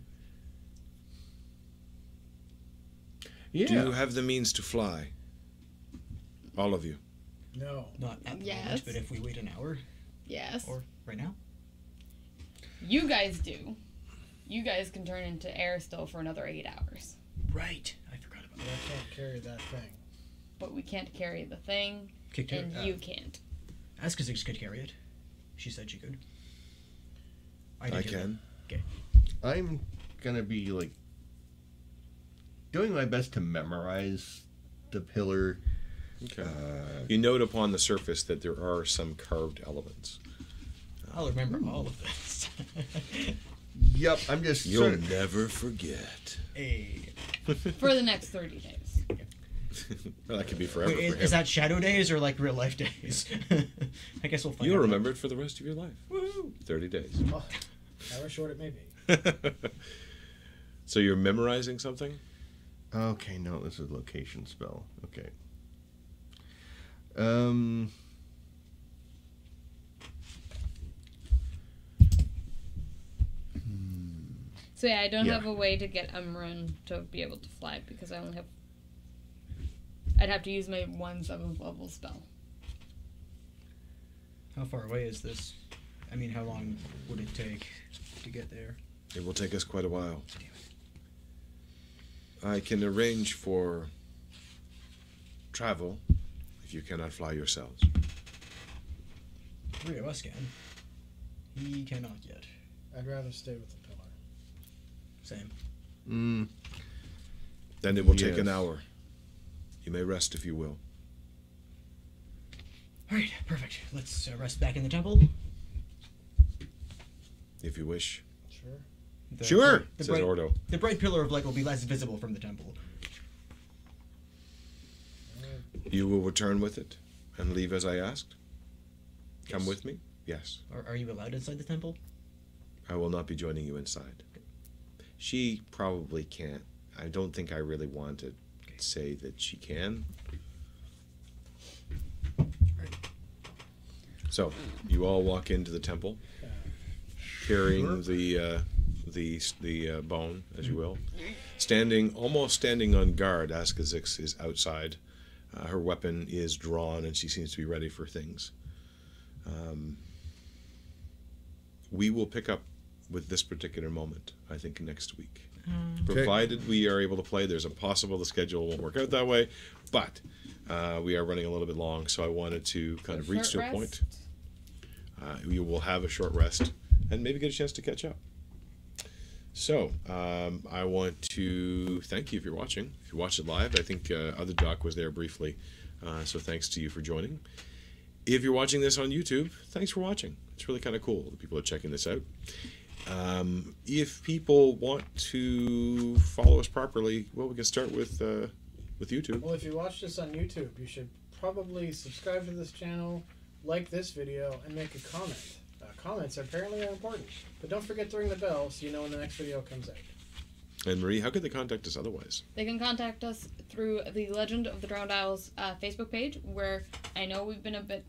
Yeah. Do you have the means to fly? All of you. No. Not at the Yes. moment, but if we wait an hour Yes. or right now. You guys do. You guys can turn into air still for another eight hours. Right. I forgot about that. I can't carry that thing. But we can't carry the thing, that. Kicked her. and uh, you can't. Arkaxix could carry it. She said she could. I, did hear can. I'm gonna be like doing my best to memorize the pillar. Okay. Uh, You note upon the surface that there are some carved elements. I'll remember all of this. yep, I'm just You'll sort of, never forget. hey. For the next 30 days. well, that could be forever Wait, is, for him. is that shadow days or like real life days? I guess we'll find You'll out. remember it for the rest of your life. Woo! 30 days. Oh, however short it may be. so you're memorizing something? okay. No, this is location spell. Okay. Um. So yeah, I don't Yeah. have a way to get Amrun to be able to fly because I only have. I'd have to use my one seventh level spell. How far away is this? I mean, how long would it take to get there? It will take us quite a while. I can arrange for travel if you cannot fly yourselves. Three of us can. He cannot yet. I'd rather stay with the pillar. Same. Mm, Then it will take an hour. You may rest if you will. All right, perfect. Let's uh, rest back in the temple. If you wish. Sure. The, sure, The says bright, Ordo. the bright pillar of light will be less visible from the temple. Mm. You will return with it and leave as I asked? Come with me? Yes. Are, are you allowed inside the temple? I will not be joining you inside. She probably can't. I don't think I really want to say that she can. So, you all walk into the temple, carrying the uh, the the uh, bone, as you will, standing almost standing on guard. Arkaxix is outside. Uh, her weapon is drawn, and she seems to be ready for things. Um, we will pick up with this particular moment, I think, next week. Provided we are able to play, there's a possible the schedule won't work out that way, but uh, we are running a little bit long, so I wanted to kind of reach to Short a point. Uh, we will have a short rest and maybe get a chance to catch up. So, um, I want to thank you if you're watching. If you watched it live, I think uh, Other Doc was there briefly. Uh, so, thanks to you for joining. If you're watching this on YouTube, thanks for watching. It's really kind of cool that people are checking this out. Um, if people want to follow us properly, well, we can start with uh, with YouTube. Well, if you watch this on YouTube, you should probably subscribe to this channel, like this video, and make a comment. Comments apparently are important, but don't forget to ring the bell so you know when the next video comes out. And Marie, how could they contact us otherwise? They can contact us through the Legend of the Drowned Isles uh, Facebook page, where I know we've been a bit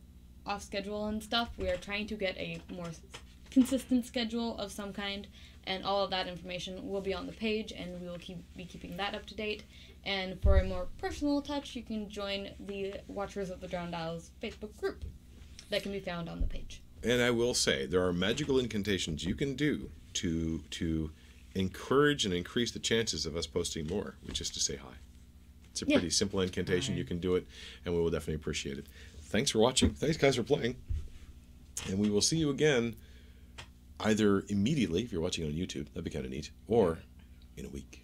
off schedule and stuff. We are trying to get a more consistent schedule of some kind, and all of that information will be on the page, and we will keep be keeping that up to date. And for a more personal touch, you can join the Watchers of the Drowned Isles Facebook group that can be found on the page. And I will say there are magical incantations you can do to to encourage and increase the chances of us posting more, which is to say hi. It's a Yeah. pretty simple incantation. Hi. You can do it, and we will definitely appreciate it. Thanks for watching. Thanks, guys, for playing. And we will see you again either immediately, if you're watching on YouTube, that'd be kind of neat, or in a week.